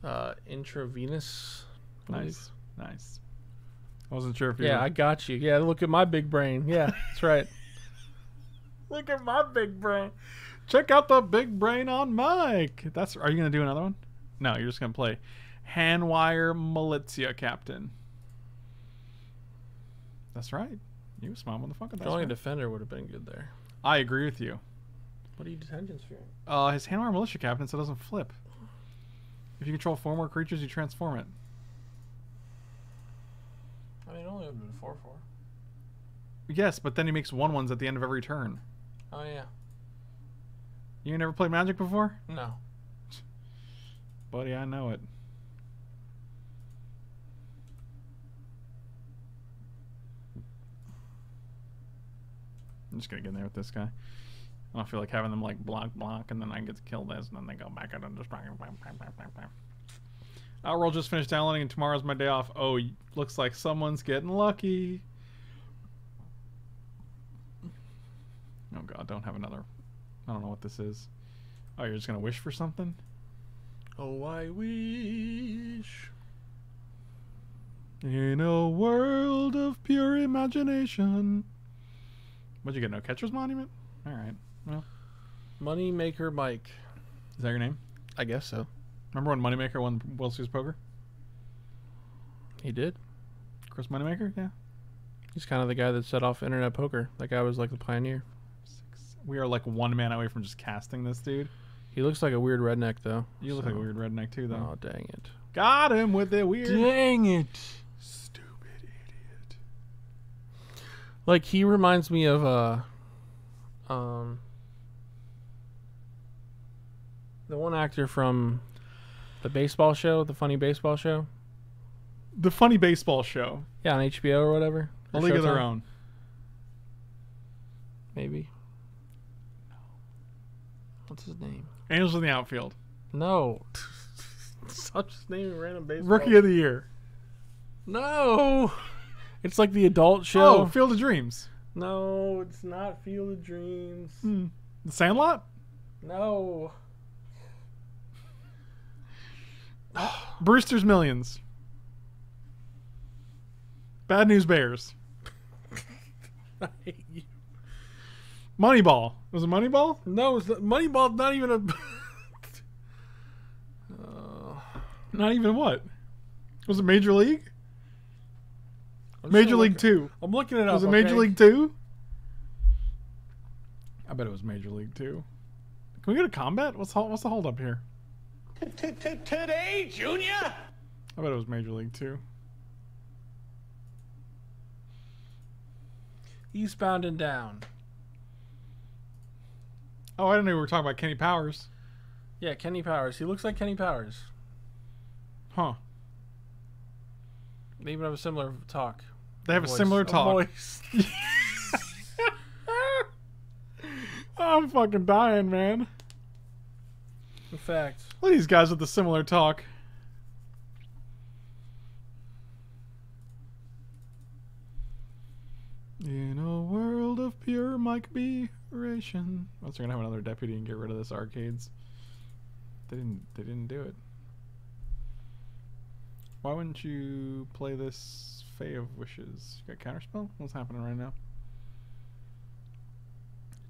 Uh, intravenous. Nice. Nice. I wasn't sure if you Yeah, were- I got you. Yeah, look at my big brain. Yeah, that's right. Look at my big brain. Check out the big brain on Mike. That's. Are you gonna do another one? No, you're just gonna play Hanweir Militia Captain. That's right. You a smart motherfucker. That's Drawing right. defender would have been good there. I agree with you. What are you detention sphere? Uh, his Hanweir Militia Captain so it doesn't flip. If you control four more creatures, you transform it. Mean, it only would have been four four. Yes, but then he makes one ones at the end of every turn. Oh yeah. You never played Magic before, No. buddy? I know it. I'm just gonna get in there with this guy. I don't feel like having them like block block and then I get killed as and then they go back out and just Outroll just finished downloading and tomorrow's my day off. Oh, looks like someone's getting lucky. Oh god, don't have another. I don't know what this is. Oh, you're just gonna wish for something? Oh, I wish. In a world of pure imagination. What'd you get? No catcher's monument? Alright. Well, Moneymaker Mike. is that your name? I guess so. Remember when Moneymaker won World Series Poker? He did. Chris Moneymaker? Yeah. He's kind of the guy that set off internet poker. That guy was like the pioneer. Six. We are like one man away from just casting this dude. He looks like a weird redneck though. You look like a weird redneck too, though. Oh dang it! Got him with the weird. Dang it! Stupid idiot. Like he reminds me of uh, um, the one actor from the baseball show, the funny baseball show. The funny baseball show. Yeah, on HBO or whatever. A Or League of Their Own. Maybe. What's his name? Angels in the Outfield. No. Such name in random baseball. Rookie of the Year. No. It's like the adult show. Oh, Field of Dreams. No, it's not Field of Dreams. Hmm. The Sandlot? No. Brewster's Millions. Bad News Bears. I hate you. Moneyball. Was it Moneyball? No, it's not, Moneyball's not even a. Uh, Not even what? Was it Major League? Major League look- Two. I'm looking at it up. Was it Major okay? League Two? I bet it was Major League Two. Can we go to combat? What's what's the hold up here? Today, Junior? I bet it was Major League Two. Eastbound and down. Oh, I didn't know we were talking about Kenny Powers. Yeah, Kenny Powers. He looks like Kenny Powers. Huh? They even have a similar talk. They have a voice- similar talk. voice. I'm fucking dying, man. In fact, Look at these guys with the similar talk. In a world of pure Mike B ration. Once they're gonna have another deputy and get rid of this arcades. They didn't they didn't do it. Why wouldn't you play this Fae of Wishes? You got counterspell? What's happening right now?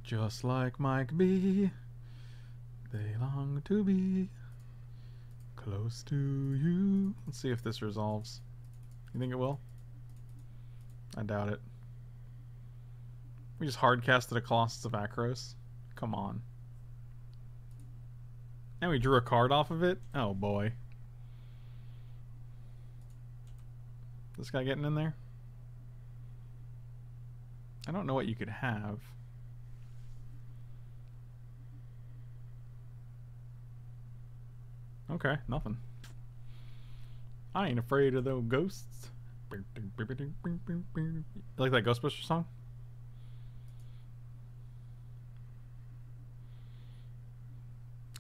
Just like Mike B. They long to be close to you. Let's see if this resolves. You think it will? I doubt it. We just hard casted a Colossus of Akros. Come on. And we drew a card off of it? Oh boy. This guy getting in there? I don't know what you could have. Okay, nothing. I ain't afraid of those ghosts. Like that Ghostbuster song?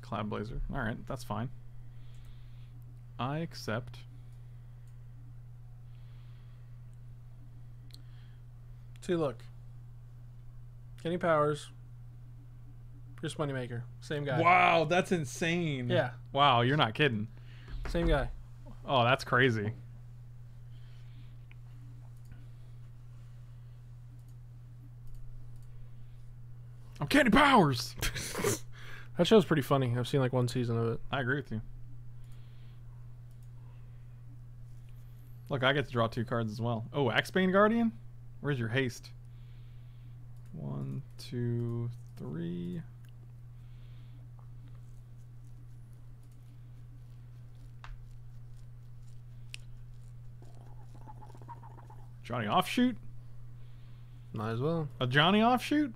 Cloudblazer. Alright, that's fine. I accept. see, look. Kenny Powers. Chris Moneymaker. Same guy. Wow, that's insane. Yeah, Wow, you're not kidding. same guy. Oh, that's crazy. I'm Candy Powers. That show's pretty funny. I've seen like one season of it. I agree with you. Look, I get to draw two cards as well. Oh, Axebane Guardian? Where's your haste? One, two, three. Jaddi Offshoot? Might as well. A Jaddi Offshoot?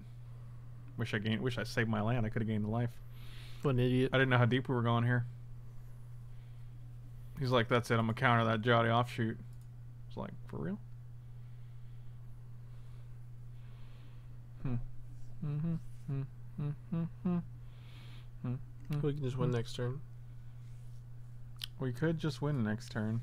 Wish I gained. Wish I saved my land. I could have gained the life. What an idiot. I didn't know how deep we were going here. He's like, "That's it. I'm gonna counter that Jaddi Offshoot." It's like, for real? Hmm. Mm-hmm. Mm-hmm. Mm-hmm. We can just win next turn. We could just win next turn.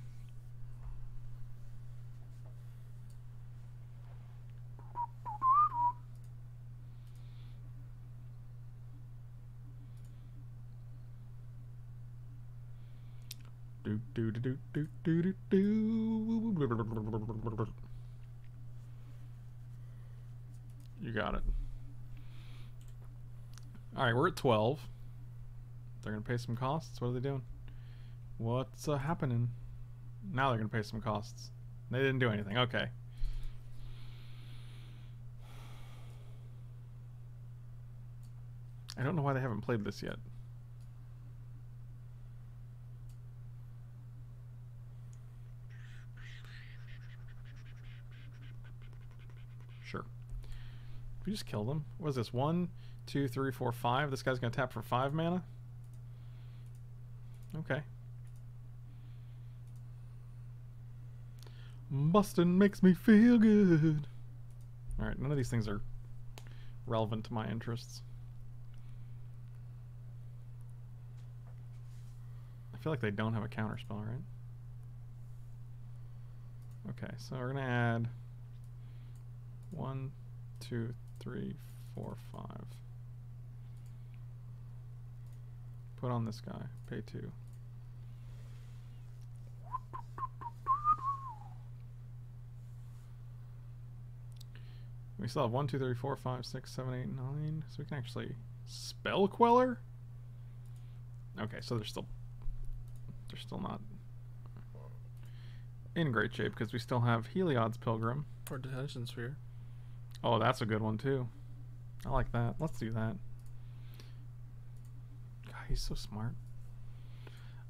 You got it. All right, we're at twelve. They're gonna pay some costs. What are they doing? What's uh, happening? Now they're gonna pay some costs. They didn't do anything. Okay. I don't know why they haven't played this yet. Sure. If we just kill them. What is this? One, two, three, four, five. This guy's gonna tap for five mana. Okay. Bustin' makes me feel good. Alright, none of these things are relevant to my interests. I feel like they don't have a counterspell, right? Okay, so we're gonna add one, two, three, four, five. Put on this guy. Pay two. We still have one, two, three, four, five, six, seven, eight, nine. So we can actually spell queller. Okay, so they're still they're still not in great shape because we still have Heliod's Pilgrim. Or detention sphere. Oh, that's a good one too. I like that. Let's do that. God, he's so smart.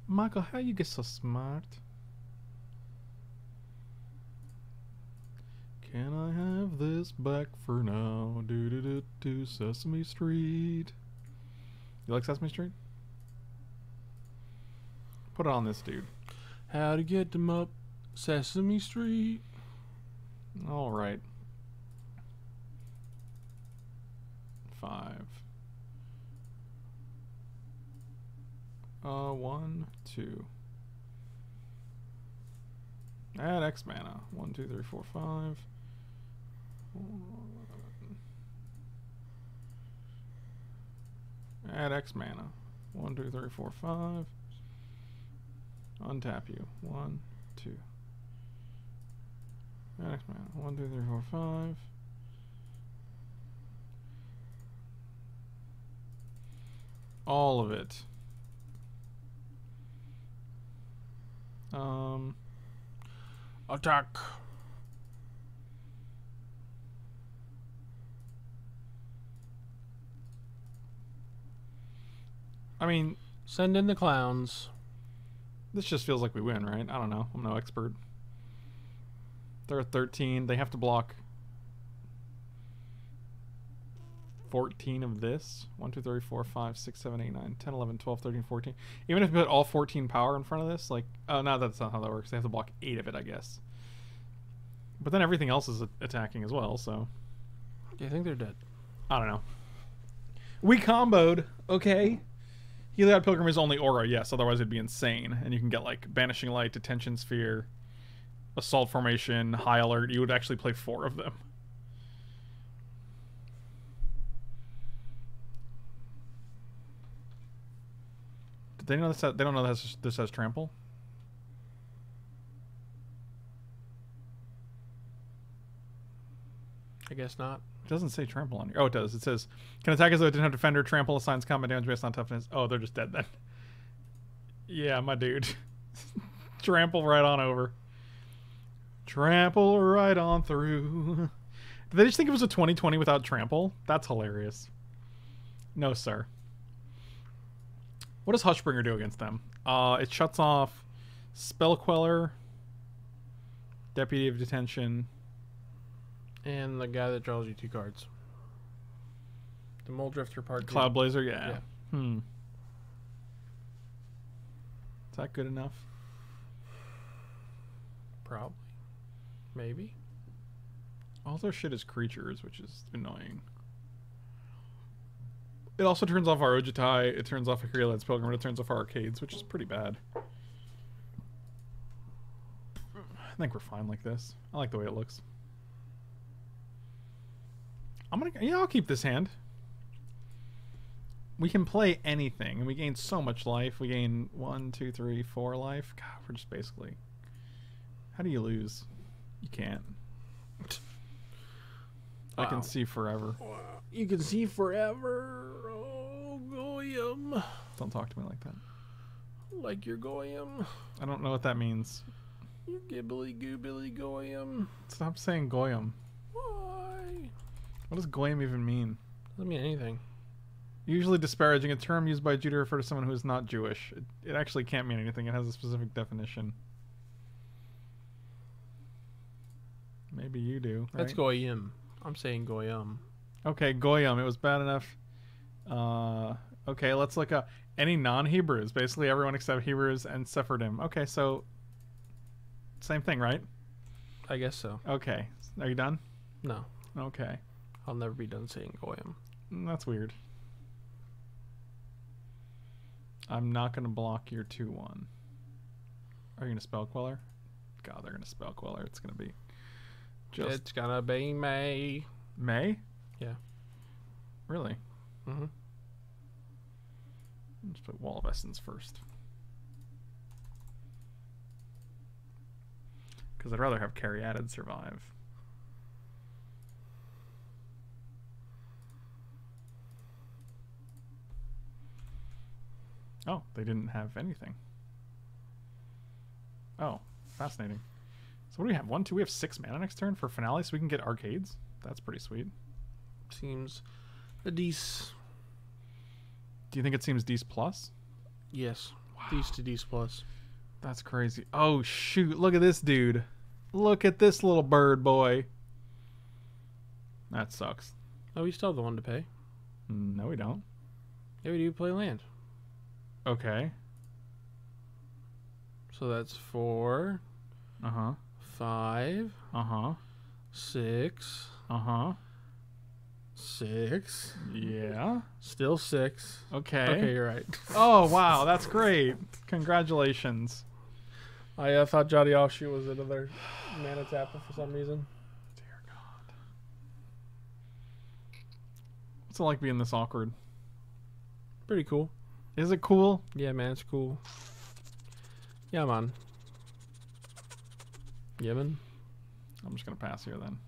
Michael, how you get so smart? Can I have this back for now? Do do do do Sesame Street. You like Sesame Street? Put it on this dude. How to get them up Sesame Street. All right. Five. Uh, one, two. Add X mana. One, two, three, four, five. Add X mana. One, two, three, four, five. Untap you. One, two. Add X mana. One, two, three, four, five. All of it. Um. Attack. I mean, Send in the clowns. this just feels like we win, right? I don't know. I'm no expert. They're at 13. They have to block 14 of this. 1, 2, 3, 4, 5, 6, 7, 8, 9, 10, 11, 12, 13, 14. Even if you put all 14 power in front of this, like, oh, no, that's not how that works. They have to block 8 of it, I guess. But then everything else is attacking as well, so. Do you think they're dead? I don't know. We comboed, okay? Heliod Pilgrim is only aura, yes, otherwise it'd be insane. And you can get like Banishing Light, Detention Sphere, Assault Formation, High Alert. You would actually play four of them. They know this? They don't know this. This has trample. I guess not. It doesn't say trample on here. Oh, it does. It says can attack as though it didn't have defender. Trample assigns combat damage based on toughness. Oh, they're just dead then. Yeah, my dude. trample right on over. Trample right on through. Did they just think it was a 2020 without trample? That's hilarious. No, sir. What does Hushbringer do against them? Uh, it shuts off Spell Queller, Deputy of Detention, And the guy that draws you two cards. The Mulldrifter part two. Cloudblazer, yeah. Yeah. Hmm. Is that good enough? Probably. Maybe. All their shit is creatures, which is annoying. It also turns off our Ojutai, it turns off Heliod's Pilgrim, it turns off our arcades, which is pretty bad. I think we're fine like this. I like the way it looks. I'm gonna yeah, I'll keep this hand. We can play anything, and we gain so much life. We gain one, two, three, four life. God, we're just basically. How do you lose? You can't. I can see forever. You can see forever. Oh, Goyim. Don't talk to me like that. Like your Goyim. I don't know what that means. You gibbly goobly Goyim. Stop saying goyim. Why? What does goyim even mean? Doesn't mean anything. Usually disparaging, a term used by a Jew to refer to someone who is not Jewish. It, it actually can't mean anything. It has a specific definition. Maybe you do. That's right? Goyim. I'm saying Goyim. Okay, goyim. It was bad enough. Uh, okay, let's look up any non-Hebrews. Basically, everyone except Hebrews and Sephardim. Okay, so same thing, right? I guess so. Okay. Are you done? No, Okay. I'll never be done saying Goyim. Mm, That's weird. I'm not going to block your 2 1. Are you going to spell Queller? God, they're going to spell Queller. It's going to be just it's gonna be May. May? Yeah. Really? Mm-hmm. Let's put Wall of Essence first. Because I'd rather have Caryatid survive. Oh, they didn't have anything. Oh, fascinating. So what do we have? One, two, we have six mana next turn for finale, so we can get arcades. That's pretty sweet. Seems a dece. Do you think it seems D's plus? Yes. Dece to dece plus. That's crazy. Oh shoot, look at this dude. Look at this little bird boy. That sucks. Oh, we still have the one to pay. No, we don't. Yeah, we do play land. Okay. So that's four, Uh huh. Five, Uh huh. six, Uh huh. six. Yeah. Still six. Okay. Okay, you're right. Oh wow, that's great. Congratulations. I uh, thought Jaddi Offshoot was another mana tapper for some reason. Dear God. What's it like being this awkward? Pretty cool. Is it cool? Yeah, man, it's cool. Yeah, man. Yemen. I'm just gonna pass here then.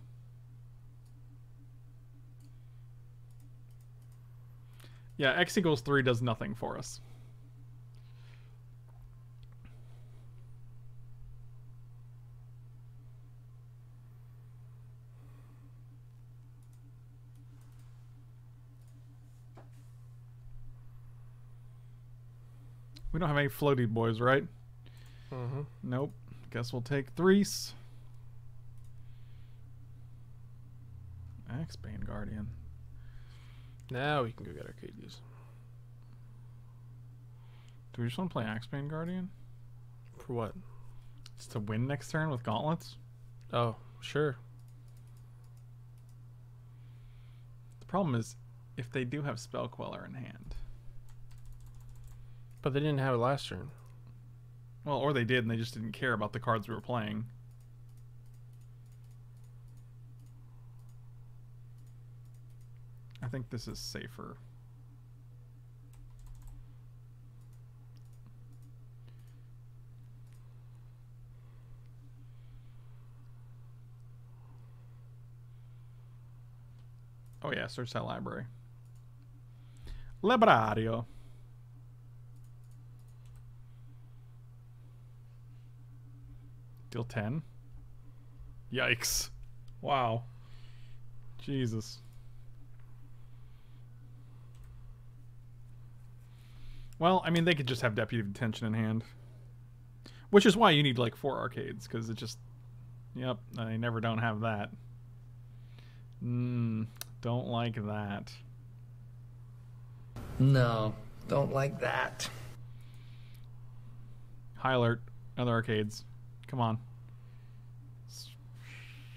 Yeah, x equals three does nothing for us. We don't have any floaty boys, right? Mm-hmm. Nope. Guess we'll take threes. Axebane Guardian. Now we can go get Arcadius. Do we just want to play Axebane Guardian? For what? Just to win next turn with gauntlets? Oh, sure. The problem is, if they do have Spell Queller in hand. But they didn't have it last turn. Well, or they did and they just didn't care about the cards we were playing. I think this is safer. Oh yeah, search that library. Librario. Deal 10. Yikes. Wow. Jesus. Well, I mean, they could just have Deputy Detention in hand. Which is why you need, like, four arcades, because it just... Yep, I never don't have that. Mmm, don't like that. No, don't like that. High alert. Other arcades. Come on. It's,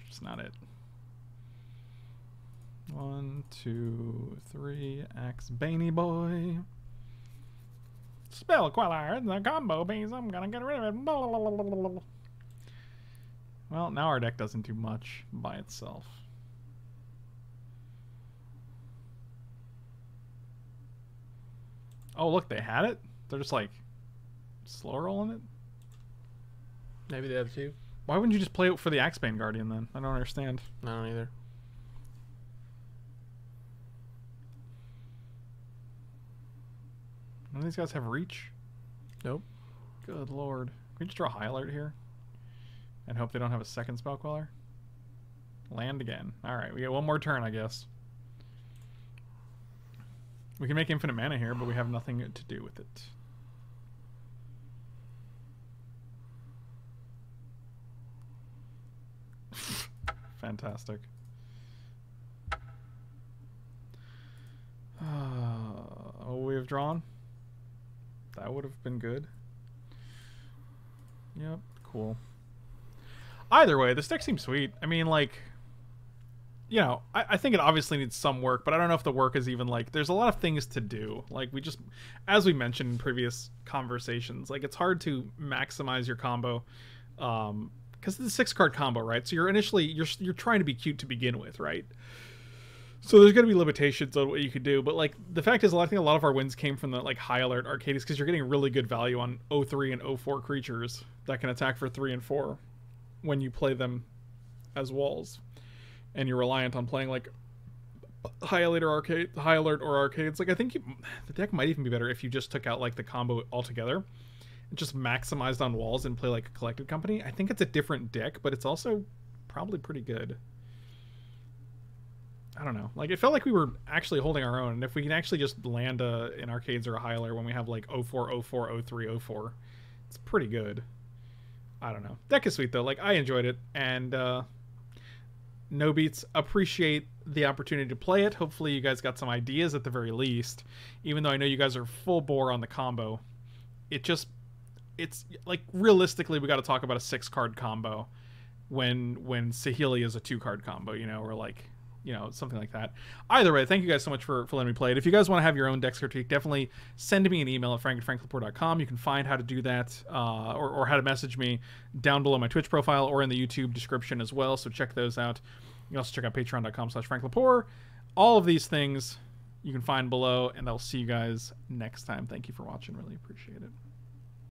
it's not it. One, two, three. Axe Baney boy. Spell Queller. The combo piece. I'm gonna get rid of it. Well, now our deck doesn't do much by itself. Oh, look, they had it? They're just like slow rolling it? Maybe they have two. Why wouldn't you just play it for the Axebane Guardian then? I don't understand. I don't either. None of these guys have reach? Nope. Good lord. Can we just draw high alert here? And hope they don't have a second spell queller? Land again. Alright, we get one more turn, I guess. We can make infinite mana here, but we have nothing to do with it. Fantastic. oh, we have drawn? That would have been good. Yep, cool. either way, this deck seems sweet. I mean, like, you know, I, I think it obviously needs some work, but I don't know if the work is even like. There's a lot of things to do. Like we just, as we mentioned in previous conversations, like it's hard to maximize your combo, um, because it's a six card combo, right? So you're initially you're you're trying to be cute to begin with, right? So there's going to be limitations on what you could do, but like the fact is, I think a lot of our wins came from the like high alert arcades because you're getting really good value on 03 and 04 creatures that can attack for three and four when you play them as walls, and you're reliant on playing like high alert or arcade, high alert or arcades. Like I think you, the deck might even be better if you just took out like the combo altogether, just maximized on walls and play like a collected company. I think it's a different deck, but it's also probably pretty good. I don't know. Like it felt like we were actually holding our own. And if we can actually just land a in arcades or a alert when we have like 04, 04, 03, 04, it's pretty good. I don't know. Deck is sweet though. Like I enjoyed it, and uh, no beats appreciate the opportunity to play it. Hopefully you guys got some ideas at the very least. Even though I know you guys are full bore on the combo, it just it's like realistically we got to talk about a six card combo when when Saheeli is a two card combo. You know, or like you know, something like that. Either way, thank you guys so much for, for letting me play it. If you guys want to have your own Dex critique, definitely send me an email at frank. You can find how to do that uh, or, or how to message me down below my Twitch profile or in the YouTube description as well. So check those out. You can also check out patreon.com slash franklepore. All of these things you can find below, and I'll see you guys next time. Thank you for watching. Really appreciate it.